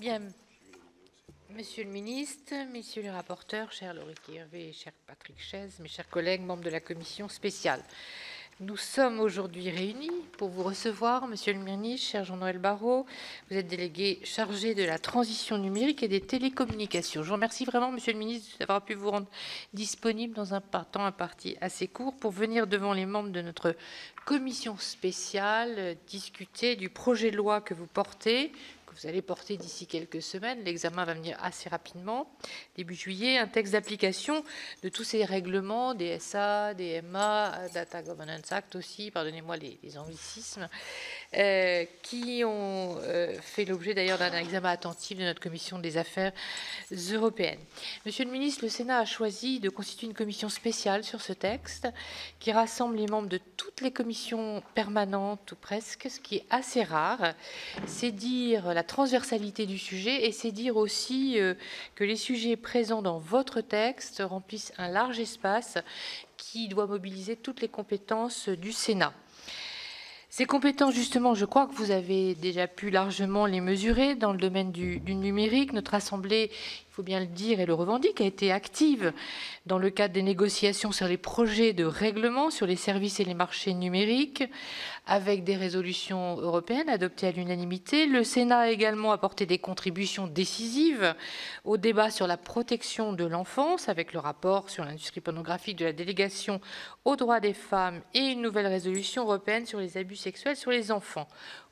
Bien. Monsieur le ministre, messieurs les rapporteurs, cher Laurie Hervé, cher Patrick Chaise, mes chers collègues, membres de la commission spéciale. Nous sommes aujourd'hui réunis pour vous recevoir, Monsieur le ministre, cher Jean-Noël Barrot. Vous êtes délégué chargé de la transition numérique et des télécommunications. Je vous remercie vraiment, Monsieur le ministre, d'avoir pu vous rendre disponible dans un temps imparti assez court pour venir devant les membres de notre commission spéciale discuter du projet de loi que vous portez vous allez porter d'ici quelques semaines. L'examen va venir assez rapidement, début juillet, un texte d'application de tous ces règlements, DSA, DMA, Data Governance Act aussi, pardonnez-moi les, anglicismes, euh, qui ont euh, fait l'objet d'ailleurs d'un examen attentif de notre commission des affaires européennes. Monsieur le ministre, le Sénat a choisi de constituer une commission spéciale sur ce texte qui rassemble les membres de toutes les commissions permanentes ou presque, ce qui est assez rare. C'est dire la transversalité du sujet et c'est dire aussi euh, que les sujets présents dans votre texte remplissent un large espace qui doit mobiliser toutes les compétences du Sénat. Ces compétences, justement, je crois que vous avez déjà pu largement les mesurer dans le domaine du, du numérique. Notre Assemblée faut bien le dire et le revendique, a été active dans le cadre des négociations sur les projets de règlement sur les services et les marchés numériques, avec des résolutions européennes adoptées à l'unanimité. Le Sénat a également apporté des contributions décisives au débat sur la protection de l'enfance, avec le rapport sur l'industrie pornographique de la délégation aux droits des femmes et une nouvelle résolution européenne sur les abus sexuels sur les enfants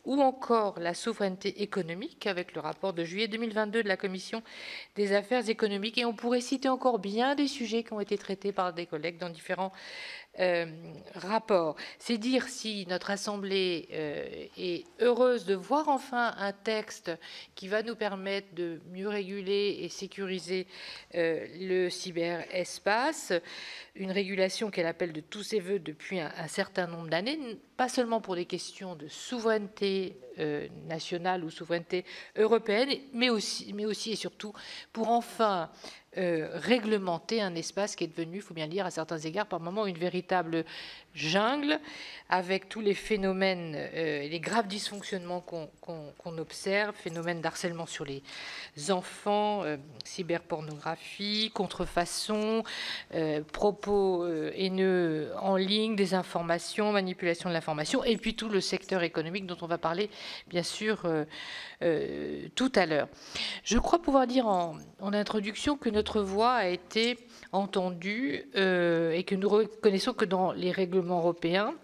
ou encore la souveraineté économique avec le rapport de juillet 2022 de la Commission des affaires économiques. Et on pourrait citer encore bien des sujets qui ont été traités par des collègues dans différents euh, rapport. C'est dire si notre Assemblée euh, est heureuse de voir enfin un texte qui va nous permettre de mieux réguler et sécuriser euh, le cyberespace, une régulation qu'elle appelle de tous ses voeux depuis un certain nombre d'années, pas seulement pour des questions de souveraineté nationale ou souveraineté européenne, mais aussi, et surtout pour enfin euh, réglementer un espace qui est devenu, il faut bien dire, à certains égards, par moments, une véritable jungle, avec tous les phénomènes, euh, les graves dysfonctionnements qu'on observe, phénomènes d'harcèlement sur les enfants, euh, cyberpornographie, contrefaçon, propos haineux en ligne, désinformation, manipulation de l'information, et puis tout le secteur économique dont on va parler, bien sûr, tout à l'heure. Je crois pouvoir dire en, en introduction que notre voix a été entendue euh, et que nous reconnaissons que dans les règlements européens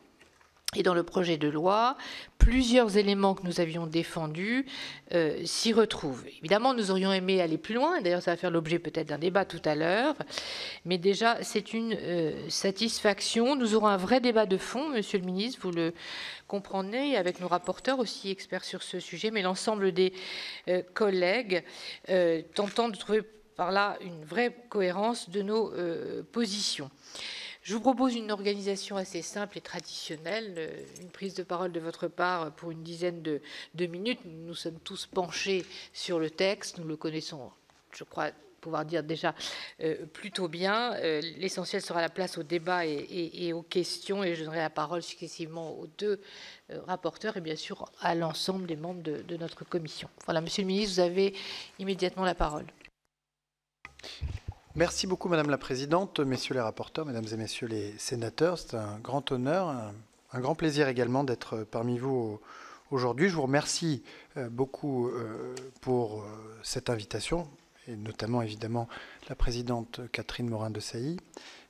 et dans le projet de loi, plusieurs éléments que nous avions défendus euh, s'y retrouvent. Évidemment, nous aurions aimé aller plus loin, d'ailleurs ça va faire l'objet peut-être d'un débat tout à l'heure, mais déjà c'est une euh, satisfaction. Nous aurons un vrai débat de fond, Monsieur le ministre, vous le comprenez, avec nos rapporteurs aussi experts sur ce sujet, mais l'ensemble des collègues tentant de trouver par là une vraie cohérence de nos euh, positions. Je vous propose une organisation assez simple et traditionnelle, euh, une prise de parole de votre part pour une dizaine de, minutes. Nous sommes tous penchés sur le texte, nous le connaissons, je crois pouvoir dire déjà euh, plutôt bien. L'essentiel sera la place au débat et, aux questions, et je donnerai la parole successivement aux deux rapporteurs et bien sûr à l'ensemble des membres de, de notre commission. Voilà, Monsieur le ministre, vous avez immédiatement la parole. Merci beaucoup, Madame la Présidente, Messieurs les rapporteurs, Mesdames et Messieurs les sénateurs. C'est un grand honneur, un, grand plaisir également d'être parmi vous aujourd'hui. Je vous remercie euh, beaucoup euh, pour euh, cette invitation, et notamment évidemment la Présidente Catherine Morin de Sailly,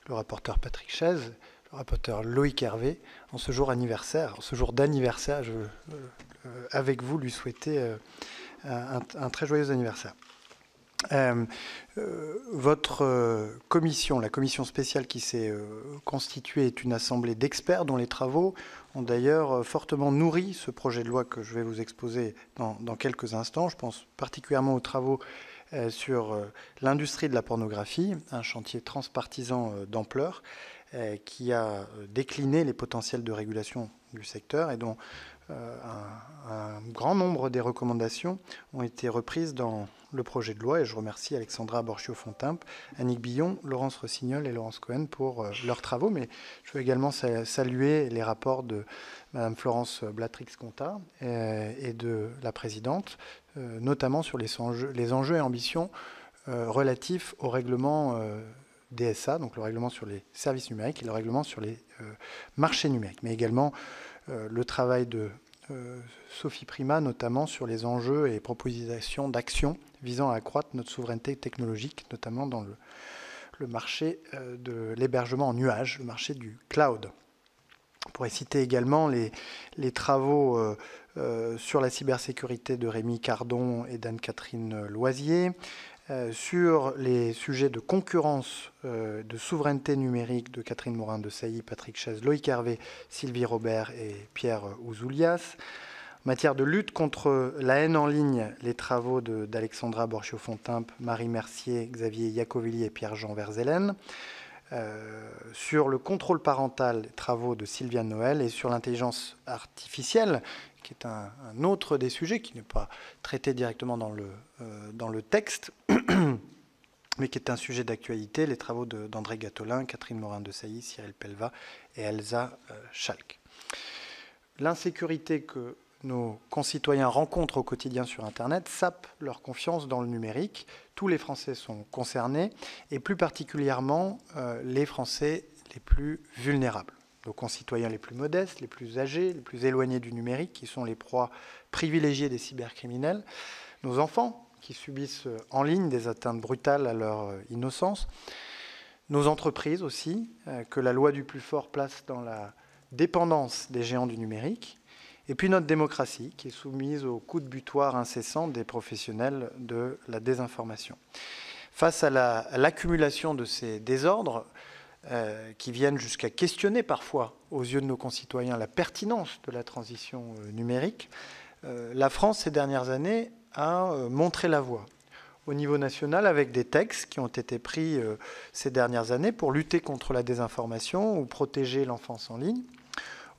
le rapporteur Patrick Chaise, le rapporteur Loïc Hervé, en ce jour anniversaire, en ce jour d'anniversaire, je veux avec vous lui souhaiter un très joyeux anniversaire. Euh, euh, votre euh, commission, la commission spéciale qui s'est constituée, est une assemblée d'experts dont les travaux ont d'ailleurs fortement nourri ce projet de loi que je vais vous exposer dans, quelques instants. Je pense particulièrement aux travaux sur l'industrie de la pornographie, un chantier transpartisan d'ampleur qui a décliné les potentiels de régulation du secteur et dont un, grand nombre des recommandations ont été reprises dans le projet de loi et je remercie Alexandra Borchio-Fontimp, Annick Billon, Laurence Rossignol et Laurence Cohen pour leurs travaux. Mais je veux également saluer les rapports de Mme Florence Blatrix-Conta et de la présidente, notamment sur les enjeux, les enjeux et ambitions relatifs au règlement DSA, donc le règlement sur les services numériques et le règlement sur les euh, marchés numériques, mais également euh, le travail de euh, Sophie Prima, notamment sur les enjeux et propositions d'action visant à accroître notre souveraineté technologique, notamment dans le, marché de l'hébergement en nuage, le marché du cloud. On pourrait citer également les, travaux sur la cybersécurité de Rémi Cardon et d'Anne-Catherine Loisier, euh, sur les sujets de concurrence, euh, de souveraineté numérique de Catherine Morin de Sailly, Patrick Chaise, Loïc Hervé, Sylvie Robert et Pierre Ouzoulias. En matière de lutte contre la haine en ligne, les travaux d'Alexandra Borchio-Fontimp, Marie Mercier, Xavier Iacovelli et Pierre-Jean Verzelen. Euh, sur le contrôle parental, les travaux de Sylviane Noël et sur l'intelligence artificielle, qui est un, autre des sujets qui n'est pas traité directement dans le, euh, texte, mais qui est un sujet d'actualité, les travaux d'André Gatolin, Catherine Morin de Sailly, Cyril Pelva et Elsa euh, Schalk. L'insécurité que nos concitoyens rencontrent au quotidien sur Internet sape leur confiance dans le numérique. Tous les Français sont concernés, et plus particulièrement euh, les Français les plus vulnérables nos concitoyens les plus modestes, les plus âgés, les plus éloignés du numérique, qui sont les proies privilégiées des cybercriminels, nos enfants, qui subissent en ligne des atteintes brutales à leur innocence, nos entreprises aussi, euh, que la loi du plus fort place dans la dépendance des géants du numérique, et puis notre démocratie, qui est soumise aux coups de butoir incessants des professionnels de la désinformation. Face à l'accumulation de ces désordres, euh, qui viennent jusqu'à questionner parfois, aux yeux de nos concitoyens, la pertinence de la transition euh, numérique, euh, la France, ces dernières années, a montré la voie au niveau national avec des textes qui ont été pris ces dernières années pour lutter contre la désinformation ou protéger l'enfance en ligne.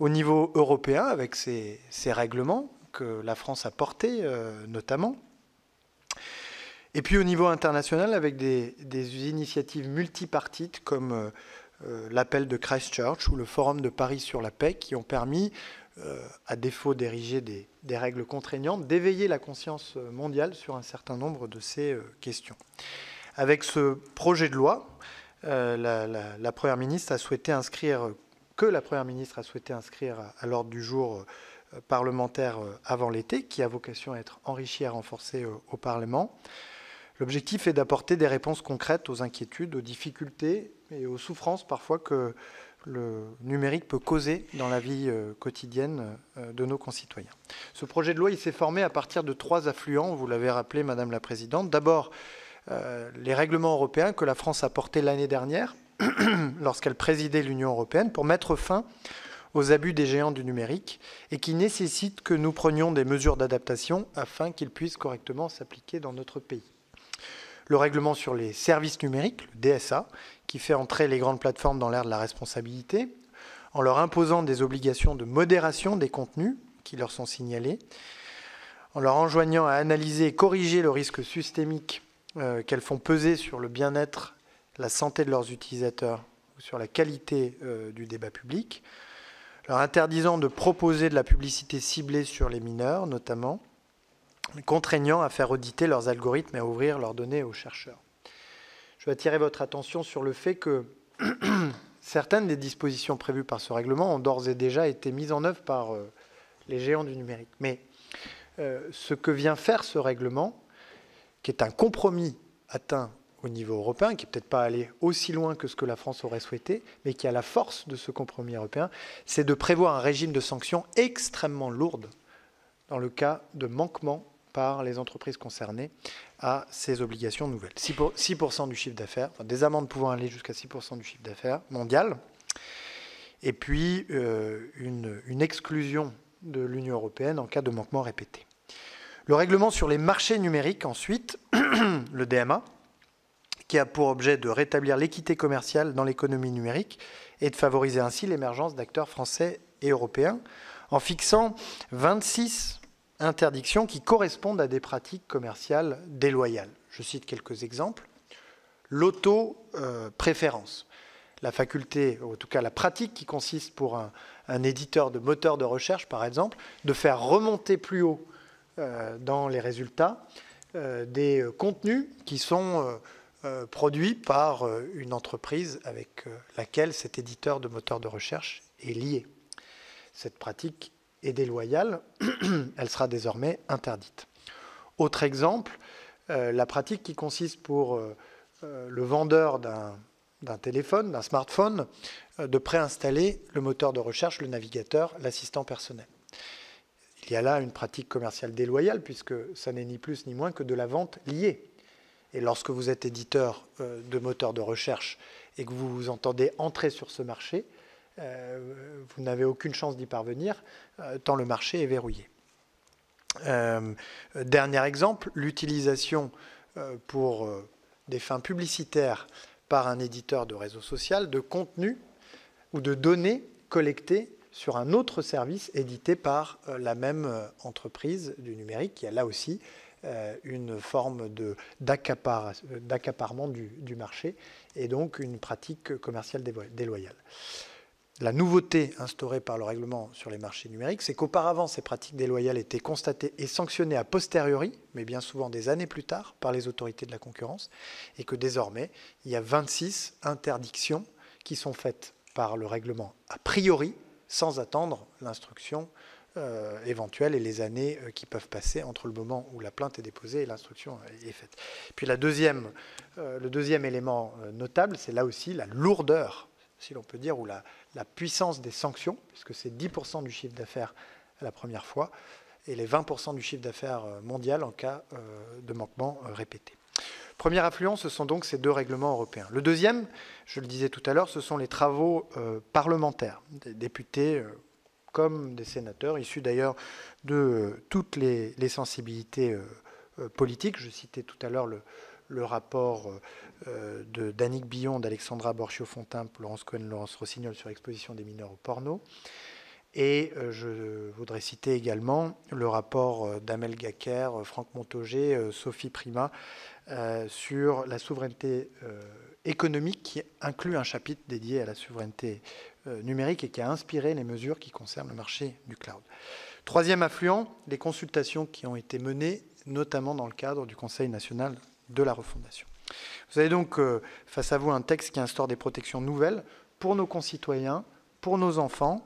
Au niveau européen, avec ces, règlements que la France a portés notamment. Et puis au niveau international, avec des, initiatives multipartites comme l'appel de Christchurch ou le Forum de Paris sur la paix qui ont permis, euh, à défaut d'ériger des, règles contraignantes, d'éveiller la conscience mondiale sur un certain nombre de ces euh, questions. Avec ce projet de loi, la, Première ministre a souhaité inscrire, que la Première ministre a souhaité inscrire à, l'ordre du jour parlementaire avant l'été, qui a vocation à être enrichi et renforcé au Parlement. L'objectif est d'apporter des réponses concrètes aux inquiétudes, aux difficultés et aux souffrances parfois que le numérique peut causer dans la vie euh, quotidienne euh, de nos concitoyens. Ce projet de loi, s'est formé à partir de trois affluents, vous l'avez rappelé, Madame la Présidente. D'abord, euh, les règlements européens que la France a portés l'année dernière, lorsqu'elle présidait l'Union européenne, pour mettre fin aux abus des géants du numérique et qui nécessitent que nous prenions des mesures d'adaptation afin qu'ils puissent correctement s'appliquer dans notre pays le règlement sur les services numériques, le DSA, qui fait entrer les grandes plateformes dans l'ère de la responsabilité, en leur imposant des obligations de modération des contenus qui leur sont signalés, en leur enjoignant à analyser et corriger le risque systémique euh, qu'elles font peser sur le bien-être, la santé de leurs utilisateurs ou sur la qualité euh, du débat public, leur interdisant de proposer de la publicité ciblée sur les mineurs notamment, contraignant à faire auditer leurs algorithmes et à ouvrir leurs données aux chercheurs. Je veux attirer votre attention sur le fait que certaines des dispositions prévues par ce règlement ont d'ores et déjà été mises en œuvre par euh, les géants du numérique. Mais euh, ce que vient faire ce règlement, qui est un compromis atteint au niveau européen, qui n'est peut-être pas allé aussi loin que ce que la France aurait souhaité, mais qui a la force de ce compromis européen, c'est de prévoir un régime de sanctions extrêmement lourdes dans le cas de manquement par les entreprises concernées à ces obligations nouvelles. 6%, du chiffre d'affaires, des amendes pouvant aller jusqu'à 6% du chiffre d'affaires mondial, et puis euh, une, une exclusion de l'Union européenne en cas de manquement répété. Le règlement sur les marchés numériques, ensuite, le DMA, qui a pour objet de rétablir l'équité commerciale dans l'économie numérique et de favoriser ainsi l'émergence d'acteurs français et européens en fixant 26 interdictions qui correspondent à des pratiques commerciales déloyales. Je cite quelques exemples. L'auto-préférence. La faculté, ou en tout cas la pratique qui consiste pour un, éditeur de moteur de recherche, par exemple, de faire remonter plus haut euh, dans les résultats euh, des contenus qui sont euh, produits par une entreprise avec laquelle cet éditeur de moteur de recherche est lié. Cette pratique est déloyale, elle sera désormais interdite. Autre exemple, la pratique qui consiste pour le vendeur d'un téléphone, d'un smartphone, de préinstaller le moteur de recherche, le navigateur, l'assistant personnel. Il y a là une pratique commerciale déloyale puisque ça n'est ni plus ni moins que de la vente liée. Et lorsque vous êtes éditeur euh, de moteur de recherche et que vous vous entendez entrer sur ce marché, euh, vous n'avez aucune chance d'y parvenir euh, tant le marché est verrouillé. dernier exemple, l'utilisation pour des fins publicitaires par un éditeur de réseau social de contenu ou de données collectées sur un autre service édité par euh, la même euh, entreprise du numérique, qui a là aussi euh, une forme d'accaparement du, du, marché et donc une pratique commerciale déloyale. La nouveauté instaurée par le règlement sur les marchés numériques, c'est qu'auparavant, ces pratiques déloyales étaient constatées et sanctionnées a posteriori, mais bien souvent des années plus tard, par les autorités de la concurrence, et que désormais, il y a 26 interdictions qui sont faites par le règlement a priori, sans attendre l'instruction euh, éventuelle et les années euh, qui peuvent passer entre le moment où la plainte est déposée et l'instruction est faite. Puis la deuxième, euh, le deuxième élément notable, c'est là aussi la lourdeur, si l'on peut dire, ou la, la puissance des sanctions, puisque c'est 10% du chiffre d'affaires la première fois, et les 20% du chiffre d'affaires mondial en cas de manquement répété. Première affluence, ce sont donc ces deux règlements européens. Le deuxième, je le disais tout à l'heure, ce sont les travaux euh, parlementaires, des députés euh, comme des sénateurs, issus d'ailleurs de euh, toutes les, sensibilités politiques. Je citais tout à l'heure le, rapport de Danick Billon, d'Alexandra Borchio-Fontin, Laurence Cohen, Laurence Rossignol sur l'exposition des mineurs au porno. Et je voudrais citer également le rapport d'Amel Gacker, Franck Montaugé, Sophie Prima euh, sur la souveraineté euh, économique qui inclut un chapitre dédié à la souveraineté euh, numérique et qui a inspiré les mesures qui concernent le marché du cloud. Troisième affluent, les consultations qui ont été menées, notamment dans le cadre du Conseil national de la refondation. Vous avez donc face à vous un texte qui instaure des protections nouvelles pour nos concitoyens, pour nos enfants,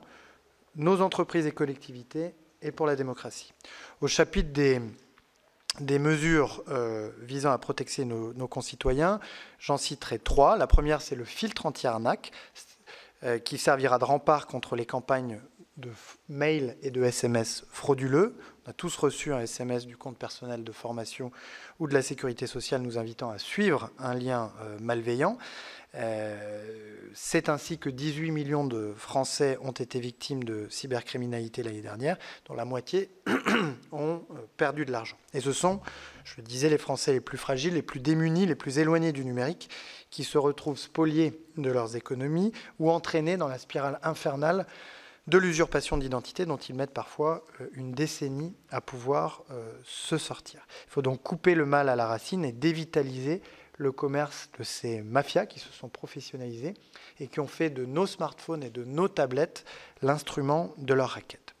nos entreprises et collectivités et pour la démocratie. Au chapitre des mesures euh, visant à protéger nos, concitoyens. J'en citerai trois. La première, c'est le filtre anti-arnaque, euh, qui servira de rempart contre les campagnes de mail et de SMS frauduleux. On a tous reçu un SMS du compte personnel de formation ou de la sécurité sociale nous invitant à suivre un lien euh, malveillant. Euh, c'est ainsi que 18 millions de Français ont été victimes de cybercriminalité l'année dernière, dont la moitié ont euh, perdu de l'argent. Et ce sont, je le disais, les Français les plus fragiles, les plus démunis, les plus éloignés du numérique, qui se retrouvent spoliés de leurs économies ou entraînés dans la spirale infernale de l'usurpation d'identité dont ils mettent parfois euh, une décennie à pouvoir se sortir. Il faut donc couper le mal à la racine et dévitaliser le commerce de ces mafias qui se sont professionnalisées et qui ont fait de nos smartphones et de nos tablettes l'instrument de leur raquette.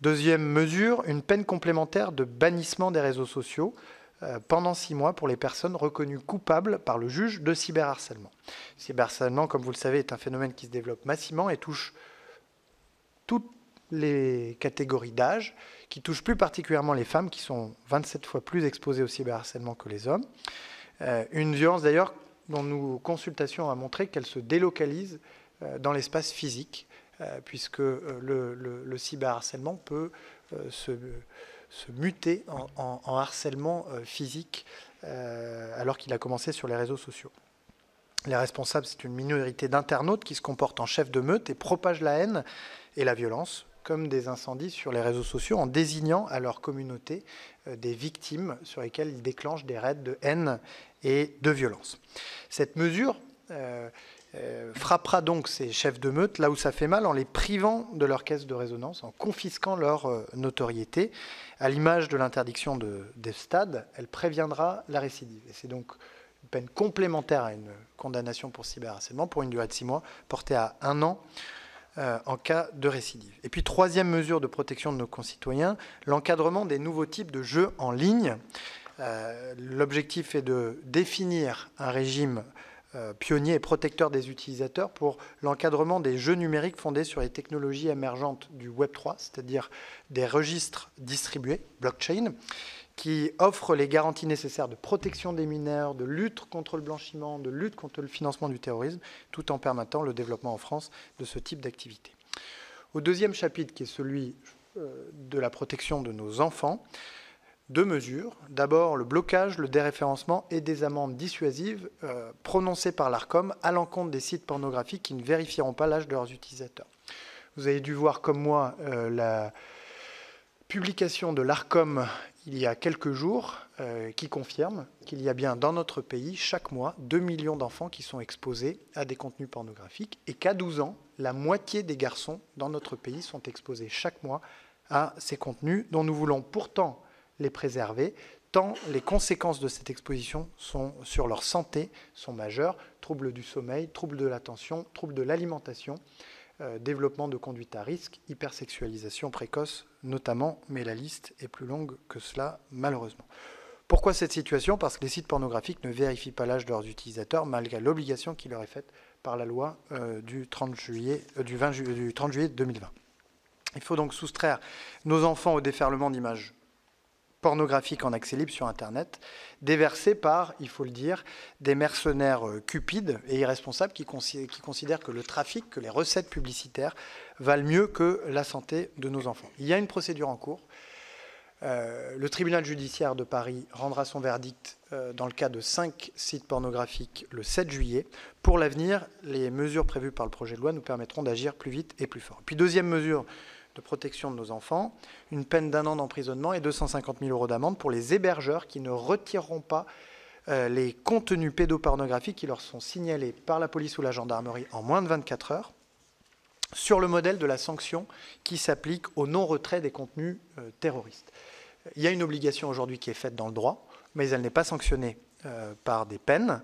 Deuxième mesure, une peine complémentaire de bannissement des réseaux sociaux euh, pendant six mois pour les personnes reconnues coupables par le juge de cyberharcèlement. Cyberharcèlement, comme vous le savez, est un phénomène qui se développe massivement et touche toutes les catégories d'âge, qui touche plus particulièrement les femmes, qui sont 27 fois plus exposées au cyberharcèlement que les hommes. Euh, une violence d'ailleurs dont nos consultations ont montré qu'elle se délocalise euh, dans l'espace physique, euh, puisque le, cyberharcèlement peut se, muter en, harcèlement physique alors qu'il a commencé sur les réseaux sociaux. Les responsables, c'est une minorité d'internautes qui se comportent en chef de meute et propagent la haine et la violence comme des incendies sur les réseaux sociaux en désignant à leur communauté euh, des victimes sur lesquelles ils déclenchent des raids de haine et de violence. Cette mesure, euh, frappera donc ces chefs de meute là où ça fait mal en les privant de leur caisse de résonance, en confisquant leur notoriété. À l'image de l'interdiction de, des stades, elle préviendra la récidive. C'est donc peine complémentaire à une condamnation pour cyberharcèlement pour une durée de six mois, portée à un an euh, en cas de récidive. Et puis troisième mesure de protection de nos concitoyens, l'encadrement des nouveaux types de jeux en ligne. Euh, l'objectif est de définir un régime euh, pionnier et protecteur des utilisateurs pour l'encadrement des jeux numériques fondés sur les technologies émergentes du Web 3, c'est-à-dire des registres distribués, blockchain, qui offre les garanties nécessaires de protection des mineurs, de lutte contre le blanchiment, de lutte contre le financement du terrorisme, tout en permettant le développement en France de ce type d'activité. Au deuxième chapitre, qui est celui euh, de la protection de nos enfants, deux mesures. D'abord, le blocage, le déréférencement et des amendes dissuasives euh, prononcées par l'ARCOM à l'encontre des sites pornographiques qui ne vérifieront pas l'âge de leurs utilisateurs. Vous avez dû voir comme moi euh, la publication de l'ARCOM il y a quelques jours euh, qui confirme qu'il y a bien dans notre pays chaque mois 2 millions d'enfants qui sont exposés à des contenus pornographiques et qu'à 12 ans, la moitié des garçons dans notre pays sont exposés chaque mois à ces contenus dont nous voulons pourtant les préserver tant les conséquences de cette exposition sur leur santé sont majeures, troubles du sommeil, troubles de l'attention, troubles de l'alimentation, euh, développement de conduite à risque, hypersexualisation précoce notamment, mais la liste est plus longue que cela malheureusement. Pourquoi cette situation? Parce que les sites pornographiques ne vérifient pas l'âge de leurs utilisateurs malgré l'obligation qui leur est faite par la loi euh, du, 30 juillet, euh, du, 20 du 30 juillet 2020. Il faut donc soustraire nos enfants au déferlement d'images pornographique en accès libre sur Internet, déversé par, il faut le dire, des mercenaires euh, cupides et irresponsables qui, considèrent que le trafic, que les recettes publicitaires valent mieux que la santé de nos enfants. Il y a une procédure en cours. Euh, le tribunal judiciaire de Paris rendra son verdict euh, dans le cas de cinq sites pornographiques le 7 juillet. Pour l'avenir, les mesures prévues par le projet de loi nous permettront d'agir plus vite et plus fort. Puis deuxième mesure de protection de nos enfants, une peine d'un an d'emprisonnement et 250 000 euros d'amende pour les hébergeurs qui ne retireront pas euh, les contenus pédopornographiques qui leur sont signalés par la police ou la gendarmerie en moins de 24 heures, sur le modèle de la sanction qui s'applique au non-retrait des contenus euh, terroristes. Il y a une obligation aujourd'hui qui est faite dans le droit, mais elle n'est pas sanctionnée euh, par des peines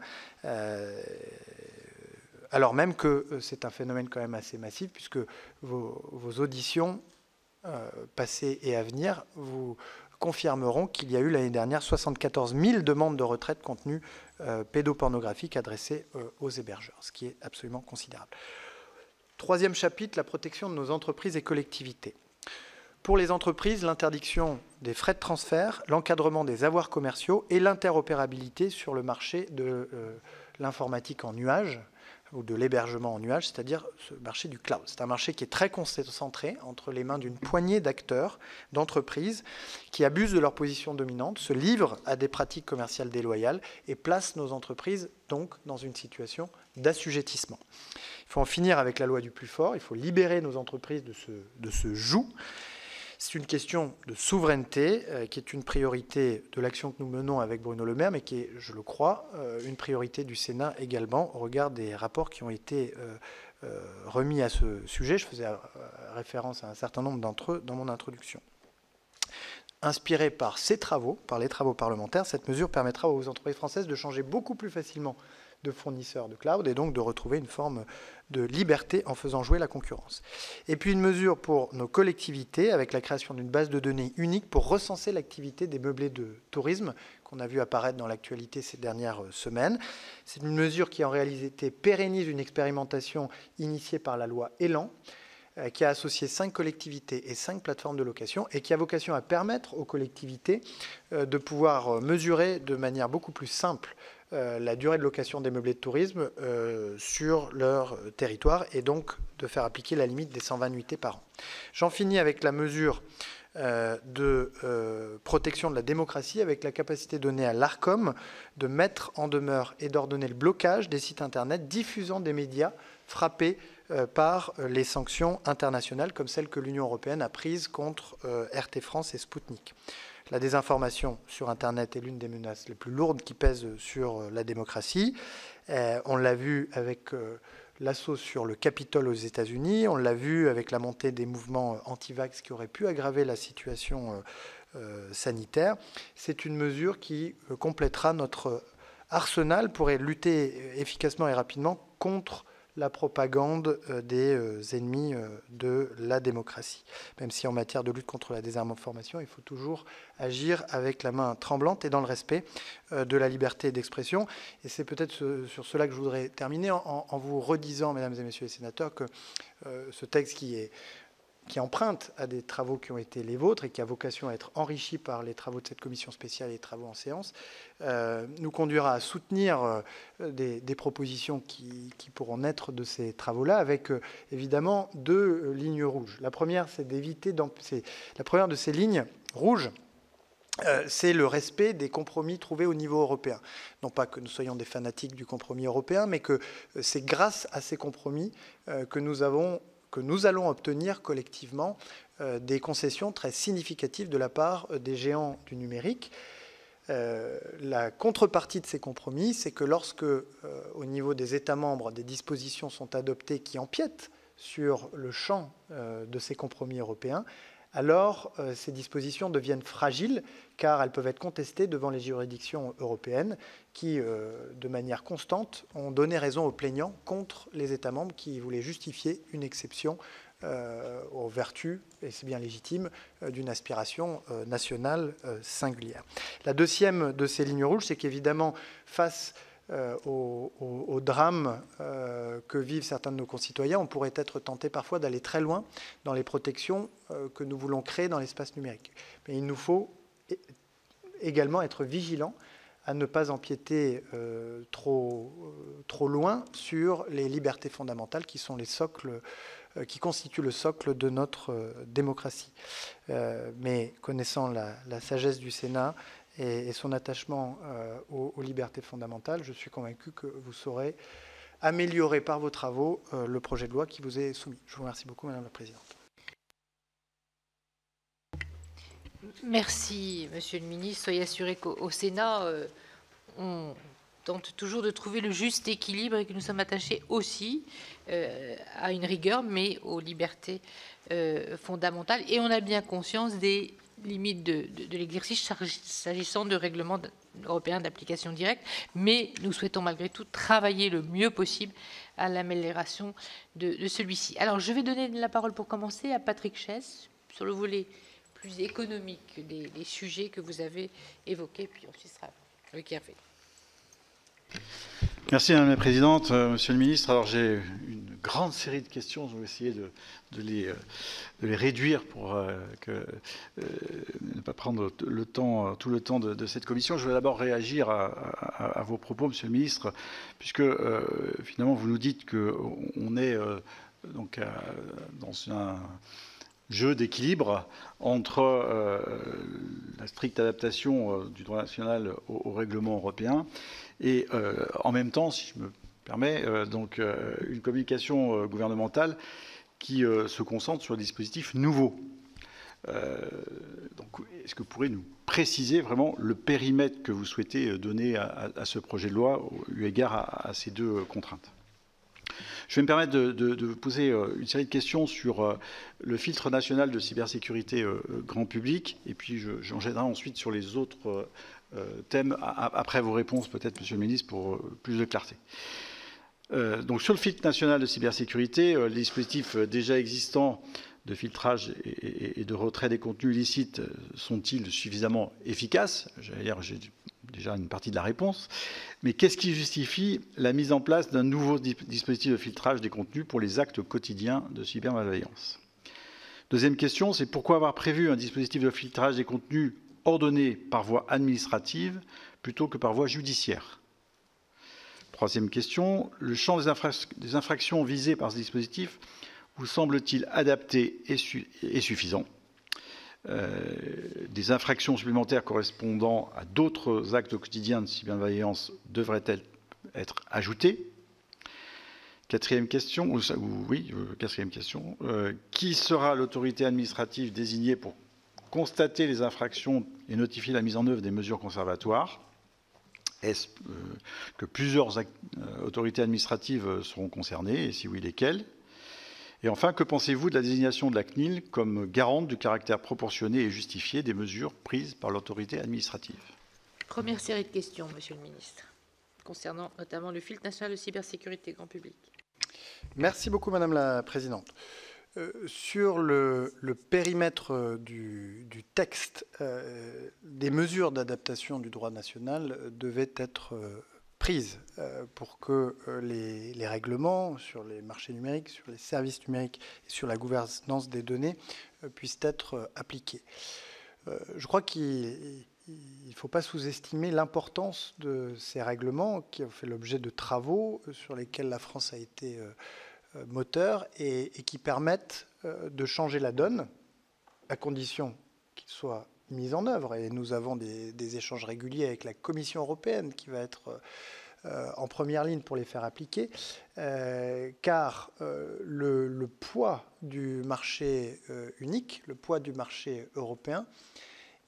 alors même que euh, c'est un phénomène quand même assez massif, puisque vos, auditions euh, passées et à venir vous confirmeront qu'il y a eu l'année dernière 74 000 demandes de retraite contenu euh, pédopornographique adressées aux hébergeurs, ce qui est absolument considérable. Troisième chapitre, la protection de nos entreprises et collectivités. Pour les entreprises, l'interdiction des frais de transfert, l'encadrement des avoirs commerciaux et l'interopérabilité sur le marché de l'informatique en nuage, ou de l'hébergement en nuage, c'est-à-dire ce marché du cloud. C'est un marché qui est très concentré entre les mains d'une poignée d'acteurs, d'entreprises, qui abusent de leur position dominante, se livrent à des pratiques commerciales déloyales et placent nos entreprises donc dans une situation d'assujettissement. Il faut en finir avec la loi du plus fort, il faut libérer nos entreprises de ce, de ce joug c'est une question de souveraineté euh, qui est une priorité de l'action que nous menons avec Bruno Le Maire, mais qui est, je le crois, euh, une priorité du Sénat également au regard des rapports qui ont été euh, remis à ce sujet. Je faisais référence à un certain nombre d'entre eux dans mon introduction. Inspirée par ces travaux, par les travaux parlementaires, cette mesure permettra aux entreprises françaises de changer beaucoup plus facilement de fournisseurs de cloud et donc de retrouver une forme de liberté en faisant jouer la concurrence. Et puis une mesure pour nos collectivités avec la création d'une base de données unique pour recenser l'activité des meublés de tourisme qu'on a vu apparaître dans l'actualité ces dernières semaines. C'est une mesure qui en réalité pérennise une expérimentation initiée par la loi Elan euh, qui a associé cinq collectivités et cinq plateformes de location et qui a vocation à permettre aux collectivités euh, de pouvoir mesurer de manière beaucoup plus simple euh, la durée de location des meublés de tourisme euh, sur leur territoire et donc de faire appliquer la limite des 120 nuitées par an. J'en finis avec la mesure euh, de protection de la démocratie avec la capacité donnée à l'ARCOM de mettre en demeure et d'ordonner le blocage des sites Internet diffusant des médias frappés par les sanctions internationales comme celles que l'Union européenne a prises contre RT France et Sputnik. La désinformation sur Internet est l'une des menaces les plus lourdes qui pèsent sur la démocratie. on l'a vu avec l'assaut sur le Capitole aux États-Unis, on l'a vu avec la montée des mouvements anti-vax qui auraient pu aggraver la situation sanitaire. C'est une mesure qui complétera notre arsenal pour lutter efficacement et rapidement contre la propagande euh, des euh, ennemis euh, de la démocratie. Même si en matière de lutte contre la désinformation, il faut toujours agir avec la main tremblante et dans le respect de la liberté d'expression. Et c'est peut-être sur cela que je voudrais terminer en, vous redisant, mesdames et messieurs les sénateurs, que ce texte qui est qui emprunte à des travaux qui ont été les vôtres et qui a vocation à être enrichi par les travaux de cette commission spéciale et les travaux en séance, euh, nous conduira à soutenir euh, des, propositions qui, pourront naître de ces travaux-là, avec euh, évidemment deux lignes rouges. La première, c'est d'éviter, la première de ces lignes rouges, c'est le respect des compromis trouvés au niveau européen. Non pas que nous soyons des fanatiques du compromis européen, mais que c'est grâce à ces compromis que nous avons que nous allons obtenir collectivement euh, des concessions très significatives de la part euh, des géants du numérique. Euh, la contrepartie de ces compromis, c'est que lorsque, au niveau des États membres, des dispositions sont adoptées qui empiètent sur le champ de ces compromis européens, alors ces dispositions deviennent fragiles car elles peuvent être contestées devant les juridictions européennes qui, de manière constante, ont donné raison aux plaignants contre les États membres qui voulaient justifier une exception euh, aux vertus, et c'est bien légitime, euh, d'une aspiration euh, nationale singulière. La deuxième de ces lignes rouges, c'est qu'évidemment, face au, drame que vivent certains de nos concitoyens, on pourrait être tenté parfois d'aller très loin dans les protections que nous voulons créer dans l'espace numérique. Mais il nous faut également être vigilants à ne pas empiéter trop, trop loin sur les libertés fondamentales qui sont les socles euh, qui constitue le socle de notre euh, démocratie. Euh, mais connaissant la, sagesse du Sénat et, son attachement aux, libertés fondamentales, je suis convaincu que vous saurez améliorer par vos travaux le projet de loi qui vous est soumis. Je vous remercie beaucoup, Madame la Présidente. Merci, Monsieur le Ministre. Soyez assuré qu'au Sénat, on tente toujours de trouver le juste équilibre et que nous sommes attachés aussi euh, à une rigueur, mais aux libertés euh, fondamentales. Et on a bien conscience des limites de, l'exercice s'agissant de règlements européens d'application directe, mais nous souhaitons malgré tout travailler le mieux possible à l'amélioration de, celui-ci. Alors, je vais donner la parole pour commencer à Patrick Chess sur le volet plus économique des, sujets que vous avez évoqués, puis ensuite sera fait. Merci Madame la Présidente, euh, Monsieur le Ministre. Alors j'ai une grande série de questions, je vais essayer de, les, euh, les, réduire pour euh, ne pas prendre tout le temps de, cette commission. Je vais d'abord réagir à, vos propos, Monsieur le Ministre, puisque finalement vous nous dites qu'on est donc dans un jeu d'équilibre entre la stricte adaptation du droit national au règlement européen et euh, en même temps, si je me permets, euh, donc euh, une communication gouvernementale qui se concentre sur des dispositifs nouveaux. donc, est-ce que vous pourrez nous préciser vraiment le périmètre que vous souhaitez donner à, ce projet de loi eu égard à, ces deux contraintes? Je vais me permettre de, vous poser une série de questions sur le filtre national de cybersécurité grand public, et puis j'enchaînerai ensuite sur les autres euh, thème après vos réponses, peut-être, Monsieur le Ministre, pour euh, plus de clarté. Euh, donc, sur le filtre national de cybersécurité, les dispositifs déjà existants de filtrage et, de retrait des contenus illicites sont-ils suffisamment efficaces? J'allais j'ai déjà une partie de la réponse. Mais qu'est-ce qui justifie la mise en place d'un nouveau dispositif de filtrage des contenus pour les actes quotidiens de cybermalveillance? Deuxième question, c'est pourquoi avoir prévu un dispositif de filtrage des contenus ordonnée par voie administrative plutôt que par voie judiciaire. Troisième question, le champ des, infractions visées par ce dispositif vous semble-t-il adapté et, suffisant? Euh, Des infractions supplémentaires correspondant à d'autres actes quotidiens de cyberveillance devraient-elles être ajoutées? Quatrième question, oui, euh, quatrième question. Euh, qui sera l'autorité administrative désignée pour constater les infractions et notifier la mise en œuvre des mesures conservatoires Est-ce que plusieurs autorités administratives seront concernées Et si oui, lesquelles? Et enfin, que pensez-vous de la désignation de la CNIL comme garante du caractère proportionné et justifié des mesures prises par l'autorité administrative? Première série de questions, Monsieur le Ministre, concernant notamment le filtre national de cybersécurité grand public. Merci beaucoup, Madame la Présidente. Euh, sur le, périmètre euh, du, texte, euh, des mesures d'adaptation du droit national devaient être prises pour que les, règlements sur les marchés numériques, sur les services numériques et sur la gouvernance des données puissent être appliqués. je crois qu'il ne faut pas sous-estimer l'importance de ces règlements qui ont fait l'objet de travaux sur lesquels la France a été euh, moteur et, qui permettent euh, de changer la donne à condition qu'ils soient mis en œuvre. Et nous avons des, échanges réguliers avec la Commission européenne qui va être euh, en première ligne pour les faire appliquer, car le, le, poids du marché unique, le poids du marché européen,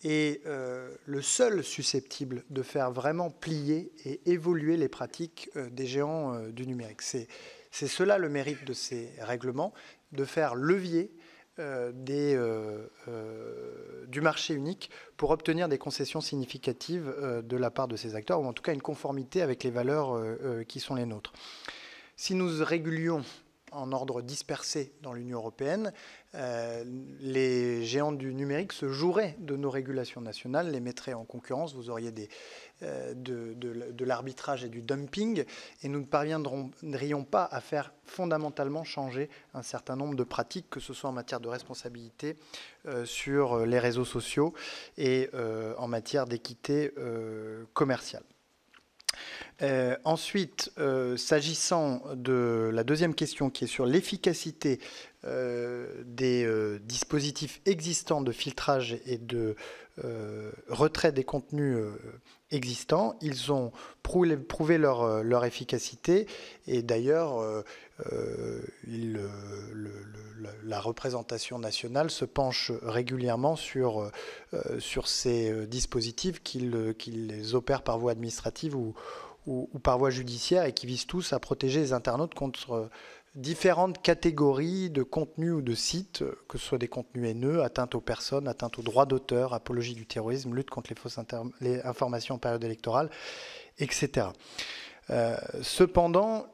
est le seul susceptible de faire vraiment plier et évoluer les pratiques des géants du numérique. C'est c'est cela le mérite de ces règlements, de faire levier euh, euh, euh, du marché unique pour obtenir des concessions significatives de la part de ces acteurs, ou en tout cas une conformité avec les valeurs qui sont les nôtres. Si nous régulions en ordre dispersé dans l'Union européenne, les géants du numérique se joueraient de nos régulations nationales, les mettraient en concurrence. Vous auriez euh, de, l'arbitrage et du dumping, et nous ne parviendrions pas à faire fondamentalement changer un certain nombre de pratiques, que ce soit en matière de responsabilité euh, sur les réseaux sociaux et euh, en matière d'équité commerciale. Ensuite, s'agissant de la deuxième question qui est sur l'efficacité des dispositifs existants de filtrage et de retrait des contenus existants. Ils ont prouvé, leur, euh, efficacité et d'ailleurs, euh, euh, la représentation nationale se penche régulièrement sur, sur ces dispositifs qu'ils les opèrent par voie administrative ou, ou, par voie judiciaire et qui visent tous à protéger les internautes contre différentes catégories de contenus ou de sites, que ce soit des contenus haineux, atteinte aux personnes, atteinte aux droits d'auteur, apologie du terrorisme, lutte contre les fausses informations en période électorale, etc. Euh, cependant,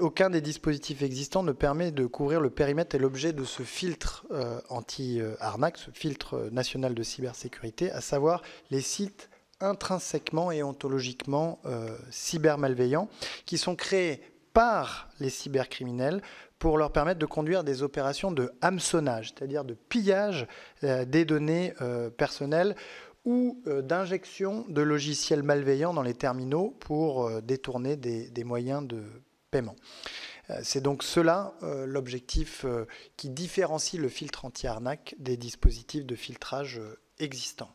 aucun des dispositifs existants ne permet de couvrir le périmètre et l'objet de ce filtre euh, anti-arnaque, ce filtre national de cybersécurité, à savoir les sites intrinsèquement et ontologiquement euh, cybermalveillants, qui sont créés par les cybercriminels pour leur permettre de conduire des opérations de hameçonnage, c'est-à-dire de pillage euh, des données euh, personnelles ou d'injection de logiciels malveillants dans les terminaux pour détourner des, moyens de paiement. C'est donc cela l'objectif qui différencie le filtre anti-arnaque des dispositifs de filtrage existants.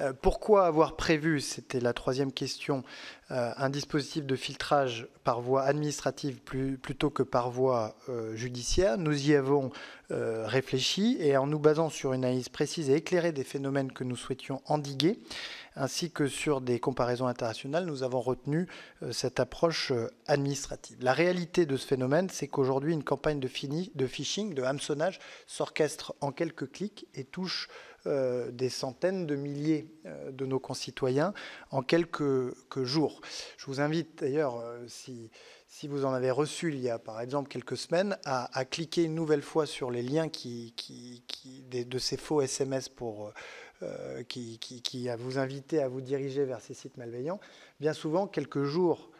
Euh, pourquoi avoir prévu, c'était la troisième question, euh, un dispositif de filtrage par voie administrative plutôt que par voie euh, judiciaire? Nous y avons réfléchi et en nous basant sur une analyse précise et éclairée des phénomènes que nous souhaitions endiguer, ainsi que sur des comparaisons internationales, nous avons retenu cette approche administrative. La réalité de ce phénomène, c'est qu'aujourd'hui, une campagne de, de phishing, de hameçonnage, s'orchestre en quelques clics et touche euh, des centaines de milliers euh, de nos concitoyens en quelques, jours. Je vous invite d'ailleurs, euh, si, vous en avez reçu il y a par exemple quelques semaines, à, cliquer une nouvelle fois sur les liens de ces faux SMS pour, qui, vous invité à vous diriger vers ces sites malveillants. Bien souvent, quelques jours,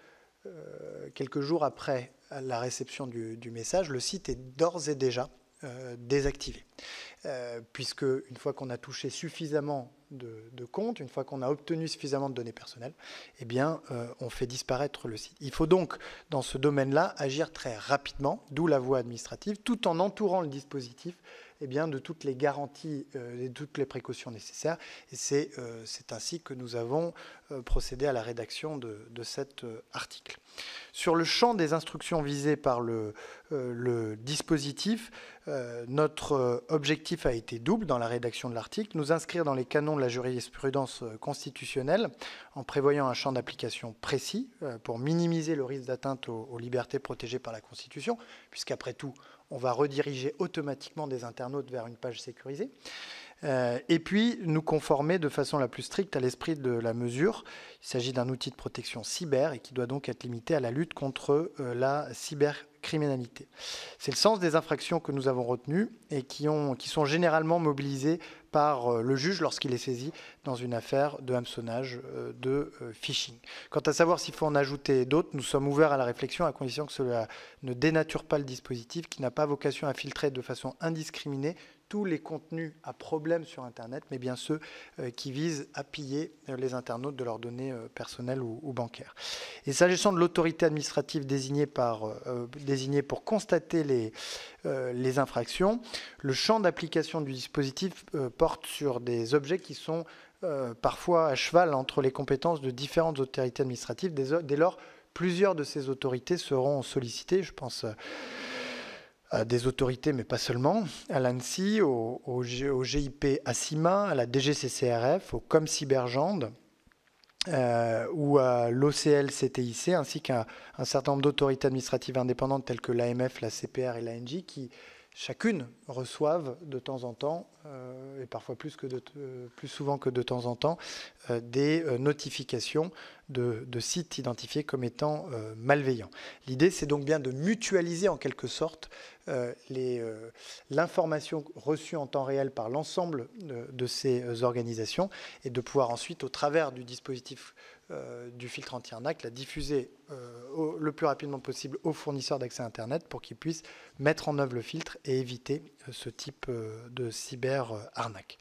après la réception du message, le site est d'ores et déjà désactivé. Euh, puisque une fois qu'on a touché suffisamment de, comptes, une fois qu'on a obtenu suffisamment de données personnelles, eh euh, on fait disparaître le site. Il faut donc, dans ce domaine-là, agir très rapidement, d'où la voie administrative, tout en entourant le dispositif eh de toutes les garanties et de toutes les précautions nécessaires. Et c'est ainsi que nous avons procédé à la rédaction de, cet article. Sur le champ des instructions visées par le, dispositif, euh, notre euh, objectif a été double dans la rédaction de l'article, nous inscrire dans les canons de la jurisprudence euh, constitutionnelle en prévoyant un champ d'application précis pour minimiser le risque d'atteinte aux, libertés protégées par la Constitution, puisqu'après tout, on va rediriger automatiquement des internautes vers une page sécurisée. et puis nous conformer de façon la plus stricte à l'esprit de la mesure. Il s'agit d'un outil de protection cyber et qui doit donc être limité à la lutte contre la cyber C'est le sens des infractions que nous avons retenues et qui sont généralement mobilisées par euh, le juge lorsqu'il est saisi dans une affaire de hameçonnage, euh, de euh, phishing. Quant à savoir s'il faut en ajouter d'autres, nous sommes ouverts à la réflexion à condition que cela ne dénature pas le dispositif qui n'a pas vocation à filtrer de façon indiscriminée tous les contenus à problème sur Internet, mais bien ceux euh, qui visent à piller euh, les internautes de leurs données euh, personnelles ou, bancaires. Et s'agissant de l'autorité administrative désignée, pour constater les infractions, le champ d'application du dispositif porte sur des objets qui sont parfois à cheval entre les compétences de différentes autorités administratives. Dès, lors, plusieurs de ces autorités seront sollicitées. Je pense des autorités, mais pas seulement, à l'ANSI, au, GIP ASIMA, à la DGCCRF, au ComCybergende, euh, ou à l'OCL-CTIC, ainsi qu'un certain nombre d'autorités administratives indépendantes telles que l'AMF, la CPR et l'ANJ, qui chacune reçoivent de temps en temps, euh, et parfois plus, que euh, plus souvent que de temps en temps, euh, des notifications de, sites identifiés comme étant malveillants. L'idée, c'est donc bien de mutualiser en quelque sorte l'information reçue en temps réel par l'ensemble de, ces organisations et de pouvoir ensuite, au travers du dispositif euh, du filtre anti-arnaque, la diffuser euh, le plus rapidement possible aux fournisseurs d'accès Internet pour qu'ils puissent mettre en œuvre le filtre et éviter euh, ce type de cyber-arnaque.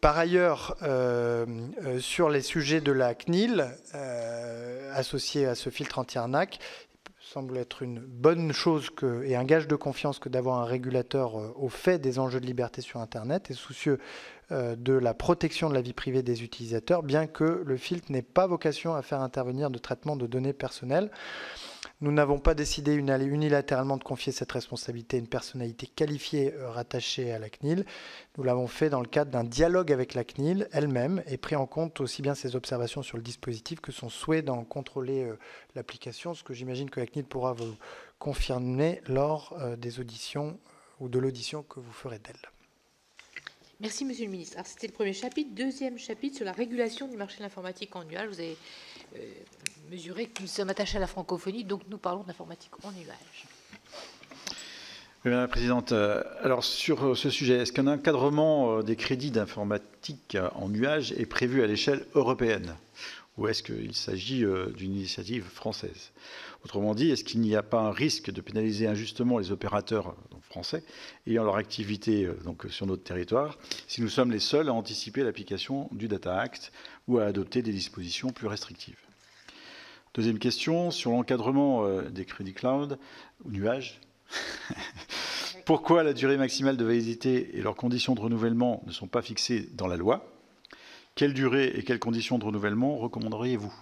Par ailleurs, sur les sujets de la CNIL associés à ce filtre anti-arnaque, semble être une bonne chose et un gage de confiance que d'avoir un régulateur au fait des enjeux de liberté sur Internet et soucieux euh, de la protection de la vie privée des utilisateurs, bien que le filtre n'ait pas vocation à faire intervenir de traitement de données personnelles. Nous n'avons pas décidé unilatéralement de confier cette responsabilité à une personnalité qualifiée euh, rattachée à la CNIL. Nous l'avons fait dans le cadre d'un dialogue avec la CNIL elle-même et pris en compte aussi bien ses observations sur le dispositif que son souhait d'en contrôler euh, l'application, ce que j'imagine que la CNIL pourra vous confirmer lors des auditions ou de l'audition que vous ferez d'elle. Merci, Monsieur le Ministre. c'était le premier chapitre. Deuxième chapitre sur la régulation du marché de l'informatique en nuage. Vous avez euh, mesuré que nous sommes attachés à la francophonie, donc nous parlons d'informatique en nuage. Madame la Présidente, euh, alors sur euh, ce sujet, est-ce qu'un encadrement des crédits d'informatique en nuage est prévu à l'échelle européenne? Ou est-ce qu'il s'agit d'une initiative française? Autrement dit, est-ce qu'il n'y a pas un risque de pénaliser injustement les opérateurs français ayant leur activité euh, donc, sur notre territoire, si nous sommes les seuls à anticiper l'application du Data Act ou à adopter des dispositions plus restrictives? Deuxième question, sur l'encadrement euh, des crédits cloud ou nuages. Pourquoi la durée maximale de validité et leurs conditions de renouvellement ne sont pas fixées dans la loi? Quelle durée et quelles conditions de renouvellement recommanderiez-vous?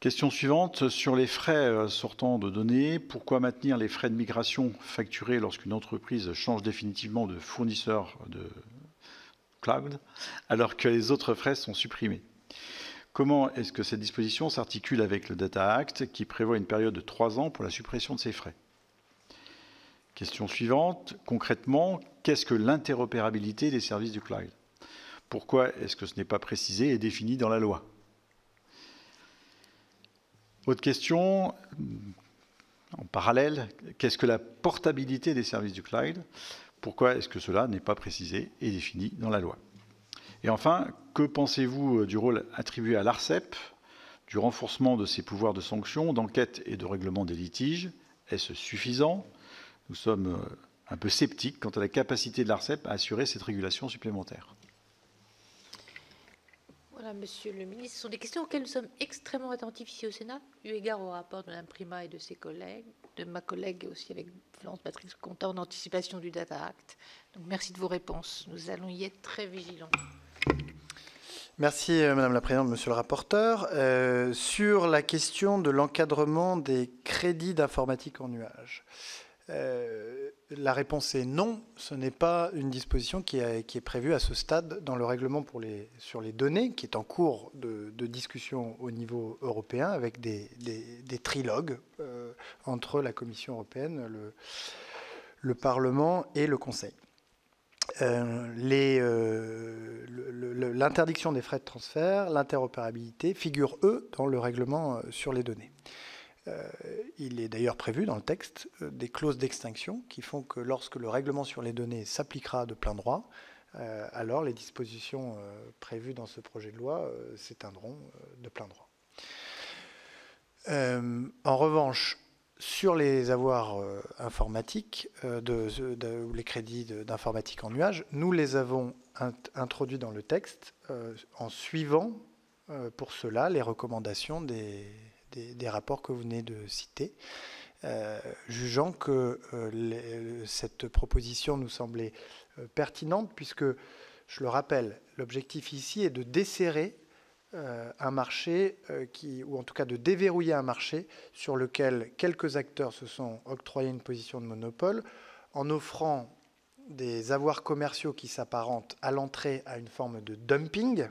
Question suivante, sur les frais euh, sortant de données, pourquoi maintenir les frais de migration facturés lorsqu'une entreprise change définitivement de fournisseur de cloud, alors que les autres frais sont supprimés? Comment est-ce que cette disposition s'articule avec le Data Act qui prévoit une période de trois ans pour la suppression de ces frais? Question suivante, concrètement, qu'est-ce que l'interopérabilité des services du cloud? Pourquoi est-ce que ce n'est pas précisé et défini dans la loi. Autre question, en parallèle, qu'est-ce que la portabilité des services du cloud? Pourquoi est-ce que cela n'est pas précisé et défini dans la loi? Et enfin, que pensez-vous du rôle attribué à l'ARCEP, du renforcement de ses pouvoirs de sanction, d'enquête et de règlement des litiges? Est-ce suffisant? Nous sommes un peu sceptiques quant à la capacité de l'ARCEP à assurer cette régulation supplémentaire. Monsieur le ministre, ce sont des questions auxquelles nous sommes extrêmement attentifs ici au Sénat, eu égard au rapport de l'imprima et de ses collègues, de ma collègue aussi avec Florence Patrick Contant en anticipation du Data Act. Donc merci de vos réponses. Nous allons y être très vigilants. Merci euh, Madame la Présidente, Monsieur le rapporteur. Euh, sur la question de l'encadrement des crédits d'informatique en nuage, euh, la réponse est non. Ce n'est pas une disposition qui, est prévue à ce stade dans le règlement sur les données, qui est en cours de, discussion au niveau européen avec des, trilogues euh, entre la Commission européenne, le, Parlement et le Conseil. Euh, l'interdiction des frais de transfert, l'interopérabilité figurent, eux, dans le règlement sur les données. Euh, il est d'ailleurs prévu dans le texte euh, des clauses d'extinction qui font que lorsque le règlement sur les données s'appliquera de plein droit, euh, alors les dispositions prévues dans ce projet de loi s'éteindront de plein droit. en revanche, sur les avoirs informatiques, ou les crédits d'informatique en nuage, nous les avons introduits dans le texte en suivant pour cela les recommandations des, des, rapports que vous venez de citer, euh, jugeant que euh, cette proposition nous semblait euh, pertinente, puisque, je le rappelle, l'objectif ici est de desserrer un marché, qui, ou en tout cas de déverrouiller un marché sur lequel quelques acteurs se sont octroyés une position de monopole en offrant des avoirs commerciaux qui s'apparentent à l'entrée à une forme de dumping,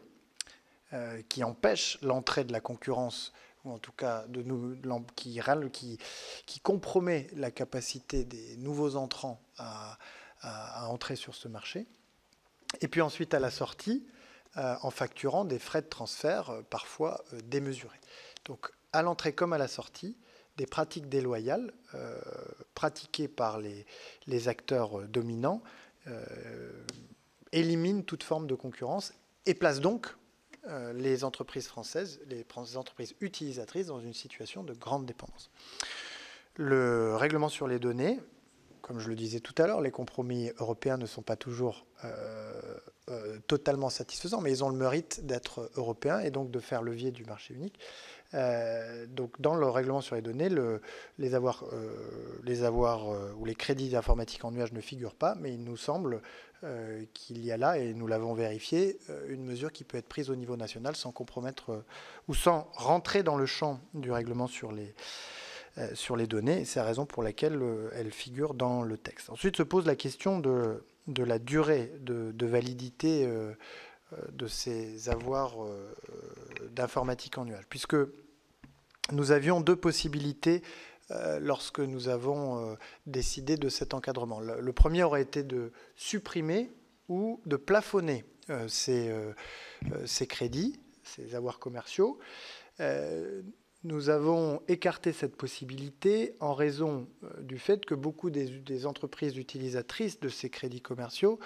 qui empêche l'entrée de la concurrence en tout cas de nous, qui, qui, compromet la capacité des nouveaux entrants à, entrer sur ce marché. Et puis ensuite à la sortie, euh, en facturant des frais de transfert euh, parfois euh, démesurés. Donc à l'entrée comme à la sortie, des pratiques déloyales pratiquées par les, les acteurs dominants éliminent toute forme de concurrence et placent donc les entreprises françaises, les entreprises utilisatrices dans une situation de grande dépendance. Le règlement sur les données, comme je le disais tout à l'heure, les compromis européens ne sont pas toujours euh, euh, totalement satisfaisants, mais ils ont le mérite d'être européens et donc de faire levier du marché unique. donc dans le règlement sur les données, les avoirs, ou les crédits d'informatique en nuage ne figurent pas, mais il nous semble euh, qu'il y a là, et nous l'avons vérifié, euh, une mesure qui peut être prise au niveau national sans compromettre euh, ou sans rentrer dans le champ du règlement sur les, sur données. C'est la raison pour laquelle elle figure dans le texte. Ensuite se pose la question de, la durée de, de validité de ces avoirs d'informatique en nuage, puisque nous avions deux possibilités lorsque nous avons euh, décidé de cet encadrement. Le, premier aurait été de supprimer ou de plafonner euh, ces, ces, crédits, ces avoirs commerciaux. nous avons écarté cette possibilité en raison du fait que beaucoup des, entreprises utilisatrices de ces crédits commerciaux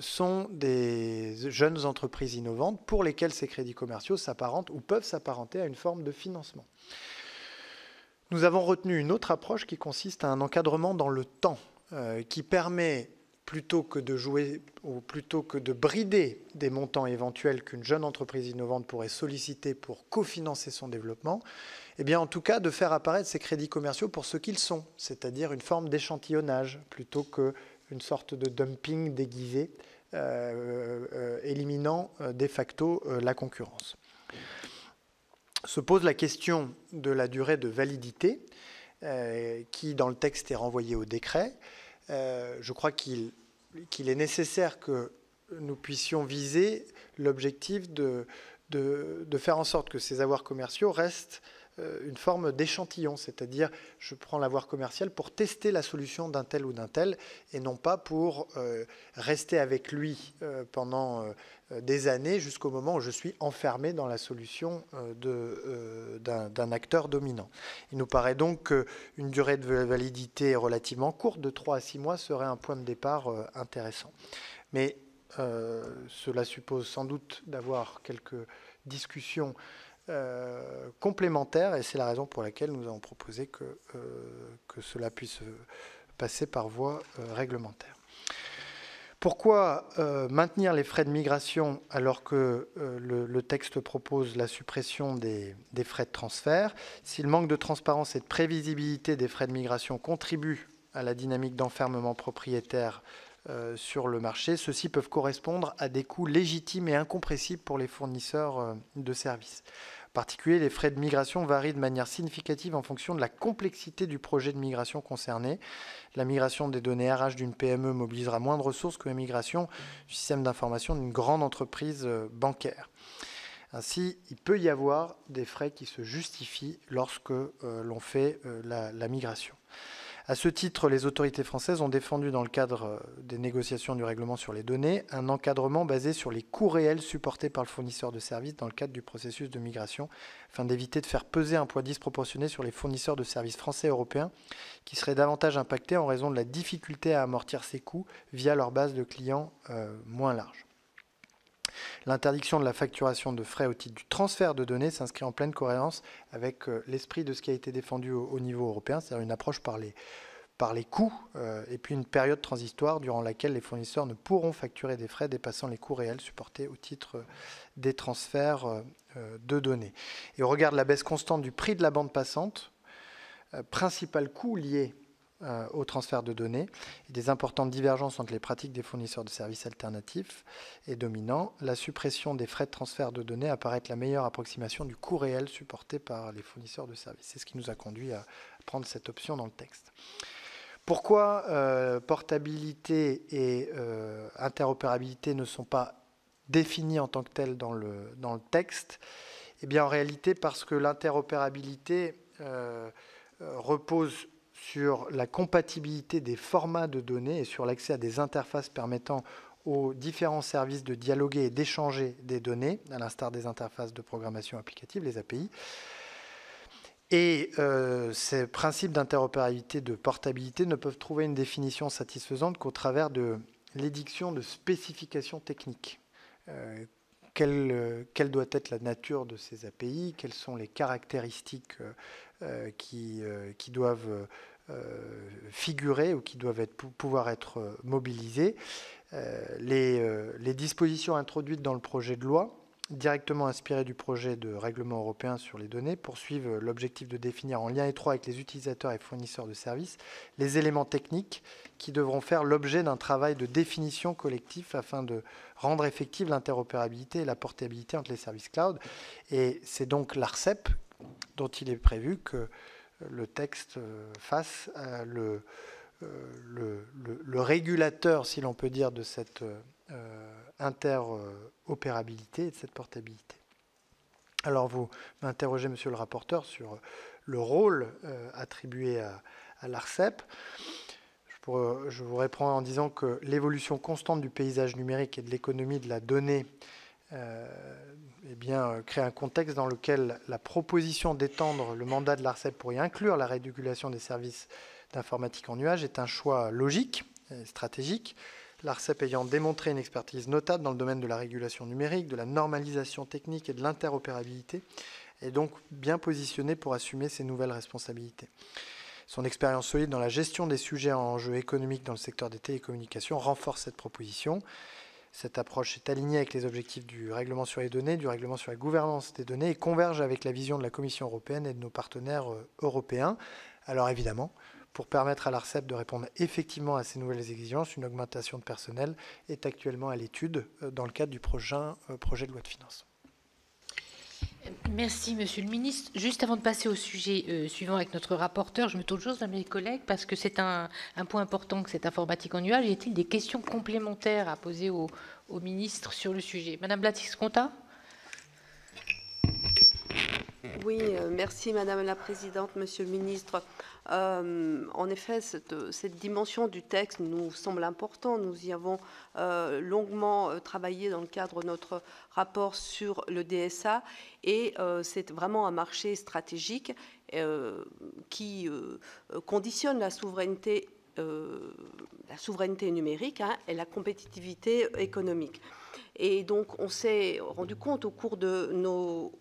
sont des jeunes entreprises innovantes pour lesquelles ces crédits commerciaux s'apparentent ou peuvent s'apparenter à une forme de financement. Nous avons retenu une autre approche qui consiste à un encadrement dans le temps, euh, qui permet, plutôt que de jouer ou plutôt que de brider des montants éventuels qu'une jeune entreprise innovante pourrait solliciter pour cofinancer son développement, eh en tout cas de faire apparaître ces crédits commerciaux pour ce qu'ils sont, c'est-à-dire une forme d'échantillonnage plutôt qu'une sorte de dumping déguisé, euh, euh, éliminant de facto la concurrence se pose la question de la durée de validité, euh, qui dans le texte est renvoyée au décret. Euh, je crois qu'il est nécessaire que nous puissions viser l'objectif de, faire en sorte que ces avoirs commerciaux restent euh, une forme d'échantillon, c'est-à-dire je prends l'avoir commercial pour tester la solution d'un tel ou d'un tel, et non pas pour rester avec lui pendant des années jusqu'au moment où je suis enfermé dans la solution d'un acteur dominant. Il nous paraît donc qu'une durée de validité relativement courte, de 3 à 6 mois, serait un point de départ intéressant. Mais cela suppose sans doute d'avoir quelques discussions euh, complémentaire et c'est la raison pour laquelle nous avons proposé que, euh, cela puisse passer par voie euh, réglementaire. Pourquoi euh, maintenir les frais de migration alors que euh, le, texte propose la suppression des, frais de transfert? Si le manque de transparence et de prévisibilité des frais de migration contribue à la dynamique d'enfermement propriétaire euh, sur le marché, ceux-ci peuvent correspondre à des coûts légitimes et incompressibles pour les fournisseurs de services. En particulier, les frais de migration varient de manière significative en fonction de la complexité du projet de migration concerné. La migration des données RH d'une PME mobilisera moins de ressources que la migration du système d'information d'une grande entreprise euh, bancaire. Ainsi, il peut y avoir des frais qui se justifient lorsque euh, l'on fait euh, la migration. À ce titre, les autorités françaises ont défendu dans le cadre euh, des négociations du règlement sur les données un encadrement basé sur les coûts réels supportés par le fournisseur de services dans le cadre du processus de migration, afin d'éviter de faire peser un poids disproportionné sur les fournisseurs de services français et européens qui seraient davantage impactés en raison de la difficulté à amortir ces coûts via leur base de clients euh, moins large. L'interdiction de la facturation de frais au titre du transfert de données s'inscrit en pleine cohérence avec euh, l'esprit de ce qui a été défendu au, niveau européen, c'est-à-dire une approche par les, coûts euh, et puis une période transitoire durant laquelle les fournisseurs ne pourront facturer des frais dépassant les coûts réels supportés au titre des transferts euh, de données. Et au regard de la baisse constante du prix de la bande passante, principal coût lié euh, au transfert de données et des importantes divergences entre les pratiques des fournisseurs de services alternatifs et dominants, la suppression des frais de transfert de données apparaît être la meilleure approximation du coût réel supporté par les fournisseurs de services. C'est ce qui nous a conduit à prendre cette option dans le texte. Pourquoi euh, portabilité et euh, interopérabilité ne sont pas définis en tant que tels dans le, dans le texte? Eh bien, en réalité, parce que l'interopérabilité repose sur la compatibilité des formats de données et sur l'accès à des interfaces permettant aux différents services de dialoguer et d'échanger des données, à l'instar des interfaces de programmation applicative, les API. Et euh, ces principes d'interopérabilité, de portabilité ne peuvent trouver une définition satisfaisante qu'au travers de l'édiction de spécifications techniques. Euh, quelle, quelle, doit être la nature de ces API, quelles sont les caractéristiques euh, qui, doivent euh, figurer ou qui doivent pouvoir être euh, mobilisés. Euh, les, dispositions introduites dans le projet de loi directement inspirées du projet de règlement européen sur les données, poursuivent l'objectif de définir en lien étroit avec les utilisateurs et fournisseurs de services les éléments techniques qui devront faire l'objet d'un travail de définition collectif afin de rendre effective l'interopérabilité et la portabilité entre les services cloud. Et c'est donc l'ARCEP dont il est prévu que le texte euh, face à euh, le, le, régulateur, si l'on peut dire, de cette euh, interopérabilité et de cette portabilité. Alors vous m'interrogez, monsieur le rapporteur, sur le rôle attribué à, l'ARCEP. Je, vous réponds en disant que l'évolution constante du paysage numérique et de l'économie de la donnée eh bien, euh, créer un contexte dans lequel la proposition d'étendre le mandat de l'ARCEP pour y inclure la régulation des services d'informatique en nuage est un choix logique et stratégique. L'ARCEP ayant démontré une expertise notable dans le domaine de la régulation numérique, de la normalisation technique et de l'interopérabilité, est donc bien positionné pour assumer ces nouvelles responsabilités. Son expérience solide dans la gestion des sujets en enjeu économique dans le secteur des télécommunications renforce cette proposition. Cette approche est alignée avec les objectifs du règlement sur les données, du règlement sur la gouvernance des données et converge avec la vision de la Commission européenne et de nos partenaires euh, européens. Alors évidemment, pour permettre à l'ARCEP de répondre effectivement à ces nouvelles exigences, une augmentation de personnel est actuellement à l'étude euh, dans le cadre du prochain euh, projet de loi de finances. Merci, Monsieur le Ministre. Juste avant de passer au sujet euh, suivant avec notre rapporteur, je me tourne toujours à mes collègues parce que c'est un, point important que cette informatique en nuage. Y a-t-il des questions complémentaires à poser au, ministre sur le sujet? Madame Blatis-Conta Oui, euh, merci Madame la Présidente, Monsieur le Ministre. Euh, en effet, cette, dimension du texte nous semble importante. Nous y avons euh, longuement travaillé dans le cadre de notre rapport sur le DSA et c'est vraiment un marché stratégique qui conditionne la souveraineté, la souveraineté numérique hein, et la compétitivité économique. Et donc, on s'est rendu compte au cours de nos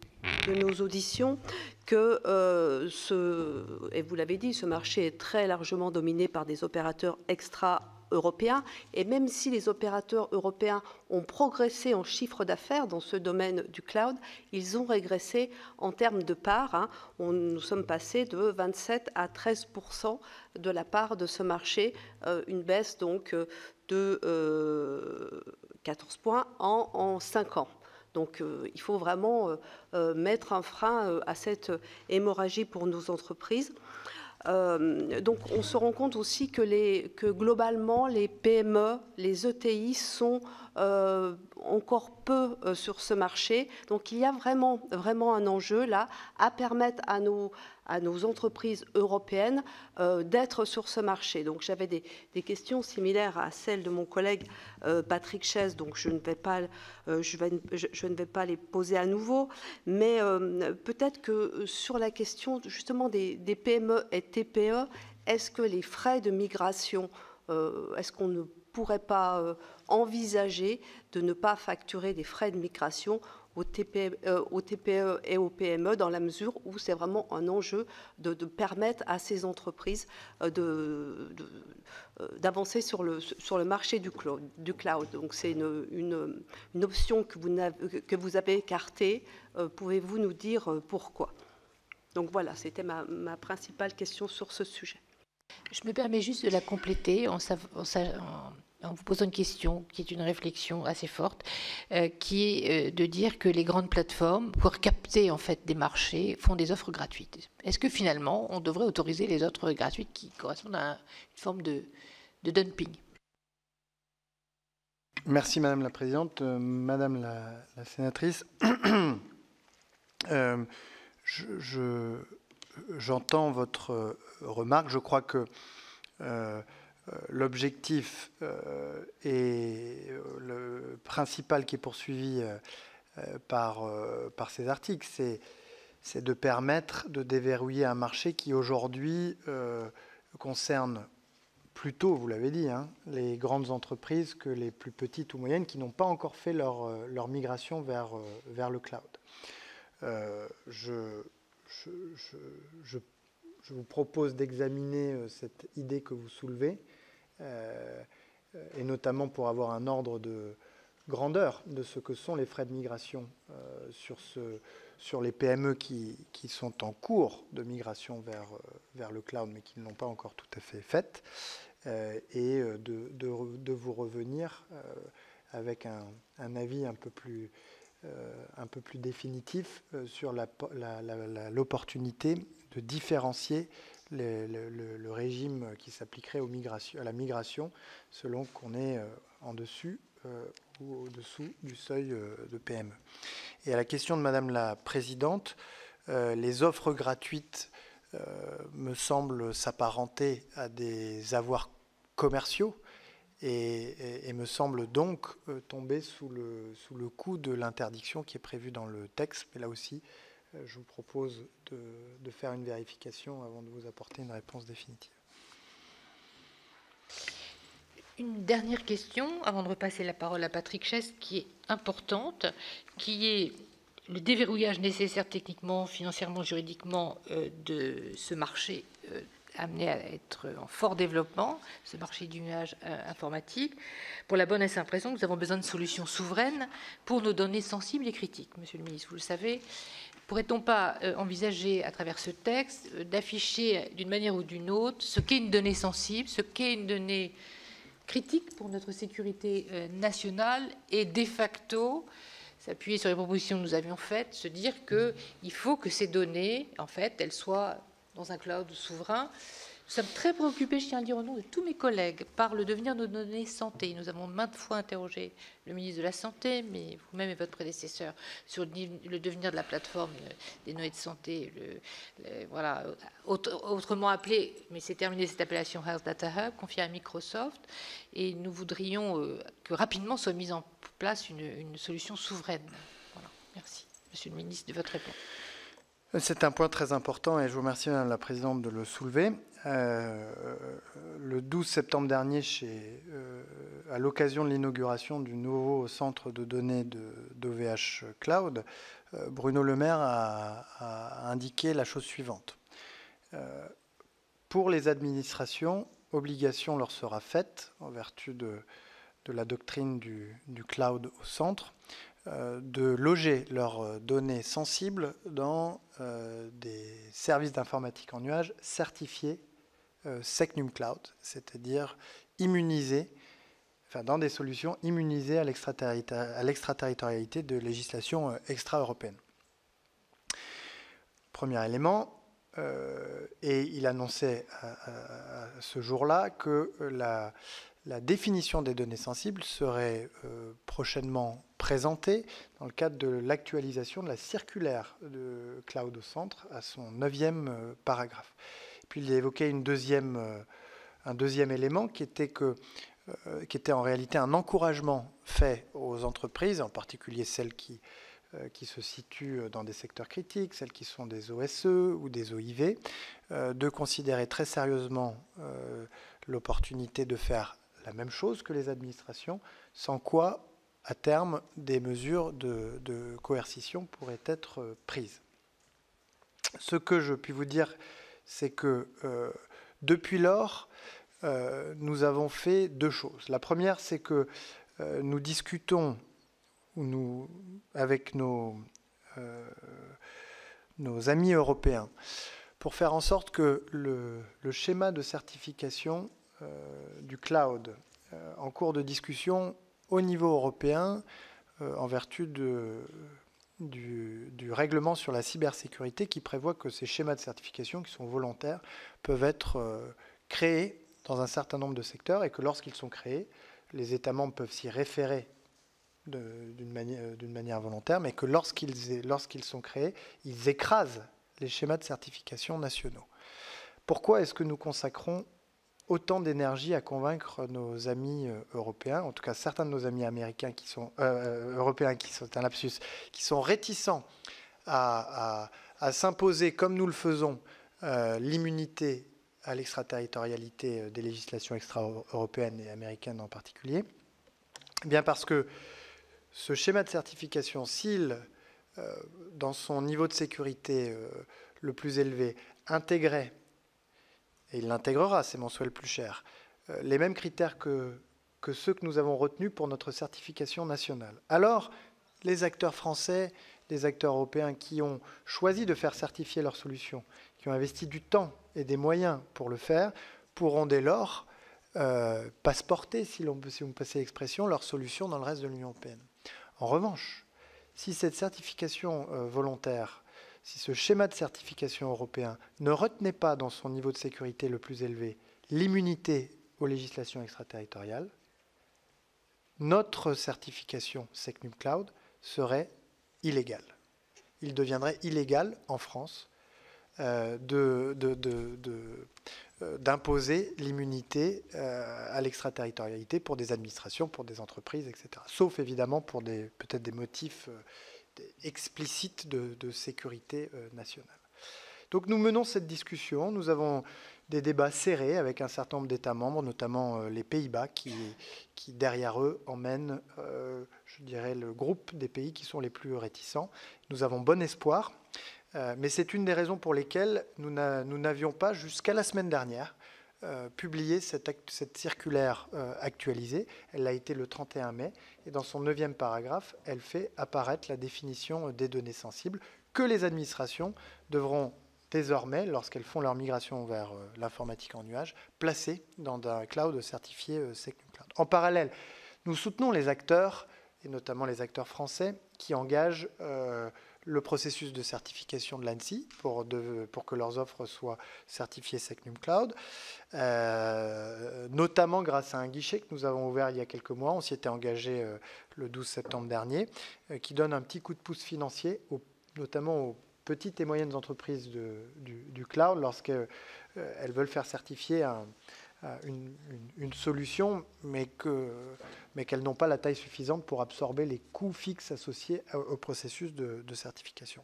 de nos auditions que euh, ce, et vous l'avez dit, ce marché est très largement dominé par des opérateurs extra européen. Et même si les opérateurs européens ont progressé en chiffre d'affaires dans ce domaine du cloud, ils ont régressé en termes de part. Hein. nous sommes passés de 27 à 13% de la part de ce marché, euh, une baisse donc de 14 points en, en 5 ans. Donc euh, il faut vraiment euh, euh, mettre un frein à cette hémorragie pour nos entreprises. donc on se rend compte aussi que, globalement les PME, les ETI sont encore peu sur ce marché. Donc il y a vraiment, vraiment un enjeu là à permettre à nos, à nos entreprises européennes euh, d'être sur ce marché. Donc j'avais des, questions similaires à celles de mon collègue euh, Patrick Chaise, donc je ne, vais pas, euh, je, ne vais pas les poser à nouveau, mais peut-être que sur la question justement des PME et TPE, est-ce que les frais de migration, est-ce qu'on ne pourrait pas envisager de ne pas facturer des frais de migration au TPE, euh, et aux PME dans la mesure où c'est vraiment un enjeu de, permettre à ces entreprises euh, euh, d'avancer sur le, sur le marché du cloud. Donc c'est une, option que vous, que vous avez écartée. Pouvez-vous nous dire pourquoi? Donc voilà, c'était ma, ma principale question sur ce sujet. Je me permets juste de la compléter en, en en vous posant une question qui est une réflexion assez forte, euh, qui est euh, de dire que les grandes plateformes, pour capter en fait des marchés, font des offres gratuites. Est-ce que finalement, on devrait autoriser les offres gratuites qui correspondent à une forme de, dumping? Merci Madame la Présidente. Euh, Madame la, sénatrice, j'entends votre remarque. Je crois que l'objectif euh, et euh, le principal qui est poursuivi par, par ces articles, c'est de permettre de déverrouiller un marché qui aujourd'hui concerne plutôt, vous l'avez dit, hein, les grandes entreprises que les plus petites ou moyennes qui n'ont pas encore fait leur, leur migration vers, vers le cloud. je, je, je, je, vous propose d'examiner cette idée que vous soulevez euh, et notamment pour avoir un ordre de grandeur de ce que sont les frais de migration euh, sur, sur les PME qui, qui, sont en cours de migration vers, euh, vers le cloud, mais qui ne l'ont pas encore tout à fait faite, et de, de, de, vous revenir avec un, un, avis un peu plus, un peu plus définitif sur l'opportunité de différencier le, régime qui s'appliquerait à la migration selon qu'on est euh, en dessus euh, ou au-dessous du seuil euh, de PME. Et à la question de Madame la Présidente, les offres gratuites me semblent s'apparenter à des avoirs commerciaux et, me semblent donc tomber sous le, sous le coup de l'interdiction qui est prévue dans le texte, mais là aussi je vous propose de, faire une vérification avant de vous apporter une réponse définitive. Une dernière question, avant de repasser la parole à Patrick Chess, qui est importante, qui est le déverrouillage nécessaire techniquement, financièrement, juridiquement euh, de ce marché euh, amené à être en fort développement, ce marché du nuage informatique, pour la bonne et simple raison nous avons besoin de solutions souveraines pour nos données sensibles et critiques. Monsieur le ministre, vous le savez, Pourrait-on pas euh, envisager, à travers ce texte, euh, d'afficher d'une manière ou d'une autre ce qu'est une donnée sensible, ce qu'est une donnée critique pour notre sécurité euh, nationale et de facto s'appuyer sur les propositions que nous avions faites, se dire qu'il faut que ces données, en fait, elles soient dans un cloud souverain, nous sommes très préoccupés, je tiens à le dire au nom de tous mes collègues, par le devenir de nos données santé. Nous avons maintes fois interrogé le ministre de la Santé, mais vous-même et votre prédécesseur, sur le devenir de la plateforme des données de santé. voilà, autrement appelé, mais c'est terminé cette appellation Health Data Hub, confiée à Microsoft. Et nous voudrions euh, que rapidement soit mise en place une, une solution souveraine. Voilà. Merci, Monsieur le ministre, de votre réponse. C'est un point très important et je vous remercie, Madame la Présidente, de le soulever. Euh, le 12 septembre dernier, euh, à l'occasion de l'inauguration du nouveau centre de données d'OVH Cloud, euh, Bruno Le Maire a, indiqué la chose suivante. pour les administrations, obligation leur sera faite en vertu de, la doctrine du, cloud au centre de loger leurs données sensibles dans des services d'informatique en nuage certifiés SecNum Cloud, c'est-à-dire immunisés, enfin dans des solutions immunisées à l'extraterritorialité de législation extra-européenne. Premier élément, et il annonçait ce jour-là que la, définition des données sensibles serait euh, prochainement présentée dans le cadre de l'actualisation de la circulaire de Cloud au Centre à son neuvième euh, paragraphe. Puis il évoqué une euh, un deuxième élément qui était, que, qui était en réalité un encouragement fait aux entreprises, en particulier celles qui, qui se situent dans des secteurs critiques, celles qui sont des OSE ou des OIV, de considérer très sérieusement l'opportunité de faire la même chose que les administrations, sans quoi, à terme, des mesures de, coercition pourraient être euh, prises. Ce que je puis vous dire, c'est que euh, depuis lors, euh, nous avons fait deux choses. La première, c'est que nous discutons avec nos, amis européens pour faire en sorte que le schéma de certification euh, du cloud euh, en cours de discussion au niveau européen euh, en vertu de, du, règlement sur la cybersécurité qui prévoit que ces schémas de certification qui sont volontaires peuvent être créés dans un certain nombre de secteurs et que lorsqu'ils sont créés, les États membres peuvent s'y référer d'une manière, volontaire, mais que lorsqu'ils sont créés, ils écrasent les schémas de certification nationaux. Pourquoi est-ce que nous consacrons autant d'énergie à convaincre nos amis euh, européens, en tout cas certains de nos amis américains qui sont euh, euh, européens qui sont un lapsus, qui sont réticents à, s'imposer comme nous le faisons l'immunité à l'extraterritorialité des législations extra-européennes et américaines en particulier, eh bien parce que ce schéma de certification, s'il, dans son niveau de sécurité le plus élevé, intégrait et il l'intégrera, c'est mon souhait le plus cher, euh, les mêmes critères que, ceux que nous avons retenus pour notre certification nationale. Alors, les acteurs français, les acteurs européens qui ont choisi de faire certifier leurs solutions, qui ont investi du temps et des moyens pour le faire, pourront dès lors euh, passeporter, si, si vous me passez l'expression, leurs solutions dans le reste de l'Union européenne. En revanche, si cette certification euh, volontaire si ce schéma de certification européen ne retenait pas dans son niveau de sécurité le plus élevé l'immunité aux législations extraterritoriales, notre certification SecNum Cloud serait illégale. Il deviendrait illégal en France euh, euh, d'imposer l'immunité euh, à l'extraterritorialité pour des administrations, pour des entreprises, etc. Sauf évidemment pour peut-être des motifs explicite de, sécurité euh, nationale. Donc nous menons cette discussion, nous avons des débats serrés avec un certain nombre d'États membres, notamment euh, les Pays-Bas, qui, derrière eux emmènent, euh, je dirais, le groupe des pays qui sont les plus réticents. Nous avons bon espoir, mais c'est une des raisons pour lesquelles nous n'avions pas, jusqu'à la semaine dernière, publié cette, cette circulaire actualisée. Elle a été le 31 mai et dans son neuvième paragraphe, elle fait apparaître la définition euh, des données sensibles que les administrations devront désormais, lorsqu'elles font leur migration vers l'informatique en nuage, placer dans un cloud certifié SecNumCloud. En parallèle, nous soutenons les acteurs, et notamment les acteurs français, qui engagent le processus de certification de l'ANSI pour, que leurs offres soient certifiées SecNum Cloud, euh, notamment grâce à un guichet que nous avons ouvert il y a quelques mois, on s'y était engagé euh, le 12 septembre dernier, euh, qui donne un petit coup de pouce financier, notamment aux petites et moyennes entreprises du, du, cloud lorsqu'elles veulent faire certifier un, une, solution, mais qu'elles n'ont pas la taille suffisante pour absorber les coûts fixes associés au processus de, certification.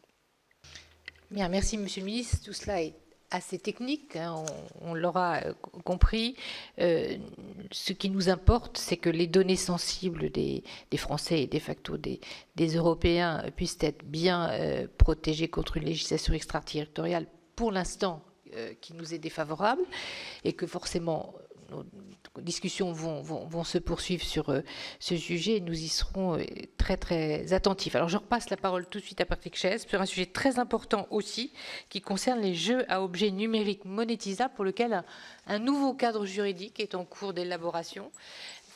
Bien, merci Monsieur le Ministre. Tout cela est assez technique, hein, on, l'aura euh, compris. Euh, ce qui nous importe, c'est que les données sensibles des, Français et de facto des, Européens puissent être bien euh, protégées contre une législation extraterritoriale pour l'instant euh, qui nous est défavorable et que forcément nos discussions vont, vont, se poursuivre sur euh, ce sujet et nous y serons euh, très très attentifs. Alors je repasse la parole tout de suite à Patrick Chaise sur un sujet très important aussi qui concerne les jeux à objets numériques monétisables pour lequel un, nouveau cadre juridique est en cours d'élaboration.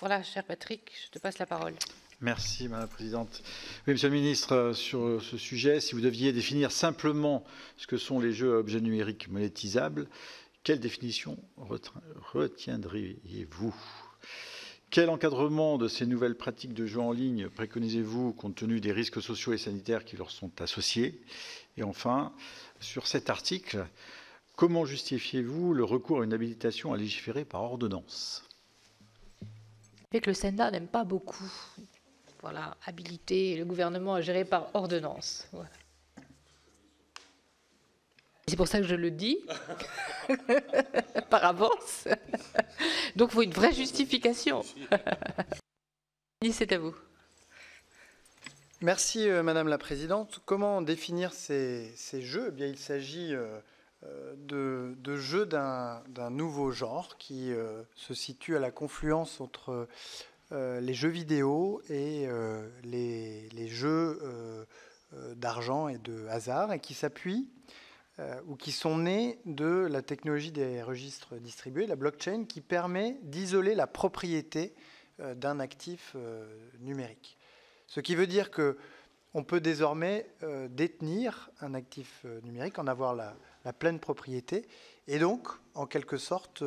Voilà, cher Patrick, je te passe la parole. Merci, Madame la Présidente. Oui, Monsieur le Ministre, sur ce sujet, si vous deviez définir simplement ce que sont les jeux à objets numériques monétisables, quelle définition retiendriez-vous? Quel encadrement de ces nouvelles pratiques de jeu en ligne préconisez-vous compte tenu des risques sociaux et sanitaires qui leur sont associés? Et enfin, sur cet article, comment justifiez-vous le recours à une habilitation à légiférer par ordonnance? Que le Sénat n'aime pas beaucoup. Voilà, habilité le gouvernement à gérer par ordonnance. C'est pour ça que je le dis par avance. Donc il faut une vraie justification. C'est à vous. Merci euh, Madame la Présidente. Comment définir ces, jeux? Eh bien, Il s'agit euh, euh, de, jeux d'un nouveau genre qui se situe à la confluence entre les jeux vidéo et les, les, jeux d'argent et de hasard et qui s'appuie euh, ou qui sont nés de la technologie des registres distribués, la blockchain, qui permet d'isoler la propriété euh, d'un actif euh, numérique. Ce qui veut dire que on peut désormais détenir un actif numérique, en avoir la, pleine propriété, et donc, en quelque sorte,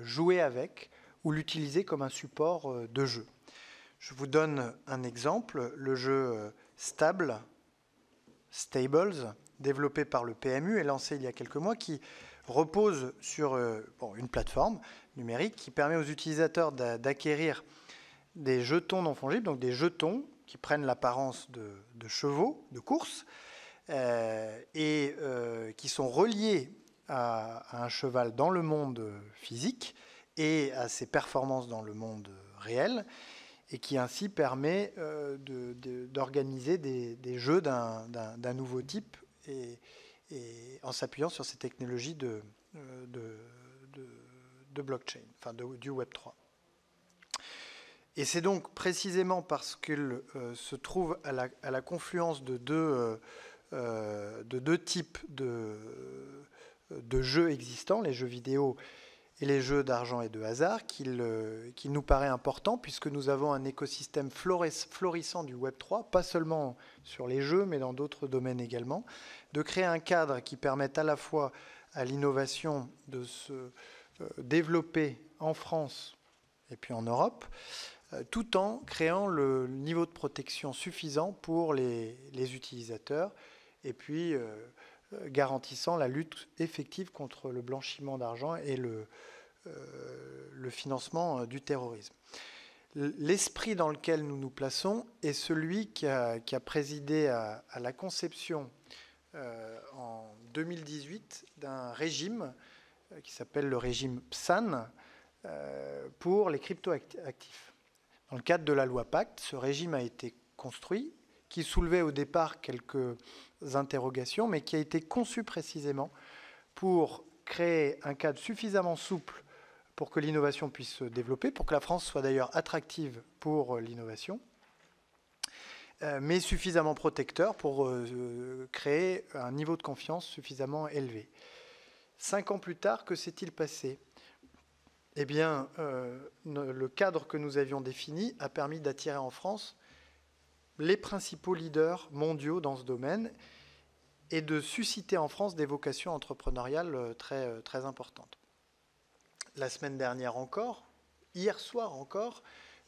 jouer avec ou l'utiliser comme un support de jeu. Je vous donne un exemple, le jeu Stable, Stables, développé par le PMU et lancé il y a quelques mois, qui repose sur euh, une plateforme numérique qui permet aux utilisateurs d'acquérir des jetons non fongibles, donc des jetons qui prennent l'apparence de, chevaux de course euh, et euh, qui sont reliés à, un cheval dans le monde physique et à ses performances dans le monde réel et qui ainsi permet d'organiser des, jeux d'un nouveau type et, en s'appuyant sur ces technologies de, euh, blockchain, enfin du Web 3. Et c'est donc précisément parce qu'il euh, se trouve à la, confluence de deux, euh, types de, jeux existants, les jeux vidéo et les jeux d'argent et de hasard qu'il nous paraît important puisque nous avons un écosystème florissant du Web 3, pas seulement sur les jeux mais dans d'autres domaines également, de créer un cadre qui permette à la fois à l'innovation de se euh, développer en France et puis en Europe, euh, tout en créant le niveau de protection suffisant pour les, utilisateurs et puis euh, garantissant la lutte effective contre le blanchiment d'argent et le, le financement du terrorisme. L'esprit dans lequel nous nous plaçons est celui qui a, présidé à, la conception euh, en 2018 d'un régime euh, qui s'appelle le régime PSAN euh, pour les cryptoactifs. Dans le cadre de la loi Pacte, ce régime a été construit, qui soulevait au départ quelques interrogations, mais qui a été conçu précisément pour créer un cadre suffisamment souple pour que l'innovation puisse se développer, pour que la France soit d'ailleurs attractive pour l'innovation, euh, mais suffisamment protecteur pour euh, créer un niveau de confiance suffisamment élevé. Cinq ans plus tard, que s'est-il passé? Eh bien, euh, le cadre que nous avions défini a permis d'attirer en France les principaux leaders mondiaux dans ce domaine et de susciter en France des vocations entrepreneuriales très, très importantes. La semaine dernière encore, hier soir encore,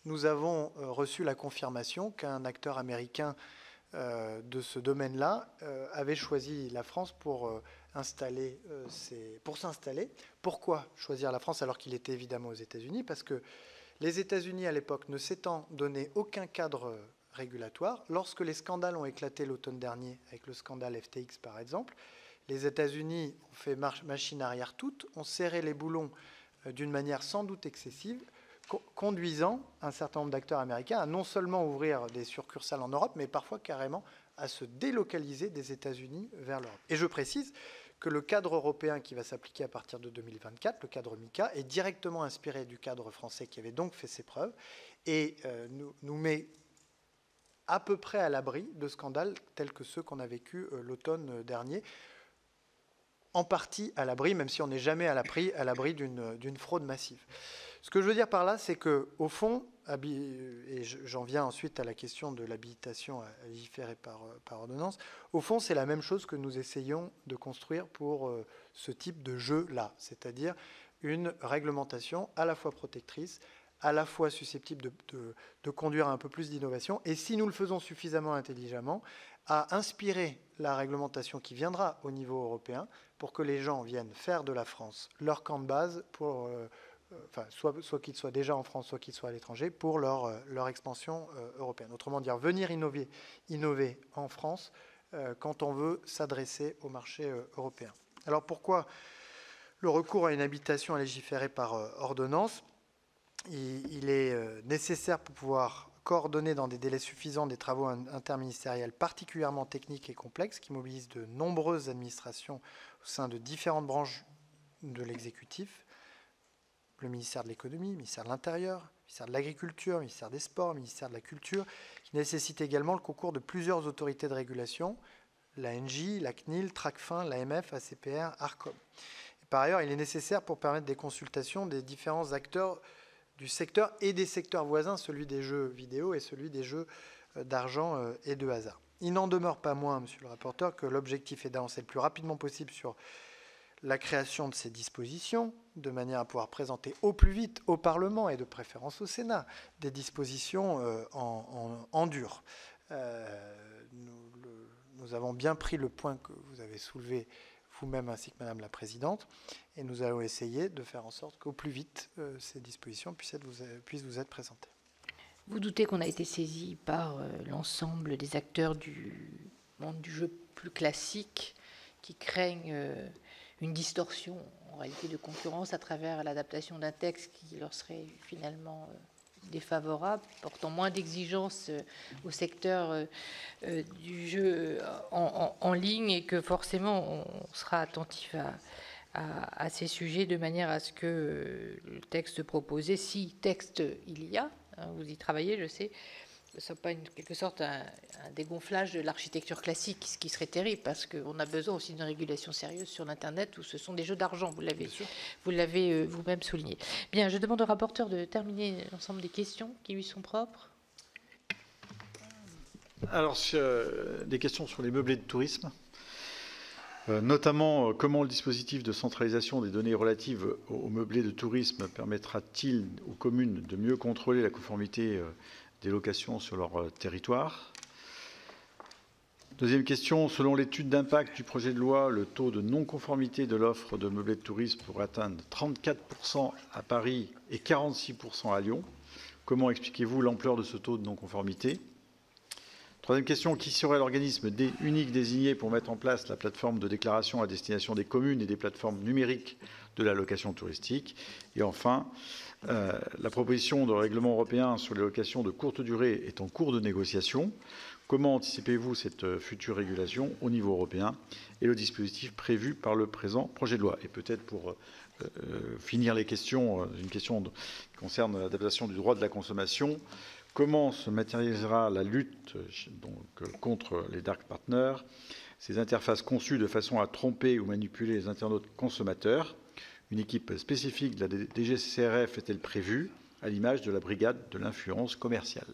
nous avons euh, reçu la confirmation qu'un acteur américain euh, de ce domaine-là euh, avait choisi la France pour installer pour s'installer. Pourquoi choisir la France alors qu'il était évidemment aux États-Unis? Parce que les États-Unis à l'époque ne s'étant donné aucun cadre régulatoire, lorsque les scandales ont éclaté l'automne dernier, avec le scandale FTX par exemple, les États-Unis ont fait machine arrière toute, ont serré les boulons d'une manière sans doute excessive, conduisant un certain nombre d'acteurs américains à non seulement ouvrir des succursales en Europe, mais parfois carrément à se délocaliser des États-Unis vers l'Europe. Et je précise que le cadre européen qui va s'appliquer à partir de 2024, le cadre MICA, est directement inspiré du cadre français qui avait donc fait ses preuves et euh, nous, nous, met à peu près à l'abri de scandales tels que ceux qu'on a vécu euh, l'automne dernier, en partie à l'abri, même si on n'est jamais à l'abri d'une fraude massive. Ce que je veux dire par là, c'est que au fond, et j'en viens ensuite à la question de l'habilitation à légiférer par, par, ordonnance, au fond, c'est la même chose que nous essayons de construire pour euh, ce type de jeu-là, c'est-à-dire une réglementation à la fois protectrice, à la fois susceptible de, conduire à un peu plus d'innovation, et si nous le faisons suffisamment intelligemment, à inspirer la réglementation qui viendra au niveau européen pour que les gens viennent faire de la France leur camp de base pour euh, euh, soit, qu'ils soient déjà en France, soit qu'ils soient à l'étranger, pour leur, euh, expansion européenne. Autrement dire, venir innover, innover en France quand on veut s'adresser au marché européen. Alors pourquoi le recours à une habitation à légiférer par ordonnance? Il, est nécessaire pour pouvoir coordonner dans des délais suffisants des travaux interministériels particulièrement techniques et complexes qui mobilisent de nombreuses administrations au sein de différentes branches de l'exécutif le ministère de l'économie, le ministère de l'Intérieur, le ministère de l'Agriculture, le ministère des Sports, le ministère de la Culture, qui nécessite également le concours de plusieurs autorités de régulation, l'ANJ, la CNIL, TRACFIN, l'AMF, ACPR, ARCOM. Par ailleurs, il est nécessaire pour permettre des consultations des différents acteurs du secteur et des secteurs voisins, celui des jeux vidéo et celui des jeux euh, d'argent euh, et de hasard. Il n'en demeure pas moins, monsieur le rapporteur, que l'objectif est d'avancer le plus rapidement possible sur la création de ces dispositions, de manière à pouvoir présenter au plus vite au Parlement et de préférence au Sénat des dispositions euh, en, dur. Nous, avons bien pris le point que vous avez soulevé vous-même ainsi que Madame la Présidente, et nous allons essayer de faire en sorte qu'au plus vite euh, ces dispositions vous, puissent vous être présentées. Vous doutez qu'on a été saisi par l'ensemble des acteurs du monde du jeu plus classique qui craignent une distorsion en réalité de concurrence à travers l'adaptation d'un texte qui leur serait finalement euh, défavorable, portant moins d'exigences euh, au secteur euh, du jeu en, ligne et que forcément on sera attentif à, ces sujets de manière à ce que le texte proposé, si texte il y a, hein, vous y travaillez, je sais, soit pas une quelque sorte un, dégonflage de l'architecture classique, ce qui serait terrible, parce qu'on a besoin aussi d'une régulation sérieuse sur l'Internet, où ce sont des jeux d'argent, vous l'avez vous l'avez euh, vous-même souligné. Bien, je demande au rapporteur de terminer l'ensemble des questions qui lui sont propres. Alors, euh, des questions sur les meublés de tourisme. Euh, notamment, comment le dispositif de centralisation des données relatives aux meublés de tourisme permettra-t-il aux communes de mieux contrôler la conformité des locations sur leur euh, territoire. Deuxième question, selon l'étude d'impact du projet de loi, le taux de non-conformité de l'offre de meublés de tourisme pourrait atteindre 34% à Paris et 46% à Lyon. Comment expliquez-vous l'ampleur de ce taux de non-conformité? Troisième question, qui serait l'organisme unique désigné pour mettre en place la plateforme de déclaration à destination des communes et des plateformes numériques de la location touristique? Et enfin, euh, la proposition de règlement européen sur les locations de courte durée est en cours de négociation. Comment anticipez-vous cette euh, future régulation au niveau européen et le dispositif prévu par le présent projet de loi? Et peut-être pour euh, finir les questions, une question qui concerne l'adaptation du droit de la consommation. Comment se matérialisera la lutte contre les dark partners Ces interfaces conçues de façon à tromper ou manipuler les internautes consommateurs une équipe spécifique de la DGCRF est-elle prévue, à l'image de la brigade de l'influence commerciale?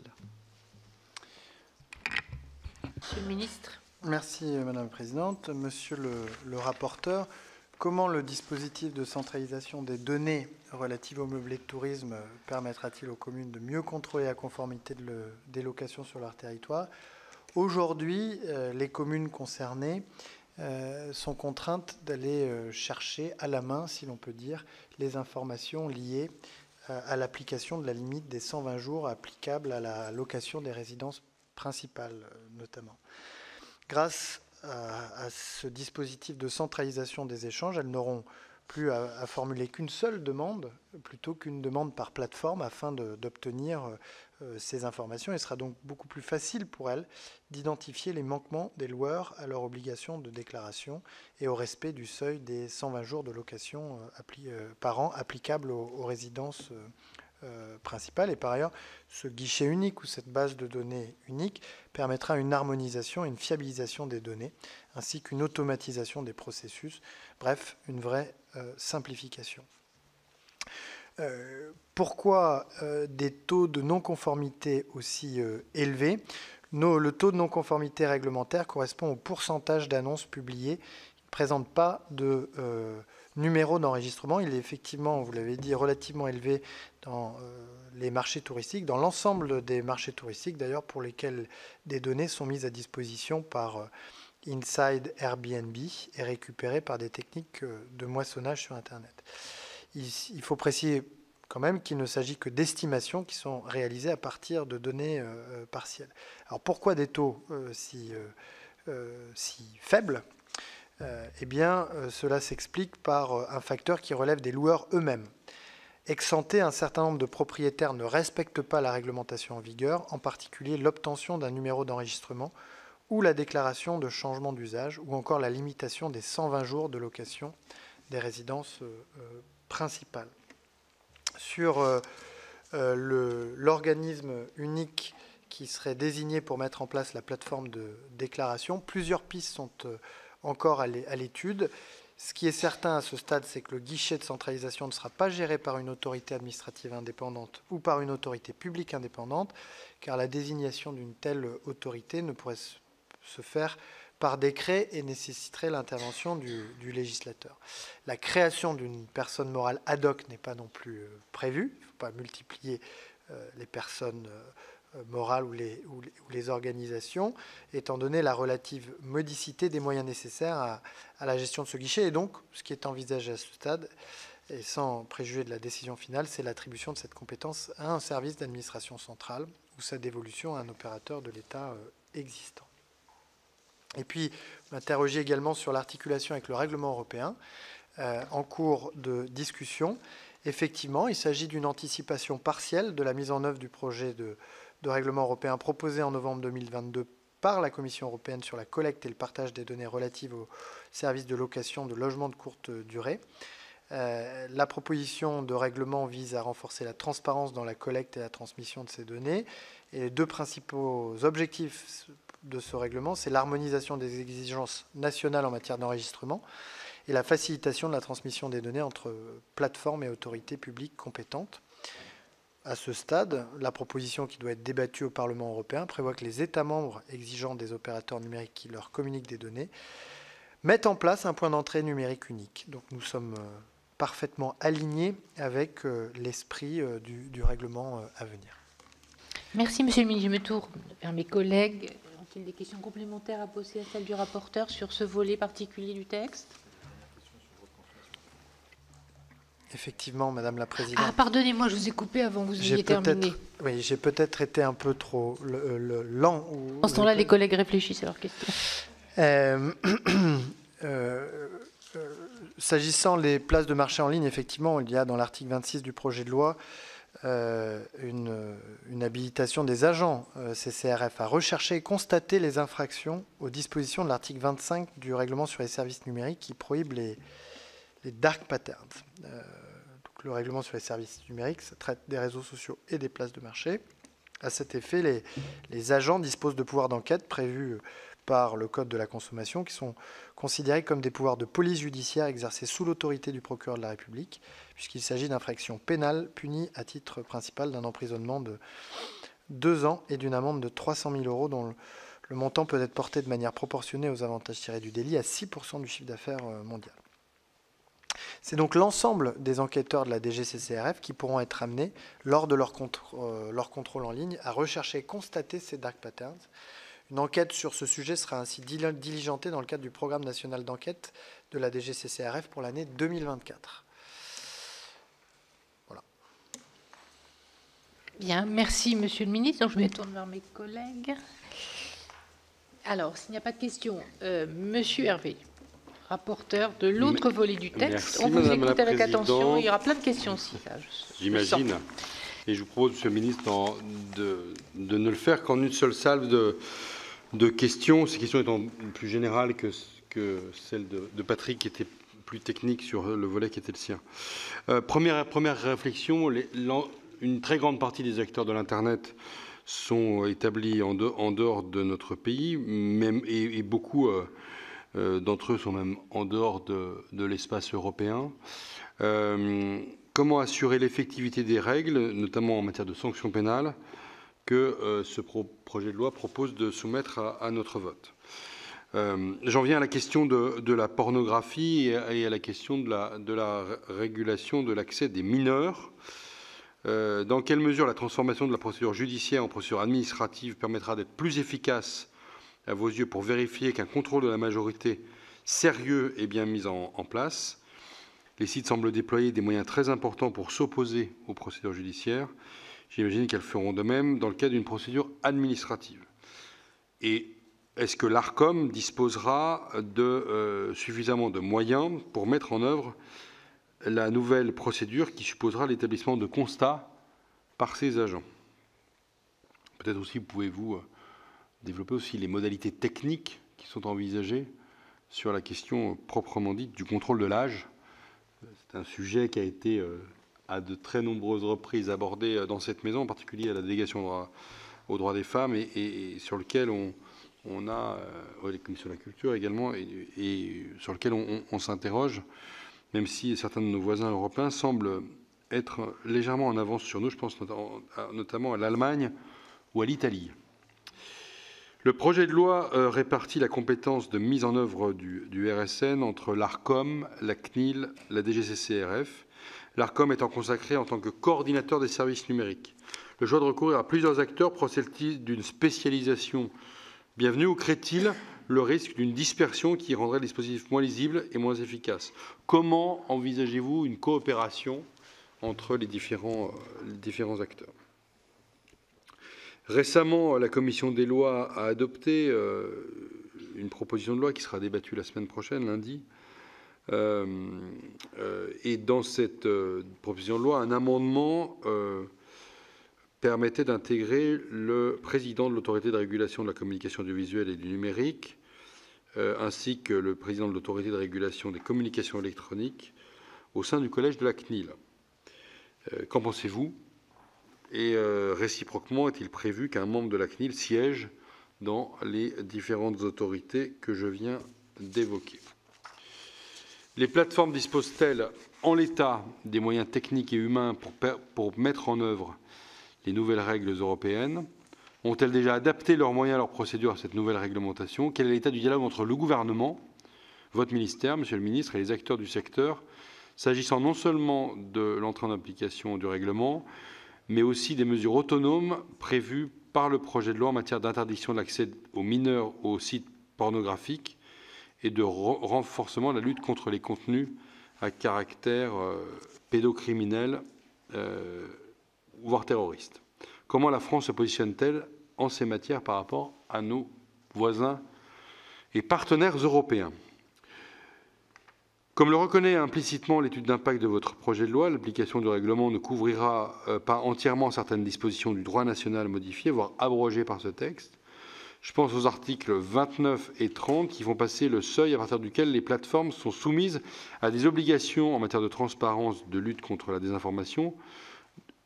Monsieur le ministre. Merci, Madame la Présidente. Monsieur le, rapporteur, comment le dispositif de centralisation des données relatives au meublé de tourisme permettra-t-il aux communes de mieux contrôler la conformité de des locations sur leur territoire? Aujourd'hui, euh, les communes concernées euh, sont contraintes d'aller euh, chercher à la main, si l'on peut dire, les informations liées euh, à l'application de la limite des 120 jours applicables à la location des résidences principales notamment. Grâce à, ce dispositif de centralisation des échanges, elles n'auront plus à, formuler qu'une seule demande plutôt qu'une demande par plateforme afin d'obtenir ces informations. Il sera donc beaucoup plus facile pour elle d'identifier les manquements des loueurs à leur obligation de déclaration et au respect du seuil des 120 jours de location par an applicable aux, résidences principales. Et par ailleurs, ce guichet unique ou cette base de données unique permettra une harmonisation et une fiabilisation des données, ainsi qu'une automatisation des processus, bref, une vraie euh, simplification. Euh, pourquoi euh, des taux de non-conformité aussi élevés? Le taux de non-conformité réglementaire correspond au pourcentage d'annonces publiées qui ne présentent pas de numéro d'enregistrement. Il est effectivement, vous l'avez dit, relativement élevé dans les marchés touristiques, dans l'ensemble des marchés touristiques d'ailleurs, pour lesquels des données sont mises à disposition par Inside Airbnb et récupérées par des techniques de moissonnage sur Internet. Il, faut préciser quand même qu'il ne s'agit que d'estimations qui sont réalisées à partir de données euh, euh, partielles. Alors pourquoi des taux euh, si, faibles? Eh bien, cela s'explique par un facteur qui relève des loueurs eux-mêmes. Excenté, un certain nombre de propriétaires ne respectent pas la réglementation en vigueur, en particulier l'obtention d'un numéro d'enregistrement ou la déclaration de changement d'usage, ou encore la limitation des 120 jours de location des résidences euh, euh. Sur euh, l'organisme unique qui serait désigné pour mettre en place la plateforme de déclaration, plusieurs pistes sont encore à l'étude. Ce qui est certain à ce stade, c'est que le guichet de centralisation ne sera pas géré par une autorité administrative indépendante ou par une autorité publique indépendante, car la désignation d'une telle autorité ne pourrait se faire par décret et nécessiterait l'intervention du, législateur. La création d'une personne morale ad hoc n'est pas non plus euh, prévue. Il ne faut pas multiplier euh, les personnes euh, morales ou les, organisations, étant donné la relative modicité des moyens nécessaires à, la gestion de ce guichet. Et donc, ce qui est envisagé à ce stade, et sans préjuger de la décision finale, c'est l'attribution de cette compétence à un service d'administration centrale ou sa dévolution à un opérateur de l'État existant. Et puis, m'interroger également sur l'articulation avec le règlement européen euh, en cours de discussion. Effectivement, il s'agit d'une anticipation partielle de la mise en œuvre du projet de règlement européen proposé en novembre 2022 par la Commission européenne sur la collecte et le partage des données relatives aux services de location de logements de courte durée. Euh, la proposition de règlement vise à renforcer la transparence dans la collecte et la transmission de ces données. Et les deux principaux objectifs de ce règlement, c'est l'harmonisation des exigences nationales en matière d'enregistrement et la facilitation de la transmission des données entre plateformes et autorités publiques compétentes. À ce stade, la proposition qui doit être débattue au Parlement européen prévoit que les États membres exigeant des opérateurs numériques qui leur communiquent des données mettent en place un point d'entrée numérique unique. Donc nous sommes euh, parfaitement alignés avec euh, l'esprit euh, du, règlement à venir. Merci Monsieur le ministre. Je me tourne vers mes collègues. Ont-ils des questions complémentaires à poser à celle du rapporteur sur ce volet particulier du texte? Effectivement, Madame la Présidente. Ah, pardonnez-moi, je vous ai coupé avant que vous ayez terminé. Oui, j'ai peut-être été un peu trop lent. en ce temps-là, les collègues réfléchissent à leurs questions. Euh, euh, euh, s'agissant des places de marché en ligne, effectivement, il y a dans l'article 26 du projet de loi une, une, habilitation des agents CCRF à rechercher et constater les infractions aux dispositions de l'article 25 du règlement sur les services numériques qui prohibe les, dark patterns le règlement sur les services numériques, traite des réseaux sociaux et des places de marché. À cet effet, les, agents disposent de pouvoirs d'enquête prévus par le Code de la consommation, qui sont considérés comme des pouvoirs de police judiciaire exercés sous l'autorité du procureur de la République, puisqu'il s'agit d'infractions pénales punies à titre principal d'un emprisonnement de deux ans et d'une amende de 300 000 euros, dont le montant peut être porté de manière proportionnée aux avantages tirés du délit à 6% du chiffre d'affaires euh, mondial. C'est donc l'ensemble des enquêteurs de la DGCCRF qui pourront être amenés, lors de euh, leur, contrôle en ligne, à rechercher et constater ces dark patterns. Une enquête sur ce sujet sera ainsi diligentée dans le cadre du programme national d'enquête de la DGCCRF pour l'année 2024. Voilà. Bien, merci Monsieur le Ministre. je me tourne vers mes collègues. Alors, s'il n'y a pas de questions, euh, Monsieur Hervé rapporteur de l'autre volet du texte. Merci, On vous Madame écoute avec attention. Il y aura plein de questions aussi. J'imagine. Et je vous propose, Monsieur le Ministre, en- de, de ne le faire qu'en une seule salve de, de questions, ces questions étant plus générales que, celles de, Patrick, qui était plus technique sur le volet qui était le sien. Euh, première, première réflexion, une très grande partie des acteurs de l'Internet sont établis en, de- en dehors de notre pays, même, et, beaucoup euh, euh, d'entre eux sont même en dehors de, l'espace européen. Comment assurer l'effectivité des règles, notamment en matière de sanctions pénales, que euh, ce pro- projet de loi propose de soumettre à, notre vote. Euh, J'en viens à la question de, la pornographie et à, la question de la, régulation de l'accès des mineurs. Euh, dans quelle mesure la transformation de la procédure judiciaire en procédure administrative permettra d'être plus efficace à vos yeux pour vérifier qu'un contrôle de la majorité sérieux est bien mis en place? Les sites semblent déployer des moyens très importants pour s'opposer aux procédures judiciaires. J'imagine qu'elles feront de même dans le cadre d'une procédure administrative. Et est-ce que l'ARCOM disposera de euh, suffisamment de moyens pour mettre en œuvre la nouvelle procédure qui supposera l'établissement de constats par ses agents? Peut-être aussi pouvez-vous euh, développer aussi les modalités techniques qui sont envisagées sur la question proprement dite du contrôle de l'âge c'est un sujet qui a été euh, à de très nombreuses reprises abordé euh, dans cette maison, en particulier à la délégation aux droits- des femmes, et, sur lequel on, on a, euh, de la culture également, et, sur lequel on, on- s'interroge, même si certains de nos voisins européens semblent être légèrement en avance sur nous. Je pense notamment à, notamment à l'Allemagne ou à l'Italie. Le projet de loi euh, répartit la compétence de mise en œuvre du, du RSN entre l'ARCOM, la CNIL, la DGCCRF. L'ARCOM étant consacré en tant que coordinateur des services numériques. Le choix de recourir à plusieurs acteurs procède-t-il d'une spécialisation bienvenue ou crée-t-il le risque d'une dispersion qui rendrait le dispositif moins lisible et moins efficace? Comment envisagez-vous une coopération entre les différents, euh, les différents acteurs? Récemment, la commission des lois a adopté euh, une proposition de loi qui sera débattue la semaine prochaine, lundi. Euh, euh, et dans cette euh, proposition de loi, un amendement permettait d'intégrer le président de l'autorité de régulation de la communication audiovisuelle et du numérique, ainsi que le président de l'autorité de régulation des communications électroniques au sein du collège de la CNIL. Qu'en pensez-vous? Et réciproquement, est-il prévu qu'un membre de la CNIL siège dans les différentes autorités que je viens d'évoquer? Les plateformes disposent-elles en l'état des moyens techniques et humains pour, mettre en œuvre les nouvelles règles européennes Ont-elles déjà adapté leurs moyens, leurs procédures à cette nouvelle réglementation Quel est l'état du dialogue entre le gouvernement, votre ministère, Monsieur le ministre, et les acteurs du secteur, s'agissant non seulement de l'entrée en application du règlement, mais aussi des mesures autonomes prévues par le projet de loi en matière d'interdiction de l'accès aux mineurs aux sites pornographiques et de re- renforcement de la lutte contre les contenus à caractère euh, pédocriminel, euh, voire terroriste. Comment la France se positionne-t-elle en ces matières par rapport à nos voisins et partenaires européens? Comme le reconnaît implicitement l'étude d'impact de votre projet de loi, l'application du règlement ne couvrira euh, pas entièrement certaines dispositions du droit national modifiées, voire abrogées par ce texte. Je pense aux articles 29 et 30 qui vont passer le seuil à partir duquel les plateformes sont soumises à des obligations en matière de transparence, de lutte contre la désinformation,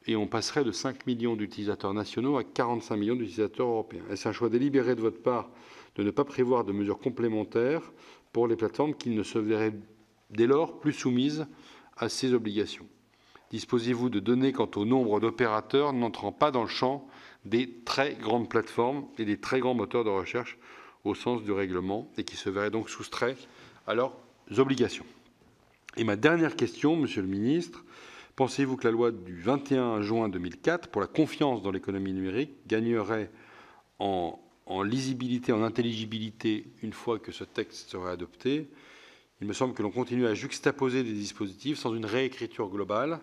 et on passerait de 5 millions d'utilisateurs nationaux à 45 millions d'utilisateurs européens. Est-ce un choix délibéré de votre part de ne pas prévoir de mesures complémentaires pour les plateformes qui ne se verraient dès lors plus soumises à ces obligations? Disposez-vous de données quant au nombre d'opérateurs n'entrant pas dans le champ des très grandes plateformes et des très grands moteurs de recherche au sens du règlement et qui se verraient donc soustraits à leurs obligations Et ma dernière question, Monsieur le Ministre, pensez-vous que la loi du 21 juin 2004 pour la confiance dans l'économie numérique gagnerait en, lisibilité, en intelligibilité une fois que ce texte serait adopté? Il me semble que l'on continue à juxtaposer des dispositifs sans une réécriture globale.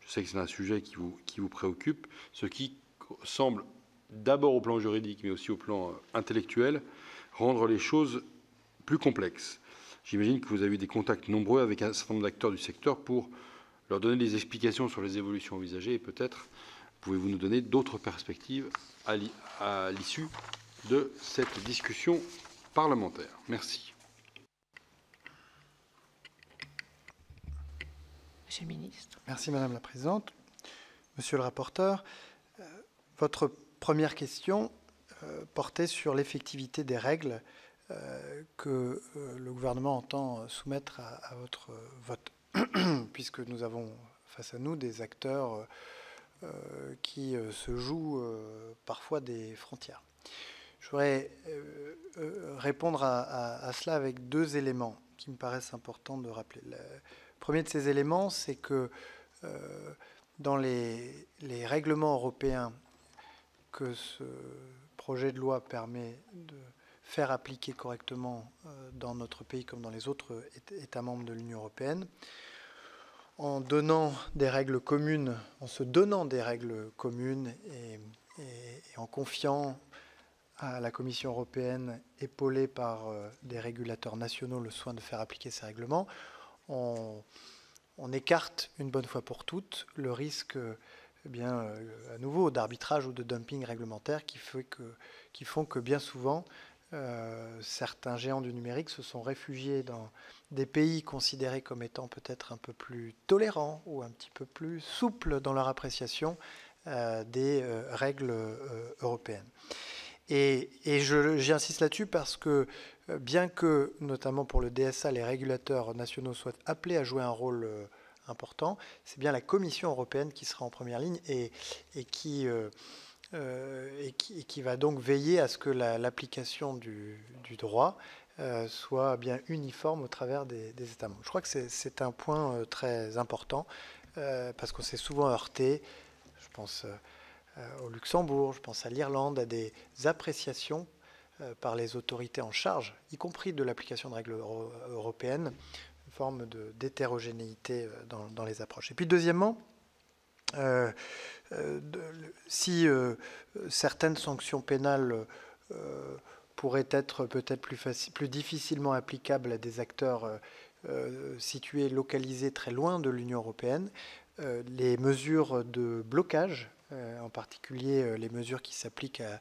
Je sais que c'est un sujet qui vous, qui vous préoccupe, ce qui semble d'abord au plan juridique, mais aussi au plan euh, intellectuel, rendre les choses plus complexes. J'imagine que vous avez eu des contacts nombreux avec un certain nombre d'acteurs du secteur pour leur donner des explications sur les évolutions envisagées et peut-être pouvez-vous nous donner d'autres perspectives à l'issue de cette discussion parlementaire. Merci. Monsieur le ministre. Merci Madame la Présidente. Monsieur le rapporteur, euh, votre première question euh, portait sur l'effectivité des règles euh, que le gouvernement entend soumettre à, votre vote, puisque nous avons face à nous des acteurs qui se jouent parfois des frontières. Je voudrais répondre à, cela avec deux éléments qui me paraissent importants de rappeler. Le premier de ces éléments, c'est que dans les, règlements européens que ce projet de loi permet de faire appliquer correctement euh, dans notre pays comme dans les autres États membres de l'Union européenne, en donnant des règles communes, en se donnant des règles communes et, en confiant à la Commission européenne, épaulée par euh, des régulateurs nationaux, le soin de faire appliquer ces règlements, on écarte une bonne fois pour toutes le risque, eh bien, euh, à nouveau, d'arbitrage ou de dumping réglementaire qui, font que bien souvent, euh, certains géants du numérique se sont réfugiés dans des pays considérés comme étant peut-être un peu plus tolérants ou un petit peu plus souples dans leur appréciation euh, des règles européennes. Et, et j'insiste là-dessus parce que bien que, notamment pour le DSA, les régulateurs nationaux soient appelés à jouer un rôle important, c'est bien la Commission européenne qui sera en première ligne et, qui, euh, et, qui, va donc veiller à ce que l'application du, droit soit bien uniforme au travers des, États membres. Je crois que c'est un point très important parce qu'on s'est souvent heurté, je pense au Luxembourg, je pense à l'Irlande, à des appréciations euh, par les autorités en charge, y compris de l'application de règles européennes, forme d'hétérogénéité euh, dans, les approches. Et puis deuxièmement, euh, si certaines sanctions pénales pourraient être peut-être plus, difficilement applicables à des acteurs situés, localisés très loin de l'Union européenne, les mesures de blocage, en particulier les mesures qui s'appliquent à, euh,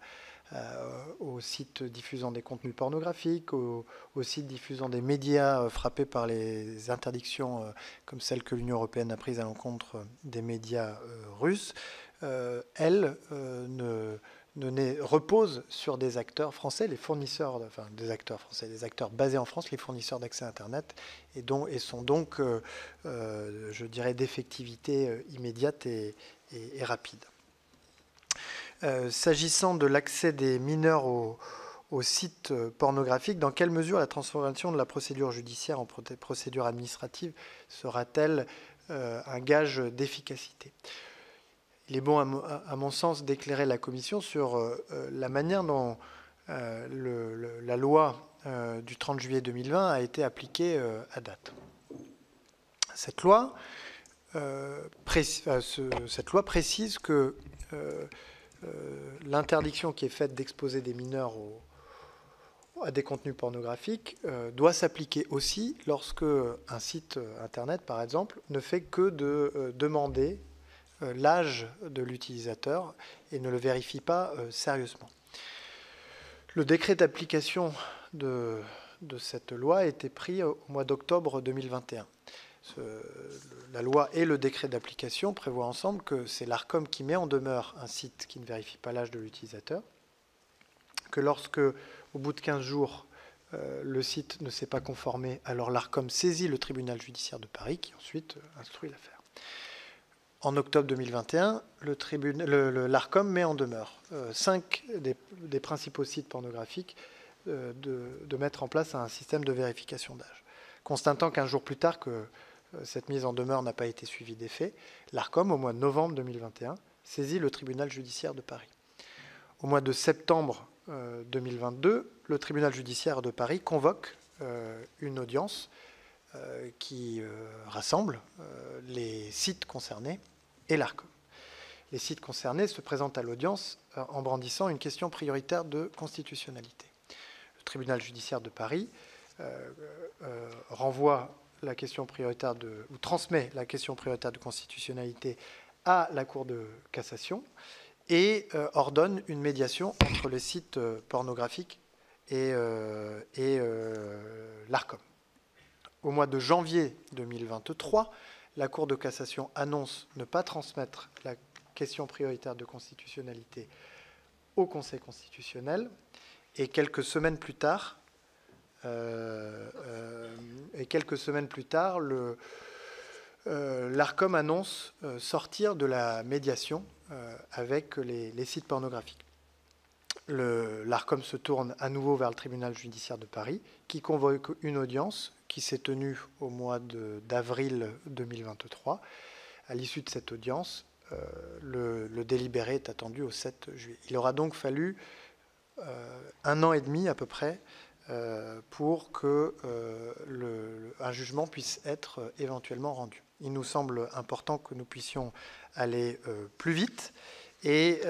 aux sites diffusant des contenus pornographiques, aux, sites diffusant des médias euh, frappés par les interdictions euh, comme celles que l'Union européenne a prises à l'encontre des médias russes, elle ne, repose sur des acteurs français, les fournisseurs, enfin des acteurs français, des acteurs basés en France, les fournisseurs d'accès Internet, et, dont, et sont donc, je dirais, d'effectivité immédiate et rapide. Euh, s'agissant de l'accès des mineurs aux, sites euh, pornographiques, dans quelle mesure la transformation de la procédure judiciaire en procédure administrative sera-t-elle euh, un gage d'efficacité? Il est bon, à, mon sens, d'éclairer la Commission sur la manière dont la loi du 30 juillet 2020 a été appliquée à date. Cette loi, précise que l'interdiction qui est faite d'exposer des mineurs à des contenus pornographiques euh, doit s'appliquer aussi lorsque un site internet, par exemple, ne fait que de euh, demander l'âge de l'utilisateur et ne le vérifie pas sérieusement. Le décret d'application de, cette loi a été pris au mois d'octobre 2021 la loi et le décret d'application prévoient ensemble que c'est l'ARCOM qui met en demeure un site qui ne vérifie pas l'âge de l'utilisateur, que lorsque, au bout de 15 jours, euh, le site ne s'est pas conformé, alors l'ARCOM saisit le tribunal judiciaire de Paris qui ensuite euh, instruit l'affaire. En octobre 2021, l'ARCOM met en demeure euh, cinq des, principaux sites pornographiques de, de, mettre en place un système de vérification d'âge. Constatant qu'un jour plus tard que euh, cette mise en demeure n'a pas été suivie des faits, l'ARCOM, au mois de novembre 2021, saisit le tribunal judiciaire de Paris. Au mois de septembre 2022, euh, le tribunal judiciaire de Paris convoque euh, une audience qui rassemble les sites concernés et l'ARCOM. Les sites concernés se présentent à l'audience en brandissant une question prioritaire de constitutionnalité. Le tribunal judiciaire de Paris renvoie la question prioritaire de, transmet la question prioritaire de constitutionnalité à la Cour de cassation et ordonne une médiation entre les sites pornographiques et, et l'ARCOM. Au mois de janvier 2023, la Cour de cassation annonce ne pas transmettre la question prioritaire de constitutionnalité au Conseil constitutionnel. Et quelques semaines plus tard, euh, euh, et quelques semaines plus tard, euh, l'ARCOM annonce sortir de la médiation avec les, sites pornographiques. L'ARCOM se tourne à nouveau vers le tribunal judiciaire de Paris, qui convoque une audience qui s'est tenue au mois d'avril 2023. À l'issue de cette audience, euh, le, délibéré est attendu au 7 juillet. Il aura donc fallu euh, un an et demi à peu près euh, pour que un jugement puisse être éventuellement rendu. Il nous semble important que nous puissions aller plus vite et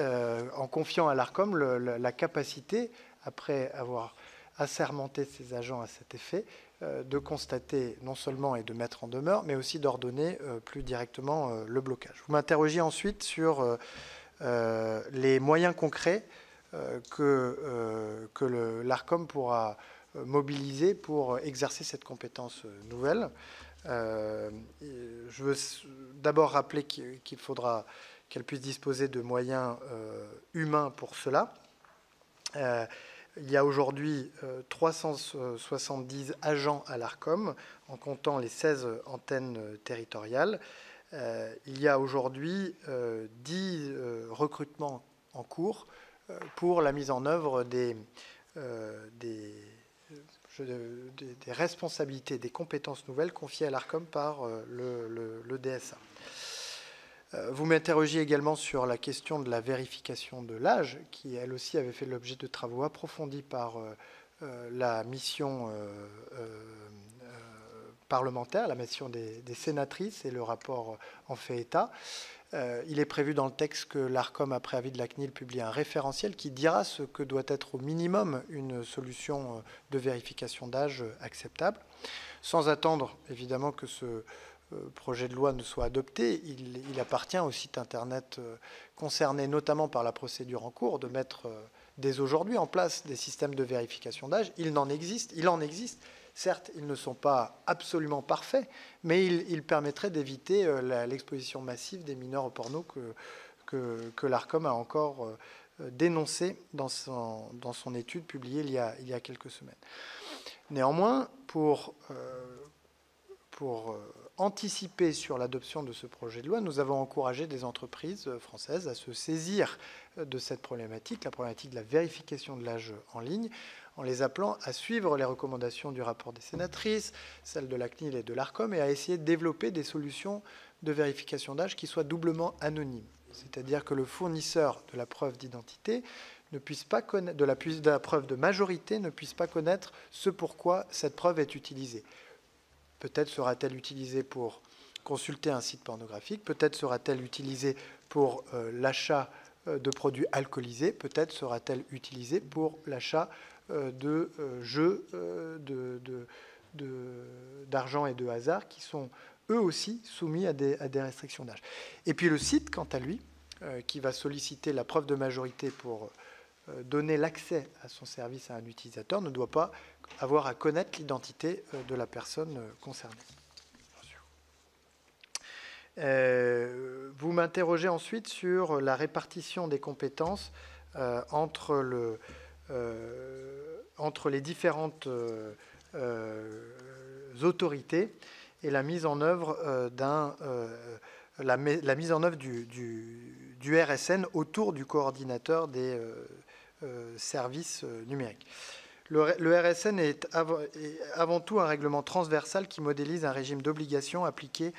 en confiant à l'ARCOM la capacité, après avoir assermenté ses agents à cet effet, euh, de constater non seulement et de mettre en demeure, mais aussi d'ordonner euh, plus directement euh, le blocage. Vous m'interrogez ensuite sur les moyens concrets que, que l'ARCOM pourra mobiliser pour exercer cette compétence nouvelle. je veux d'abord rappeler qu'il faudra qu'elle puisse disposer de moyens humains pour cela. Il y a aujourd'hui 370 euh, agents à l'ARCOM, en comptant les 16 antennes territoriales. Euh, il y a aujourd'hui 10 euh, recrutements en cours pour la mise en œuvre des, des, des responsabilités, des compétences nouvelles confiées à l'ARCOM par le, le DSA. Euh, vous m'interrogez également sur la question de la vérification de l'âge, qui elle aussi avait fait l'objet de travaux approfondis par euh, euh, la mission parlementaire, la mission des, sénatrices et le rapport en fait état. Il est prévu dans le texte que l'ARCOM, après avis de la CNIL, publie un référentiel qui dira ce que doit être au minimum une solution de vérification d'âge acceptable, sans attendre évidemment que ce, euh, projet de loi ne soit adopté, il, appartient au site Internet euh, concerné notamment par la procédure en cours de mettre euh, dès aujourd'hui en place des systèmes de vérification d'âge. Il en existe, il en existe. Certes, ils ne sont pas absolument parfaits, mais ils, permettraient d'éviter l'exposition massive des mineurs au porno que, l'ARCOM a encore dénoncé dans son, étude publiée il y, a, quelques semaines. Néanmoins, pour, pour anticiper sur l'adoption de ce projet de loi, nous avons encouragé des entreprises françaises à se saisir de cette problématique, la problématique de la vérification de l'âge en ligne, en les appelant à suivre les recommandations du rapport des sénatrices, celles de la CNIL et de l'ARCOM, et à essayer de développer des solutions de vérification d'âge qui soient doublement anonymes. C'est-à-dire que le fournisseur de la preuve d'identité ne puisse pas connaître, de la, preuve de majorité ne puisse pas connaître ce pourquoi cette preuve est utilisée. Peut-être sera-t-elle utilisée pour consulter un site pornographique, peut-être sera-t-elle utilisée pour euh, l'achat euh, de produits alcoolisés, peut-être sera-t-elle utilisée pour l'achat de jeux d'argent et de hasard qui sont eux aussi soumis à des, à des restrictions d'âge. Et puis le site, quant à lui, qui va solliciter la preuve de majorité pour donner l'accès à son service à un utilisateur, ne doit pas avoir à connaître l'identité euh, de la personne euh, concernée. Euh, vous m'interrogez ensuite sur la répartition des compétences entre, le, entre, les différentes autorités et la mise en œuvre d'un la, mise en œuvre du, du, du, RSN autour du coordinateur des services numériques. Le, RSN est avant, tout un règlement transversal qui modélise un régime d'obligations appliqué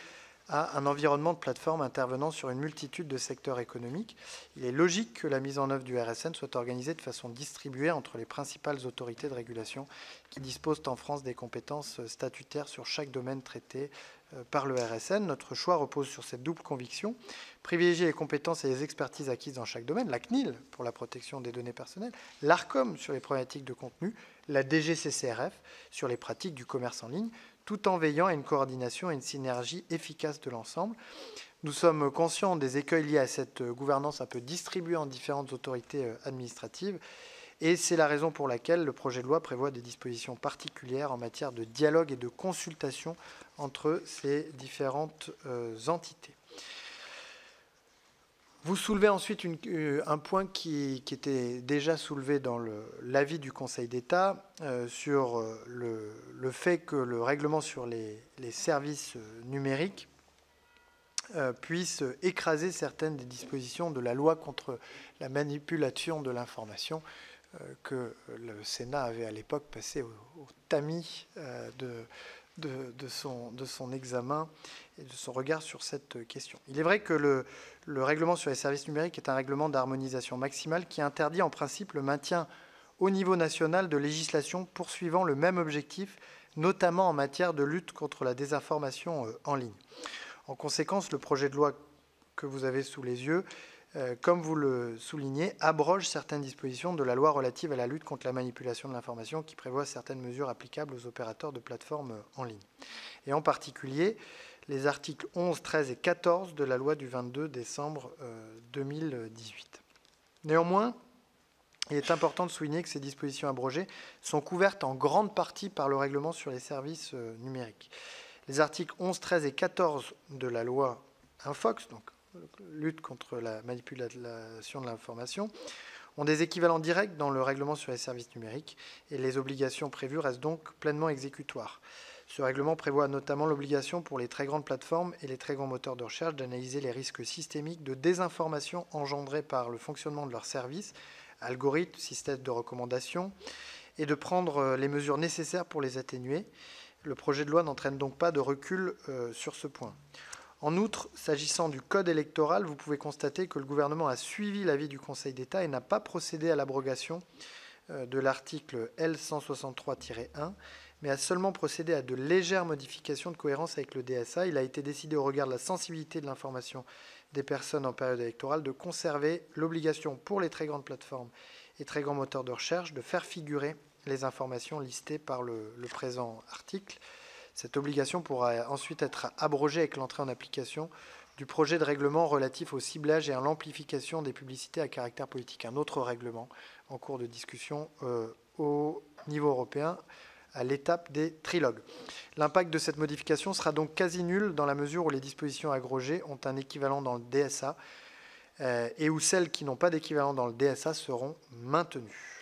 à un environnement de plateforme intervenant sur une multitude de secteurs économiques. Il est logique que la mise en œuvre du RSN soit organisée de façon distribuée entre les principales autorités de régulation qui disposent en France des compétences statutaires sur chaque domaine traité euh, par le RSN. Notre choix repose sur cette double conviction. Privilégier les compétences et les expertises acquises dans chaque domaine, la CNIL pour la protection des données personnelles, l'ARCOM sur les problématiques de contenu, la DGCCRF sur les pratiques du commerce en ligne, tout en veillant à une coordination et une synergie efficace de l'ensemble. Nous sommes conscients des écueils liés à cette gouvernance un peu distribuée en différentes autorités euh, administratives et c'est la raison pour laquelle le projet de loi prévoit des dispositions particulières en matière de dialogue et de consultation entre ces différentes euh, entités. Vous soulevez ensuite euh, un point qui, était déjà soulevé dans l'avis du Conseil d'État euh, sur euh, le, fait que le règlement sur les, services numériques puisse écraser certaines des dispositions de la loi contre la manipulation de l'information que le Sénat avait à l'époque passé au, tamis de, de, son, de, son, examen et de son regard sur cette question. Il est vrai que le, le règlement sur les services numériques est un règlement d'harmonisation maximale qui interdit en principe le maintien au niveau national de législation poursuivant le même objectif, notamment en matière de lutte contre la désinformation euh, en ligne. En conséquence, le projet de loi que vous avez sous les yeux euh, comme vous le soulignez, abroge certaines dispositions de la loi relative à la lutte contre la manipulation de l'information qui prévoit certaines mesures applicables aux opérateurs de plateformes en ligne. Et en particulier, les articles 11, 13 et 14 de la loi du 22 décembre 2018. Euh, Néanmoins, il est important de souligner que ces dispositions abrogées sont couvertes en grande partie par le règlement sur les services euh, numériques. Les articles 11, 13 et 14 de la loi Infox, donc lutte contre la manipulation de l'information, ont des équivalents directs dans le règlement sur les services numériques et les obligations prévues restent donc pleinement exécutoires. Ce règlement prévoit notamment l'obligation pour les très grandes plateformes et les très grands moteurs de recherche d'analyser les risques systémiques de désinformation engendrés par le fonctionnement de leurs services, algorithmes, systèmes de recommandation, et de prendre les mesures nécessaires pour les atténuer. Le projet de loi n'entraîne donc pas de recul euh, sur ce point. En outre, s'agissant du code électoral, vous pouvez constater que le gouvernement a suivi l'avis du Conseil d'État et n'a pas procédé à l'abrogation euh, de l'article L163-1, mais a seulement procédé à de légères modifications de cohérence avec le DSA. Il a été décidé au regard de la sensibilité de l'information des personnes en période électorale de conserver l'obligation pour les très grandes plateformes et très grands moteurs de recherche de faire figurer les informations listées par le présent article. Cette obligation pourra ensuite être abrogée avec l'entrée en application du projet de règlement relatif au ciblage et à l'amplification des publicités à caractère politique, un autre règlement en cours de discussion euh, au niveau européen à l'étape des trilogues. L'impact de cette modification sera donc quasi nul dans la mesure où les dispositions agrogées ont un équivalent dans le DSA euh, et où celles qui n'ont pas d'équivalent dans le DSA seront maintenues.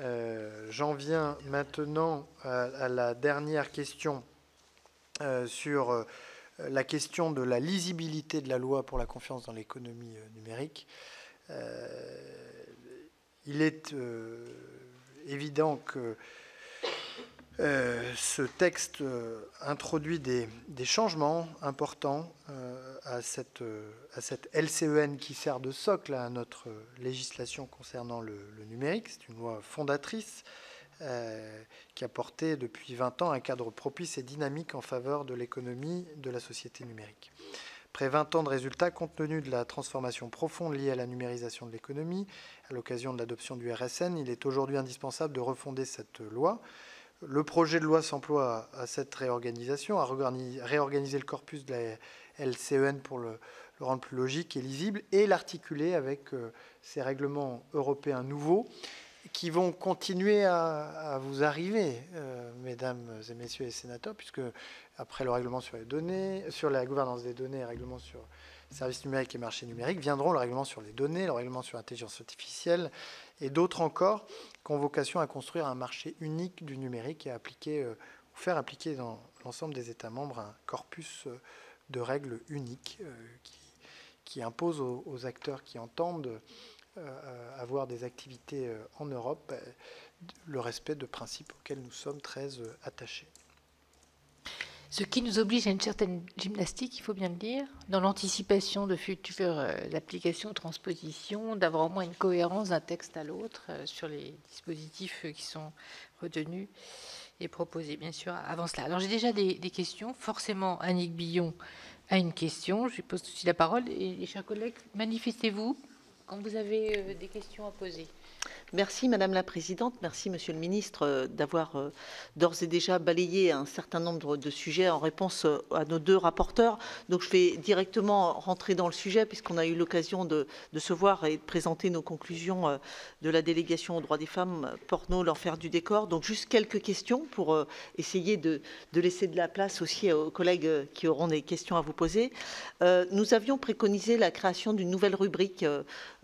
Euh, j'en viens maintenant à, la dernière question euh, sur euh, la question de la lisibilité de la loi pour la confiance dans l'économie numérique. il est évident que euh, ce texte euh, introduit des, changements importants euh, à, cette, à, LCEN qui sert de socle à notre législation concernant le, numérique. C'est une loi fondatrice qui a porté depuis 20 ans un cadre propice et dynamique en faveur de l'économie de la société numérique. Après 20 ans de résultats, compte tenu de la transformation profonde liée à la numérisation de l'économie, à l'occasion de l'adoption du RSN, il est aujourd'hui indispensable de refonder cette loi le projet de loi s'emploie à, cette réorganisation, à réorganiser le corpus de la LCEN pour le, rendre plus logique et lisible et l'articuler avec euh, ces règlements européens nouveaux qui vont continuer à, vous arriver, euh, mesdames et messieurs les sénateurs, puisque après le règlement sur les données, sur la gouvernance des données, le règlement sur services numériques et marchés numériques, viendront le règlement sur les données, le règlement sur l'intelligence artificielle et d'autres encore qui ont vocation à construire un marché unique du numérique et à appliquer, euh, ou faire appliquer dans l'ensemble des États membres un corpus euh, de règles uniques euh, qui, qui impose aux, acteurs qui entendent avoir des activités en Europe le respect de principes auxquels nous sommes très attachés. Ce qui nous oblige à une certaine gymnastique, il faut bien le dire, dans l'anticipation de futures euh, applications, transpositions, d'avoir au moins une cohérence d'un texte à l'autre euh, sur les dispositifs qui sont retenus et proposés, bien sûr, avant cela. Alors j'ai déjà des, questions. Forcément, Annick Billon a une question. Je lui pose tout de suite la parole. Et les chers collègues, manifestez-vous quand vous avez des questions à poser. Merci Madame la Présidente, merci Monsieur le Ministre euh, d'avoir euh, d'ores et déjà balayé un certain nombre de sujets en réponse euh, à nos deux rapporteurs. Donc je vais directement rentrer dans le sujet puisqu'on a eu l'occasion de, se voir et de présenter nos conclusions de la délégation aux droits des femmes, porno, l'enfer du décor. Donc juste quelques questions pour essayer de, laisser de la place aussi aux collègues qui auront des questions à vous poser. Nous avions préconisé la création d'une nouvelle rubrique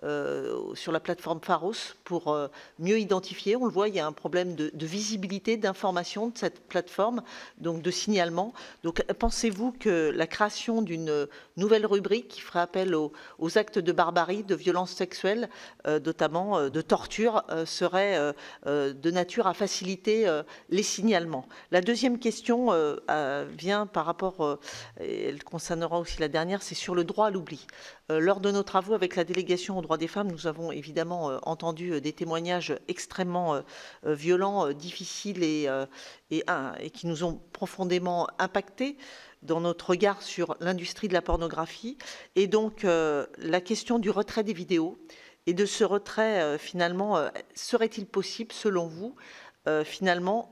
sur la plateforme Pharos pour euh, mieux identifier. On le voit, il y a un problème de, visibilité, d'information de cette plateforme, donc de signalement. Donc, pensez-vous que la création d'une nouvelle rubrique qui ferait appel aux, actes de barbarie, de violence sexuelle, euh, notamment euh, de torture, serait de nature à faciliter les signalements? La deuxième question vient par rapport, elle concernera aussi la dernière, c'est sur le droit à l'oubli. Lors de nos travaux avec la délégation aux droits des femmes, nous avons évidemment entendu des témoignages extrêmement euh, euh, violents, euh, difficiles et, qui nous ont profondément impactés dans notre regard sur l'industrie de la pornographie. Et donc, la question du retrait des vidéos et de ce retrait, finalement, serait-il possible, selon vous, finalement,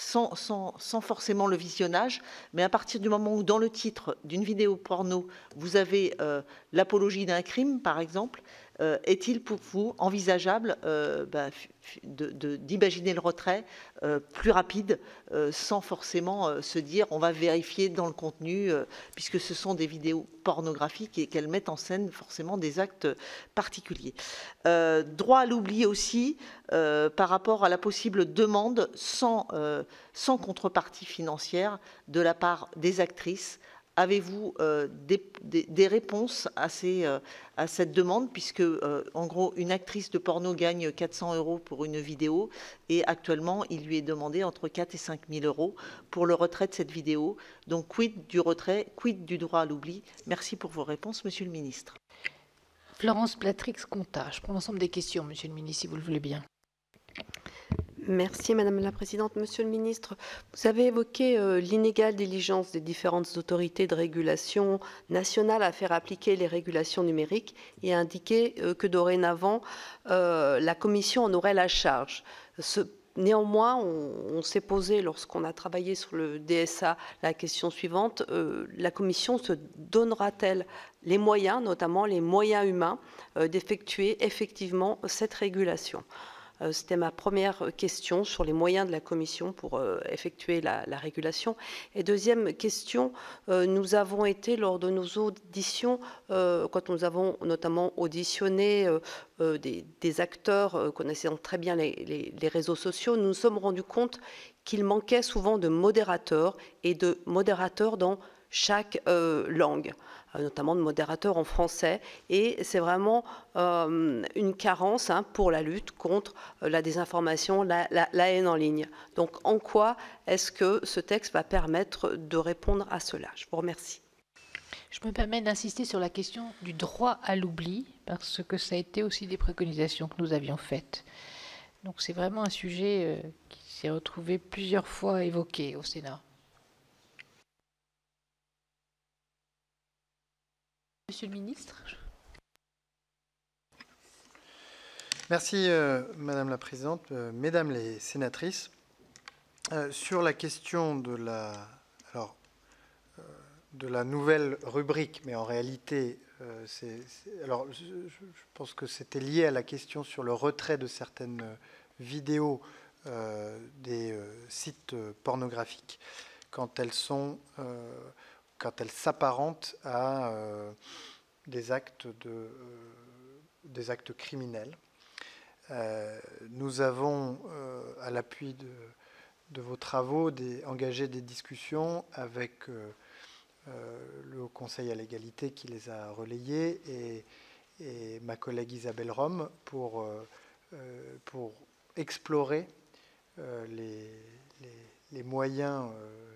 sans, forcément le visionnage, mais à partir du moment où dans le titre d'une vidéo porno, vous avez l'apologie d'un crime, par exemple, euh, est-il pour vous envisageable euh, bah, d'imaginer le retrait euh, plus rapide sans forcément se dire on va vérifier dans le contenu puisque ce sont des vidéos pornographiques et qu'elles mettent en scène forcément des actes particuliers. droit à l'oubli aussi par rapport à la possible demande sans contrepartie financière de la part des actrices Avez-vous euh, des, réponses euh, à, cette demande Puisque, euh, en gros, une actrice de porno gagne 400 euros pour une vidéo et actuellement, il lui est demandé entre 4 et 5 000 euros pour le retrait de cette vidéo. Donc, quid du retrait Quid du droit à l'oubli? Merci pour vos réponses, Monsieur le Ministre. Florence Platrix-Contat, je prends l'ensemble des questions, Monsieur le Ministre, si vous le voulez bien. Merci Madame la Présidente. Monsieur le Ministre, vous avez évoqué euh, l'inégale diligence des différentes autorités de régulation nationales à faire appliquer les régulations numériques et indiqué euh, que dorénavant, euh, la Commission en aurait la charge. Néanmoins, on, s'est posé, lorsqu'on a travaillé sur le DSA, la question suivante, la Commission se donnera-t-elle les moyens, notamment les moyens humains, d'effectuer effectivement cette régulation? C'était ma première question sur les moyens de la Commission pour euh, effectuer la, régulation. Et deuxième question, euh, nous avons été lors de nos auditions, quand nous avons notamment auditionné des, acteurs connaissant très bien les, les réseaux sociaux, nous nous sommes rendus compte qu'il manquait souvent de modérateurs et de modérateurs dans chaque langue. Euh, notamment de modérateurs en français. Et c'est vraiment euh, une carence hein, pour la lutte contre euh, la désinformation, la, haine en ligne. Donc en quoi est-ce que ce texte va permettre de répondre à cela? Je vous remercie. Je me permets d'insister sur la question du droit à l'oubli, parce que ça a été aussi des préconisations que nous avions faites. Donc c'est vraiment un sujet qui s'est retrouvé plusieurs fois évoqué au Sénat. Monsieur le ministre. Merci, euh, Madame la Présidente. Euh, mesdames les sénatrices, euh, sur la question de la, alors, de la nouvelle rubrique, mais en réalité, alors, je, pense que c'était lié à la question sur le retrait de certaines vidéos des sites pornographiques quand elles sont quand elles s'apparentent à euh, des, actes de, euh, des actes criminels. Euh, nous avons, à l'appui de, vos travaux, engagé des discussions avec le Haut Conseil à l'égalité qui les a relayées et, ma collègue Isabelle Rome pour, pour explorer les, les, moyens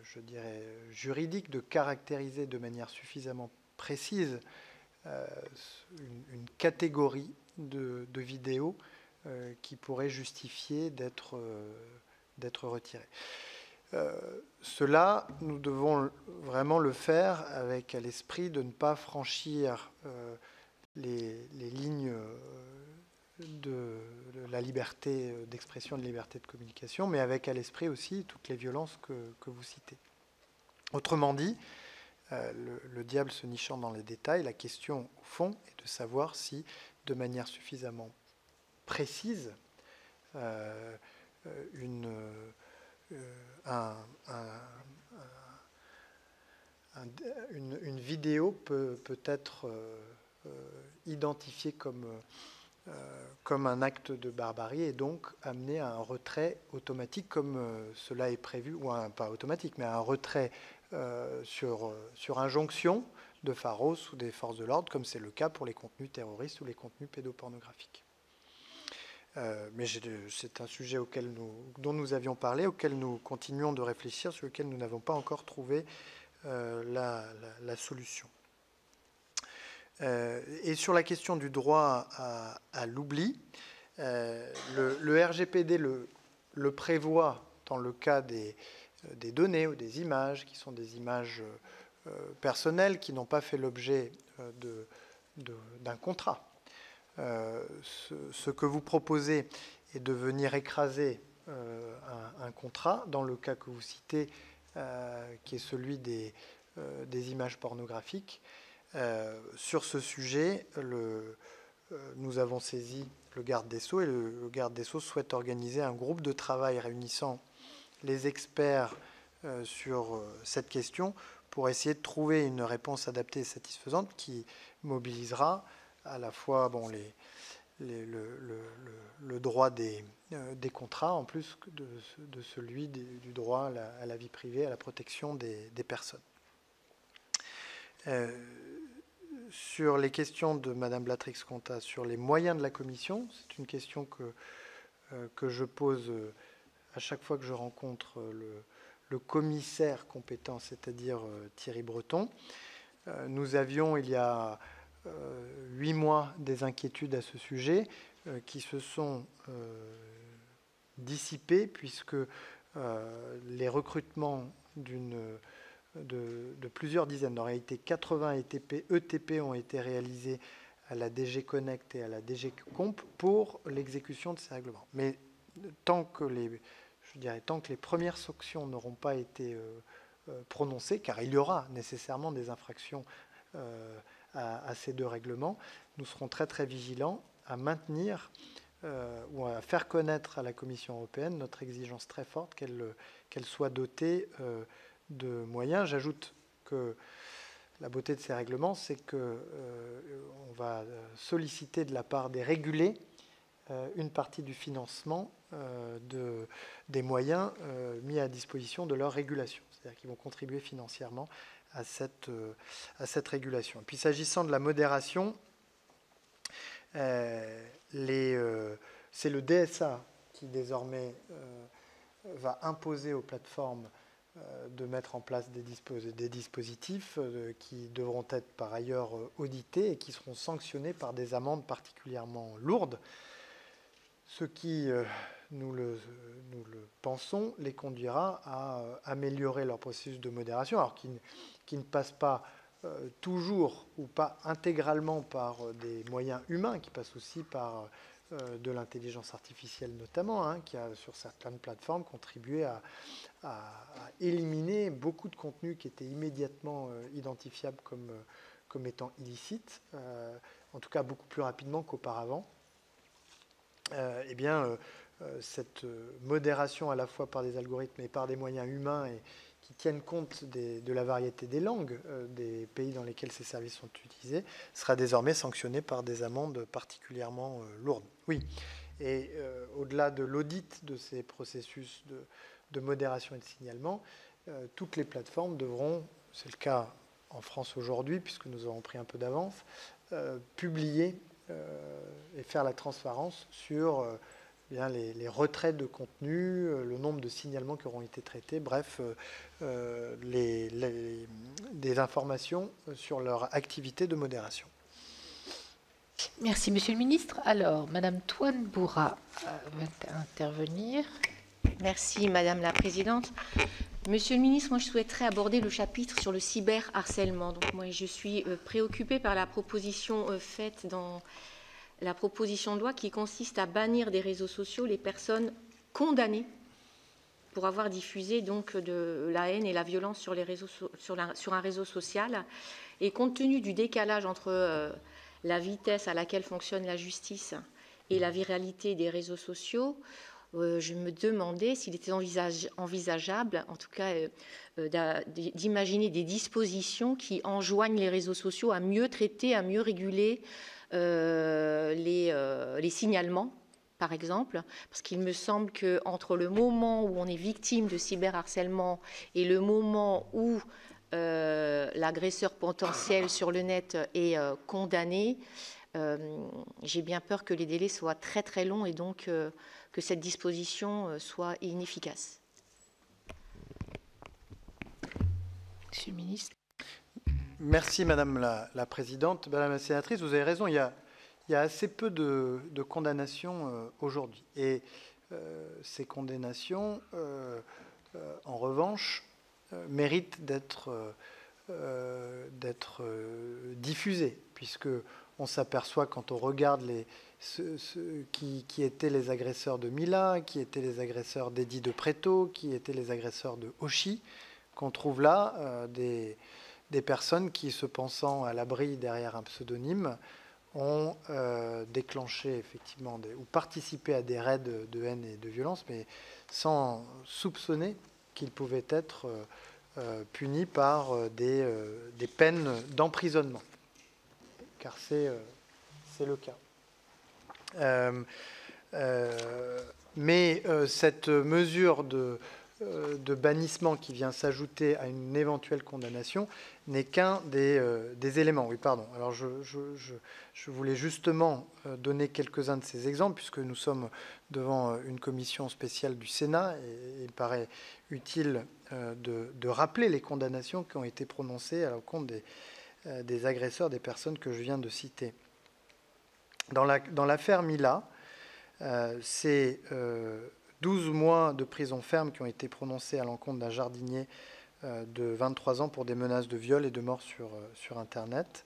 je dirais, juridique de caractériser de manière suffisamment précise une, catégorie de, vidéos qui pourrait justifier d'être retirées. cela, nous devons vraiment le faire avec l'esprit de ne pas franchir les, lignes de, la liberté d'expression, de liberté de communication, mais avec à l'esprit aussi toutes les violences que, vous citez. Autrement dit, euh, le, diable se nichant dans les détails, la question au fond est de savoir si, de manière suffisamment précise, euh, une, euh, une, vidéo peut, être identifiée comme comme un acte de barbarie et donc amener à un retrait automatique comme euh, cela est prévu, ou un, pas automatique, mais un retrait euh, sur, injonction de Pharos ou des forces de l'ordre, comme c'est le cas pour les contenus terroristes ou les contenus pédopornographiques. mais c'est un sujet dont nous avions parlé, auquel nous continuons de réfléchir, sur lequel nous n'avons pas encore trouvé la, solution. Euh, et sur la question du droit à, l'oubli, euh, le, RGPD le, prévoit dans le cas des, des, données ou des images, qui sont des images euh, personnelles, qui n'ont pas fait l'objet d'un contrat. Ce, que vous proposez est de venir écraser un, contrat, dans le cas que vous citez, qui est celui des images pornographiques. Euh, sur ce sujet, euh, nous avons saisi le garde des Sceaux et le, garde des Sceaux souhaite organiser un groupe de travail réunissant les experts euh, sur cette question pour essayer de trouver une réponse adaptée et satisfaisante qui mobilisera à la fois le, droit des, contrats en plus de, celui du droit à la, vie privée, à la protection des personnes sur les questions de Mme Blatrix-Conta sur les moyens de la Commission, c'est une question que, euh, que je pose euh, à chaque fois que je rencontre euh, le, commissaire compétent, c'est-à-dire Thierry Breton. nous avions il y a huit mois des inquiétudes à ce sujet qui se sont dissipées puisque les recrutements d'une de, plusieurs dizaines. En réalité, 80 ETP, ETP ont été réalisés à la DG Connect et à la DG Comp pour l'exécution de ces règlements. Mais tant que les, je dirais, tant que les premières sanctions n'auront pas été euh, euh, prononcées, car il y aura nécessairement des infractions euh, à, ces deux règlements, nous serons très très vigilants à maintenir ou à faire connaître à la Commission européenne notre exigence très forte qu'elle soit dotée de moyens. J'ajoute que la beauté de ces règlements, c'est qu'on euh, va solliciter de la part des régulés euh, une partie du financement euh, de, des moyens mis à disposition de leur régulation. C'est-à-dire qu'ils vont contribuer financièrement à cette, régulation. Puis s'agissant de la modération, c'est le DSA qui désormais va imposer aux plateformes de mettre en place des, dispositifs euh, qui devront être par ailleurs euh, audités et qui seront sanctionnés par des amendes particulièrement lourdes, ce qui, nous le, pensons, les conduira à améliorer leur processus de modération, alors qui, qui ne passe pas toujours ou pas intégralement par des moyens humains, qui passe aussi par euh, de l'intelligence artificielle notamment, hein, qui a sur certaines plateformes contribué à, éliminer beaucoup de contenus qui étaient immédiatement euh, identifiables comme, euh, comme étant illicites, en tout cas beaucoup plus rapidement qu'auparavant. eh bien, cette modération à la fois par des algorithmes et par des moyens humains et, qui tiennent compte de la variété des langues euh, des pays dans lesquels ces services sont utilisés, sera désormais sanctionné par des amendes particulièrement euh, lourdes. Oui, et euh, au-delà de l'audit de ces processus de, modération et de signalement, toutes les plateformes devront, c'est le cas en France aujourd'hui, puisque nous avons pris un peu d'avance, publier et faire la transparence sur bien les, retraits de contenu, le nombre de signalements qui auront été traités, bref, les, des informations sur leur activité de modération. Merci, Monsieur le Ministre. Alors, Madame Toine Bourra va intervenir. Merci, Madame la Présidente. Monsieur le ministre, moi je souhaiterais aborder le chapitre sur le cyberharcèlement. Donc moi je suis euh, préoccupée par la proposition euh, faite dans la proposition de loi qui consiste à bannir des réseaux sociaux les personnes condamnées pour avoir diffusé de la haine et la violence sur, un réseau social. Et compte tenu du décalage entre euh, la vitesse à laquelle fonctionne la justice et la viralité des réseaux sociaux, euh, je me demandais s'il était envisageable, en tout cas, euh, d'imaginer des dispositions qui enjoignent les réseaux sociaux à mieux traiter, à mieux réguler les, signalements par exemple, parce qu'il me semble qu'entre le moment où on est victime de cyberharcèlement et le moment où l'agresseur potentiel sur le net est condamné, j'ai bien peur que les délais soient très très longs et donc que cette disposition euh, soit inefficace. Monsieur le ministre. Merci Madame la, Présidente. Madame la Sénatrice, vous avez raison, il y a, assez peu de, condamnations euh, aujourd'hui. Et euh, ces condamnations, en revanche, méritent d'être diffusées, puisque on s'aperçoit quand on regarde les, qui, étaient les agresseurs de Mila, qui étaient les agresseurs d'Eddie de Preto, qui étaient les agresseurs de Oshi, qu'on trouve là euh, des, personnes qui, se pensant à l'abri derrière un pseudonyme, ont euh, déclenché effectivement ou participé à des raids de, haine et de violence, mais sans soupçonner qu'ils pouvaient être euh, punis par des, des peines d'emprisonnement, car c'est le cas. Euh, euh, mais euh, cette mesure de, de, bannissement qui vient s'ajouter à une éventuelle condamnation n'est qu'un des, des, éléments. Oui, pardon. Alors je, voulais justement donner quelques-uns de ces exemples, puisque nous sommes devant une commission spéciale du Sénat, et il paraît utile de, rappeler les condamnations qui ont été prononcées à l'encontre des, des agresseurs, des personnes que je viens de citer. Dans l'affaire Mila, euh, c'est 12 euh, mois de prison ferme qui ont été prononcés à l'encontre d'un jardinier euh, de 23 ans pour des menaces de viol et de mort sur, sur Internet.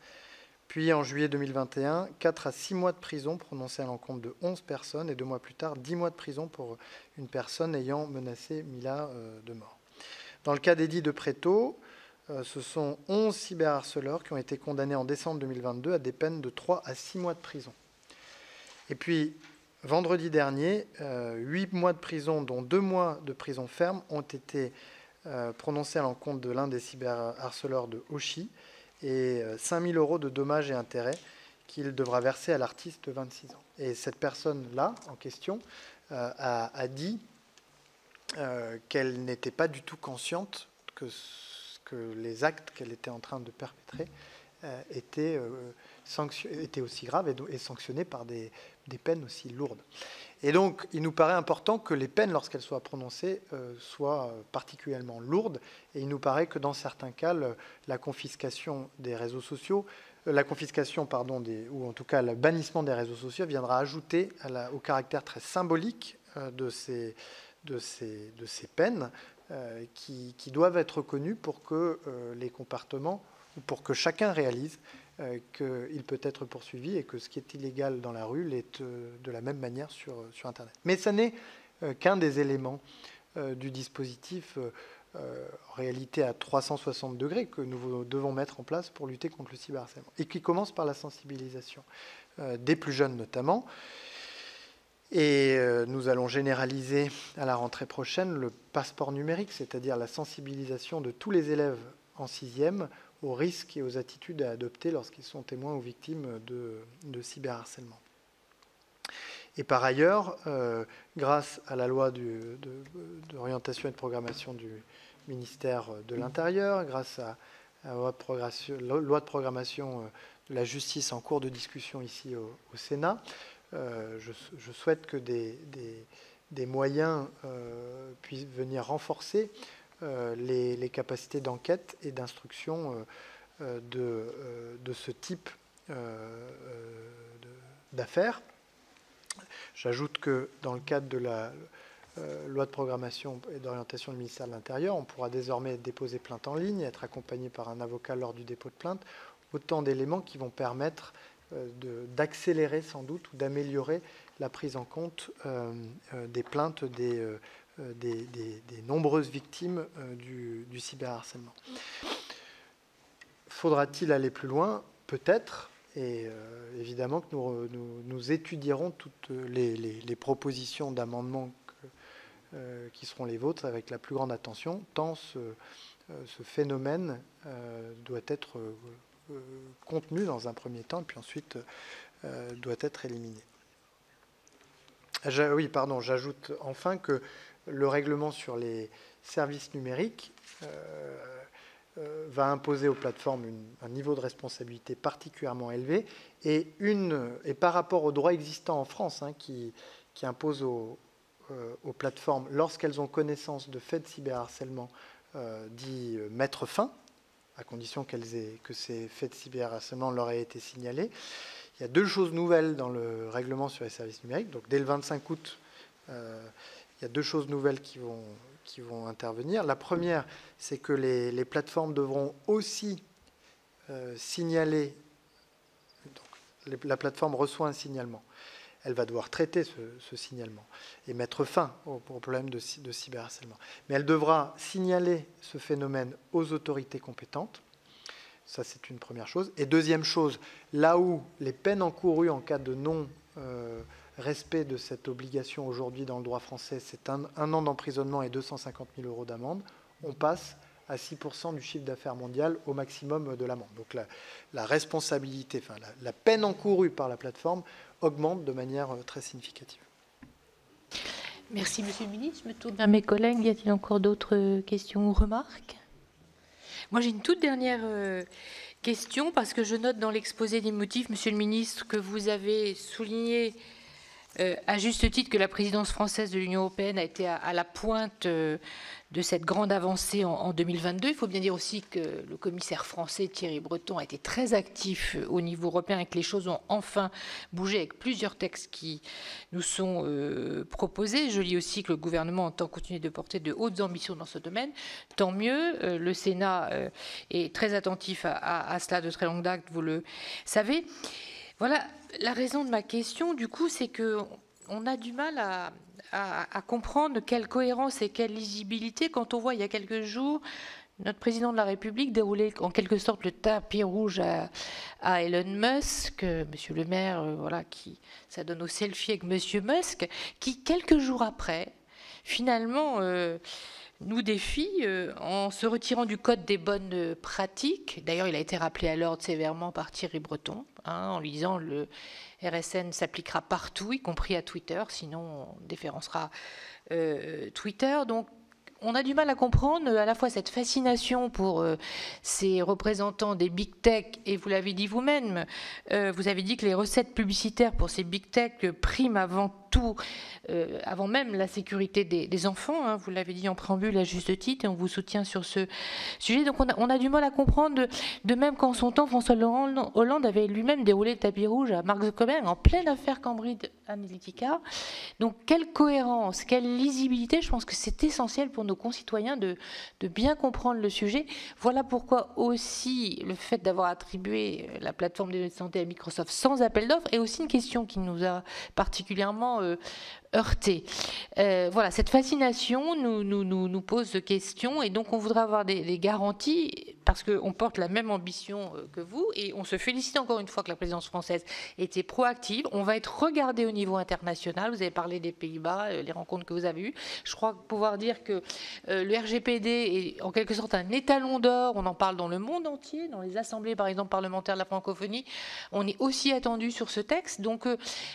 Puis en juillet 2021, 4 à 6 mois de prison prononcés à l'encontre de 11 personnes et deux mois plus tard, 10 mois de prison pour une personne ayant menacé Mila de mort. Dans le cas d'Eddie de Préto, ce sont 11 cyberharceleurs qui ont été condamnés en décembre 2022 à des peines de 3 à 6 mois de prison. Et puis, vendredi dernier, euh, huit mois de prison, dont deux mois de prison ferme, ont été euh, prononcés à l'encontre de l'un des cyberharceleurs de Oshi et 5 euh, 000 euros de dommages et intérêts qu'il devra verser à l'artiste de 26 ans. Et cette personne-là, en question, a, dit qu'elle n'était pas du tout consciente que, les actes qu'elle était en train de perpétrer étaient, aussi graves et, sanctionnés par des, des peines aussi lourdes. Et donc, il nous paraît important que les peines, lorsqu'elles soient prononcées, euh, soient particulièrement lourdes. Et il nous paraît que dans certains cas, la confiscation des réseaux sociaux, euh, la confiscation, pardon, ou en tout cas le bannissement des réseaux sociaux viendra ajouter au caractère très symbolique euh, de, ces, peines qui, qui, doivent être reconnues pour que les comportements, ou pour que chacun réalise euh, qu'il peut être poursuivi et que ce qui est illégal dans la rue l'est euh, de la même manière sur, sur Internet. Mais ce n'est euh, qu'un des éléments du dispositif en réalité à 360 degrés que nous devons mettre en place pour lutter contre le cyberharcèlement et qui commence par la sensibilisation des plus jeunes notamment. Et nous allons généraliser à la rentrée prochaine le passeport numérique, c'est-à-dire la sensibilisation de tous les élèves en sixième aux risques et aux attitudes à adopter lorsqu'ils sont témoins ou victimes de, cyberharcèlement. Et par ailleurs, euh, grâce à la loi d'orientation et de programmation du ministère de l'Intérieur, grâce à la loi de programmation, de la justice en cours de discussion ici au, Sénat, je, souhaite que des, moyens puissent venir renforcer les, capacités d'enquête et d'instruction de, de, ce type d'affaires. J'ajoute que dans le cadre de la euh, loi de programmation et d'orientation du ministère de l'Intérieur, on pourra désormais déposer plainte en ligne, être accompagné par un avocat lors du dépôt de plainte, autant d'éléments qui vont permettre euh, d'accélérer sans doute ou d'améliorer la prise en compte euh, des plaintes des, des, nombreuses victimes du, du, cyberharcèlement. Faudra-t-il aller plus loin? Peut-être. Et évidemment que nous, étudierons toutes les, propositions d'amendement euh, qui seront les vôtres avec la plus grande attention, tant ce, euh, phénomène euh, doit être contenu dans un premier temps, puis ensuite doit être éliminé. Oui, pardon, j'ajoute enfin que le règlement sur les services numériques va imposer aux plateformes un niveau de responsabilité particulièrement élevé et, par rapport aux droits existants en France hein, qui, qui impose aux, euh, aux plateformes, lorsqu'elles ont connaissance de faits de cyberharcèlement, euh, d'y euh, mettre fin, à condition aient, que ces faits de cyberharcèlement leur aient été signalés. Il y a deux choses nouvelles dans le règlement sur les services numériques. Donc, dès le 25 août, il y a deux choses nouvelles qui vont, intervenir. La première, c'est que les, plateformes devront aussi signaler. Donc, la plateforme reçoit un signalement elle va devoir traiter ce, signalement et mettre fin au, problème de, cyberharcèlement. Mais elle devra signaler ce phénomène aux autorités compétentes. Ça, c'est une première chose. Et deuxième chose, là où les peines encourues en cas de non-respect de cette obligation aujourd'hui dans le droit français, c'est un, an d'emprisonnement et 250 000 euros d'amende, on passe à 6% du chiffre d'affaires mondial au maximum de l'amende. Donc la, responsabilité, enfin la, peine encourue par la plateforme augmente de manière euh, très significative. Merci, Monsieur le Ministre. Je me tourne vers mes collègues. Y a-t-il encore d'autres euh, questions ou remarques? Moi, j'ai une toute dernière euh, question parce que je note dans l'exposé des motifs, Monsieur le Ministre, que vous avez souligné à juste titre que la présidence française de l'Union européenne a été à, la pointe de cette grande avancée en, 2022. Il faut bien dire aussi que le commissaire français Thierry Breton a été très actif euh, au niveau européen et que les choses ont enfin bougé avec plusieurs textes qui nous sont euh, proposés. Je lis aussi que le gouvernement entend continuer de porter de hautes ambitions dans ce domaine. Tant mieux. Euh, le Sénat est très attentif à, à cela de très longue date, vous le savez. Voilà la raison de ma question, du coup, c'est que on a du mal à, comprendre quelle cohérence et quelle lisibilité quand on voit il y a quelques jours notre président de la République dérouler en quelque sorte le tapis rouge à, Elon Musk, Monsieur le Maire, euh, voilà, qui ça donne au selfie avec Monsieur Musk, qui quelques jours après, finalement, euh, nous défie euh, en se retirant du code des bonnes pratiques. D'ailleurs, il a été rappelé à l'ordre sévèrement par Thierry Breton, hein, en lui disant le RSN s'appliquera partout, y compris à Twitter, sinon on déférencera euh, Twitter. Donc on a du mal à comprendre à la fois cette fascination pour euh, ces représentants des big tech, et vous l'avez dit vous-même, euh, vous avez dit que les recettes publicitaires pour ces big tech priment avant tout, euh, avant même la sécurité des, enfants. Hein, vous l'avez dit en préambule à juste titre, et on vous soutient sur ce sujet. Donc on a, du mal à comprendre, de, même qu'en son temps, François Hollande avait lui-même déroulé le tapis rouge à Mark Zuckerberg en pleine affaire Cambridge Analytica. Donc quelle cohérence, quelle lisibilité, je pense que c'est essentiel pour nos concitoyens de, bien comprendre le sujet. Voilà pourquoi aussi le fait d'avoir attribué la plateforme de santé à Microsoft sans appel d'offres est aussi une question qui nous a particulièrement euh, heurté. Euh, voilà, cette fascination nous, pose de questions et donc on voudrait avoir des, garanties parce qu'on porte la même ambition euh, que vous et on se félicite encore une fois que la présidence française était proactive. On va être regardé au niveau international. Vous avez parlé des Pays-Bas, les rencontres que vous avez eues. Je crois pouvoir dire que le RGPD est en quelque sorte un étalon d'or. On en parle dans le monde entier, dans les assemblées par exemple parlementaires de la francophonie. On est aussi attendu sur ce texte. Donc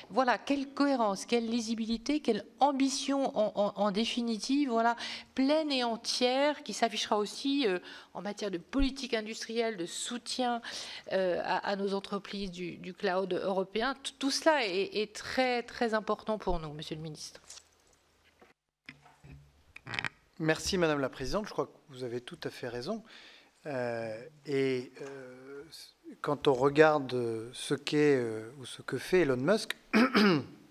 voilà, quelle cohérence, quelle lisibilité quelle ambition en, définitive, voilà, pleine et entière, qui s'affichera aussi euh, en matière de politique industrielle, de soutien euh, à, nos entreprises du, cloud européen. Tout cela est, très très important pour nous, Monsieur le Ministre. Merci Madame la Présidente. Je crois que vous avez tout à fait raison. Euh, et quand on regarde ce qu'est ou ce que fait Elon Musk,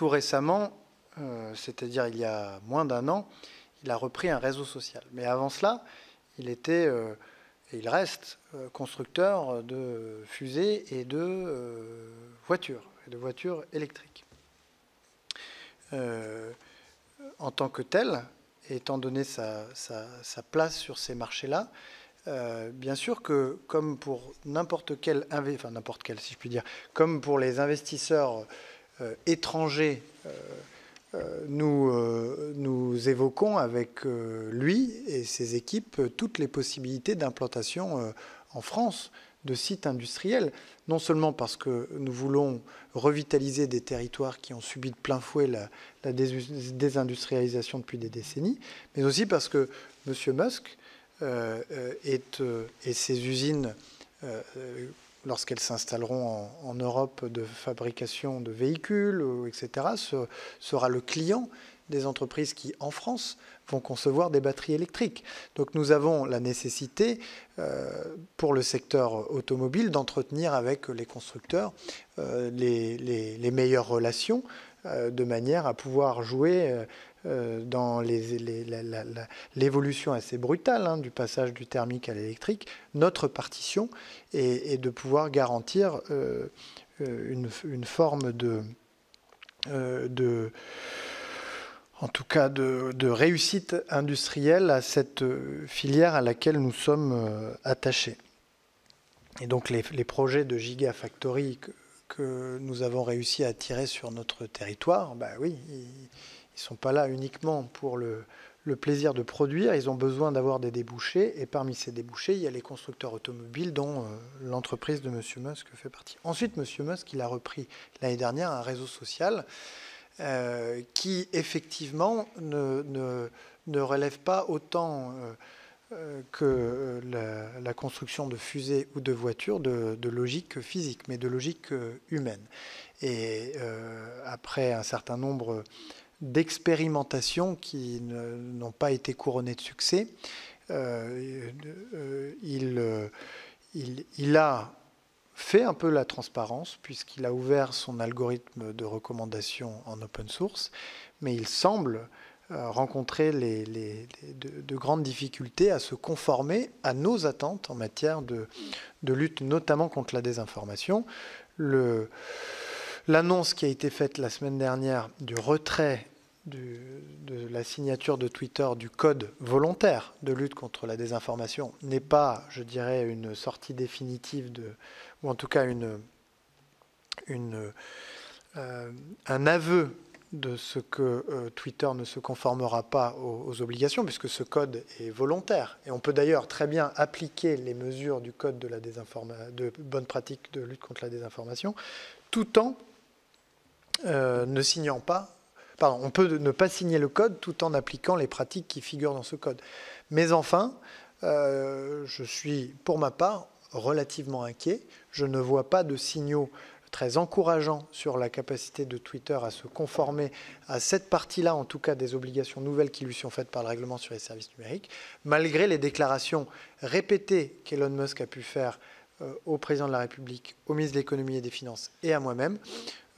tout récemment, c'est-à-dire il y a moins d'un an, il a repris un réseau social. Mais avant cela, il était et il reste constructeur de fusées et de voitures, de voitures électriques. en tant que tel, étant donné sa, place sur ces marchés-là, euh, bien sûr que, comme pour n'importe quel, enfin comme pour les investisseurs euh, étrangers, euh, nous, nous évoquons avec lui et ses équipes toutes les possibilités d'implantation en France de sites industriels, non seulement parce que nous voulons revitaliser des territoires qui ont subi de plein fouet la, désindustrialisation depuis des décennies, mais aussi parce que M. Musk euh, euh, euh, et ses usines, lorsqu'elles s'installeront en, Europe de fabrication de véhicules, etc., sera le client des entreprises qui, en France, vont concevoir des batteries électriques. Donc nous avons la nécessité, euh, pour le secteur automobile, d'entretenir avec les constructeurs euh, les, meilleures relations, euh, de manière à pouvoir jouer dans l'évolution assez brutale hein, du passage du thermique à l'électrique, notre partition, et, de pouvoir garantir une, forme de, en tout cas de, réussite industrielle à cette euh, filière à laquelle nous sommes euh, attachés. Et donc les, projets de Gigafactory que, nous avons réussi à attirer sur notre territoire, bah oui, ne sont pas là uniquement pour le, plaisir de produire, ils ont besoin d'avoir des débouchés, et parmi ces débouchés, il y a les constructeurs automobiles dont euh, l'entreprise de M. Musk fait partie. Ensuite, M. Musk, il a repris l'année dernière un réseau social euh, qui effectivement ne, ne, relève pas autant euh, que la, construction de fusées ou de voitures de, logique physique, mais de logique humaine. Et après un certain nombre d'expérimentations qui n'ont pas été couronnées de succès, il, il, il, a fait un peu la transparence puisqu'il a ouvert son algorithme de recommandation en open source, mais il semble euh, rencontrer les, de, grandes difficultés à se conformer à nos attentes en matière de, lutte notamment contre la désinformation. L'annonce qui a été faite la semaine dernière du retrait de la signature de Twitter du code volontaire de lutte contre la désinformation n'est pas, je dirais, une sortie définitive de, ou en tout cas une, euh, un aveu de ce que euh, Twitter ne se conformera pas aux, obligations, puisque ce code est volontaire. Et on peut d'ailleurs très bien appliquer les mesures du code de, la de bonne pratique de lutte contre la désinformation, tout en euh, ne signant pas. On peut ne pas signer le code tout en appliquant les pratiques qui figurent dans ce code. Mais enfin, je suis, pour ma part, relativement inquiet. Je ne vois pas de signaux très encourageants sur la capacité de Twitter à se conformer à cette partie-là, en tout cas des obligations nouvelles qui lui sont faites par le règlement sur les services numériques, malgré les déclarations répétées qu'Elon Musk a pu faire euh, au président de la République, au ministre de l'économie et des finances et à moi-même.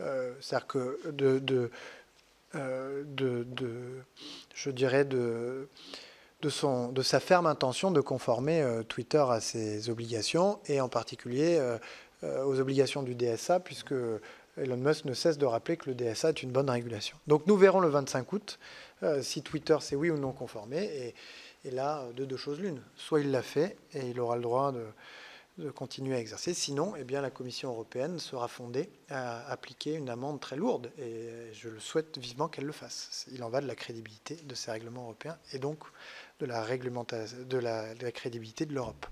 Euh, c'est-à-dire que de, euh, de, je dirais, de de, sa ferme intention de conformer euh, Twitter à ses obligations et en particulier euh, euh, aux obligations du DSA puisque Elon Musk ne cesse de rappeler que le DSA est une bonne régulation. Donc nous verrons le 25 août si Twitter s'est oui ou non conformé et, et là, de deux choses l'une. Soit il l'a fait et il aura le droit de, de continuer à exercer. Sinon, eh bien, la Commission européenne sera fondée à appliquer une amende très lourde. Et je le souhaite vivement qu'elle le fasse. Il en va de la crédibilité de ces règlements européens et donc de la, réglementation, de la, crédibilité de l'Europe.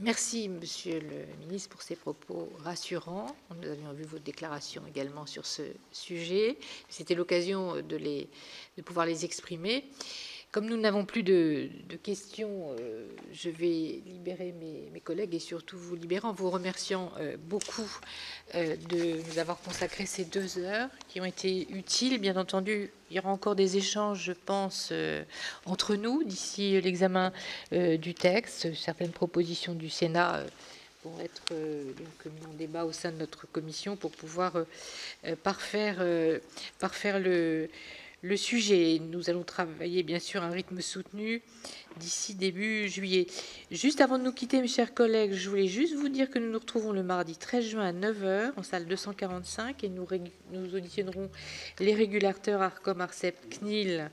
Merci, Monsieur le ministre, pour ces propos rassurants. Nous avions vu votre déclaration également sur ce sujet. C'était l'occasion de, les, de pouvoir les exprimer. Comme nous n'avons plus de, questions, euh, je vais libérer mes, collègues et surtout vous libérer en vous remerciant euh, beaucoup euh, de nous avoir consacré ces deux heures qui ont été utiles. Bien entendu, il y aura encore des échanges, je pense, entre nous d'ici l'examen du texte. Certaines propositions du Sénat vont être donc, mis en débat au sein de notre commission pour pouvoir parfaire, parfaire le le sujet. Nous allons travailler bien sûr à un rythme soutenu d'ici début juillet. Juste avant de nous quitter, mes chers collègues, je voulais juste vous dire que nous nous retrouvons le mardi 13 juin à 9h en salle 245 et nous, nous auditionnerons les régulateurs ARCOM, ARCEP, CNIL,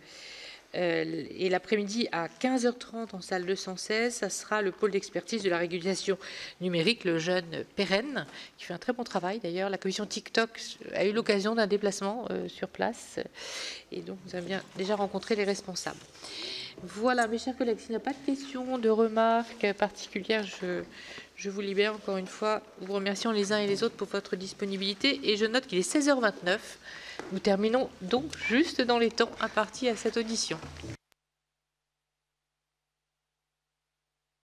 euh, et l'après-midi à 15h30 en salle 216, ça sera le pôle d'expertise de la régulation numérique, le jeune Pérenne, qui fait un très bon travail d'ailleurs. La commission TikTok a eu l'occasion d'un déplacement euh, sur place et donc nous avons déjà rencontré les responsables. Voilà, mes chers collègues, s'il n'y a pas de questions, de remarques particulières, je, je vous libère encore une fois, vous remercions les uns et les autres pour votre disponibilité et je note qu'il est 16h29. Nous terminons donc juste dans les temps impartis à cette audition.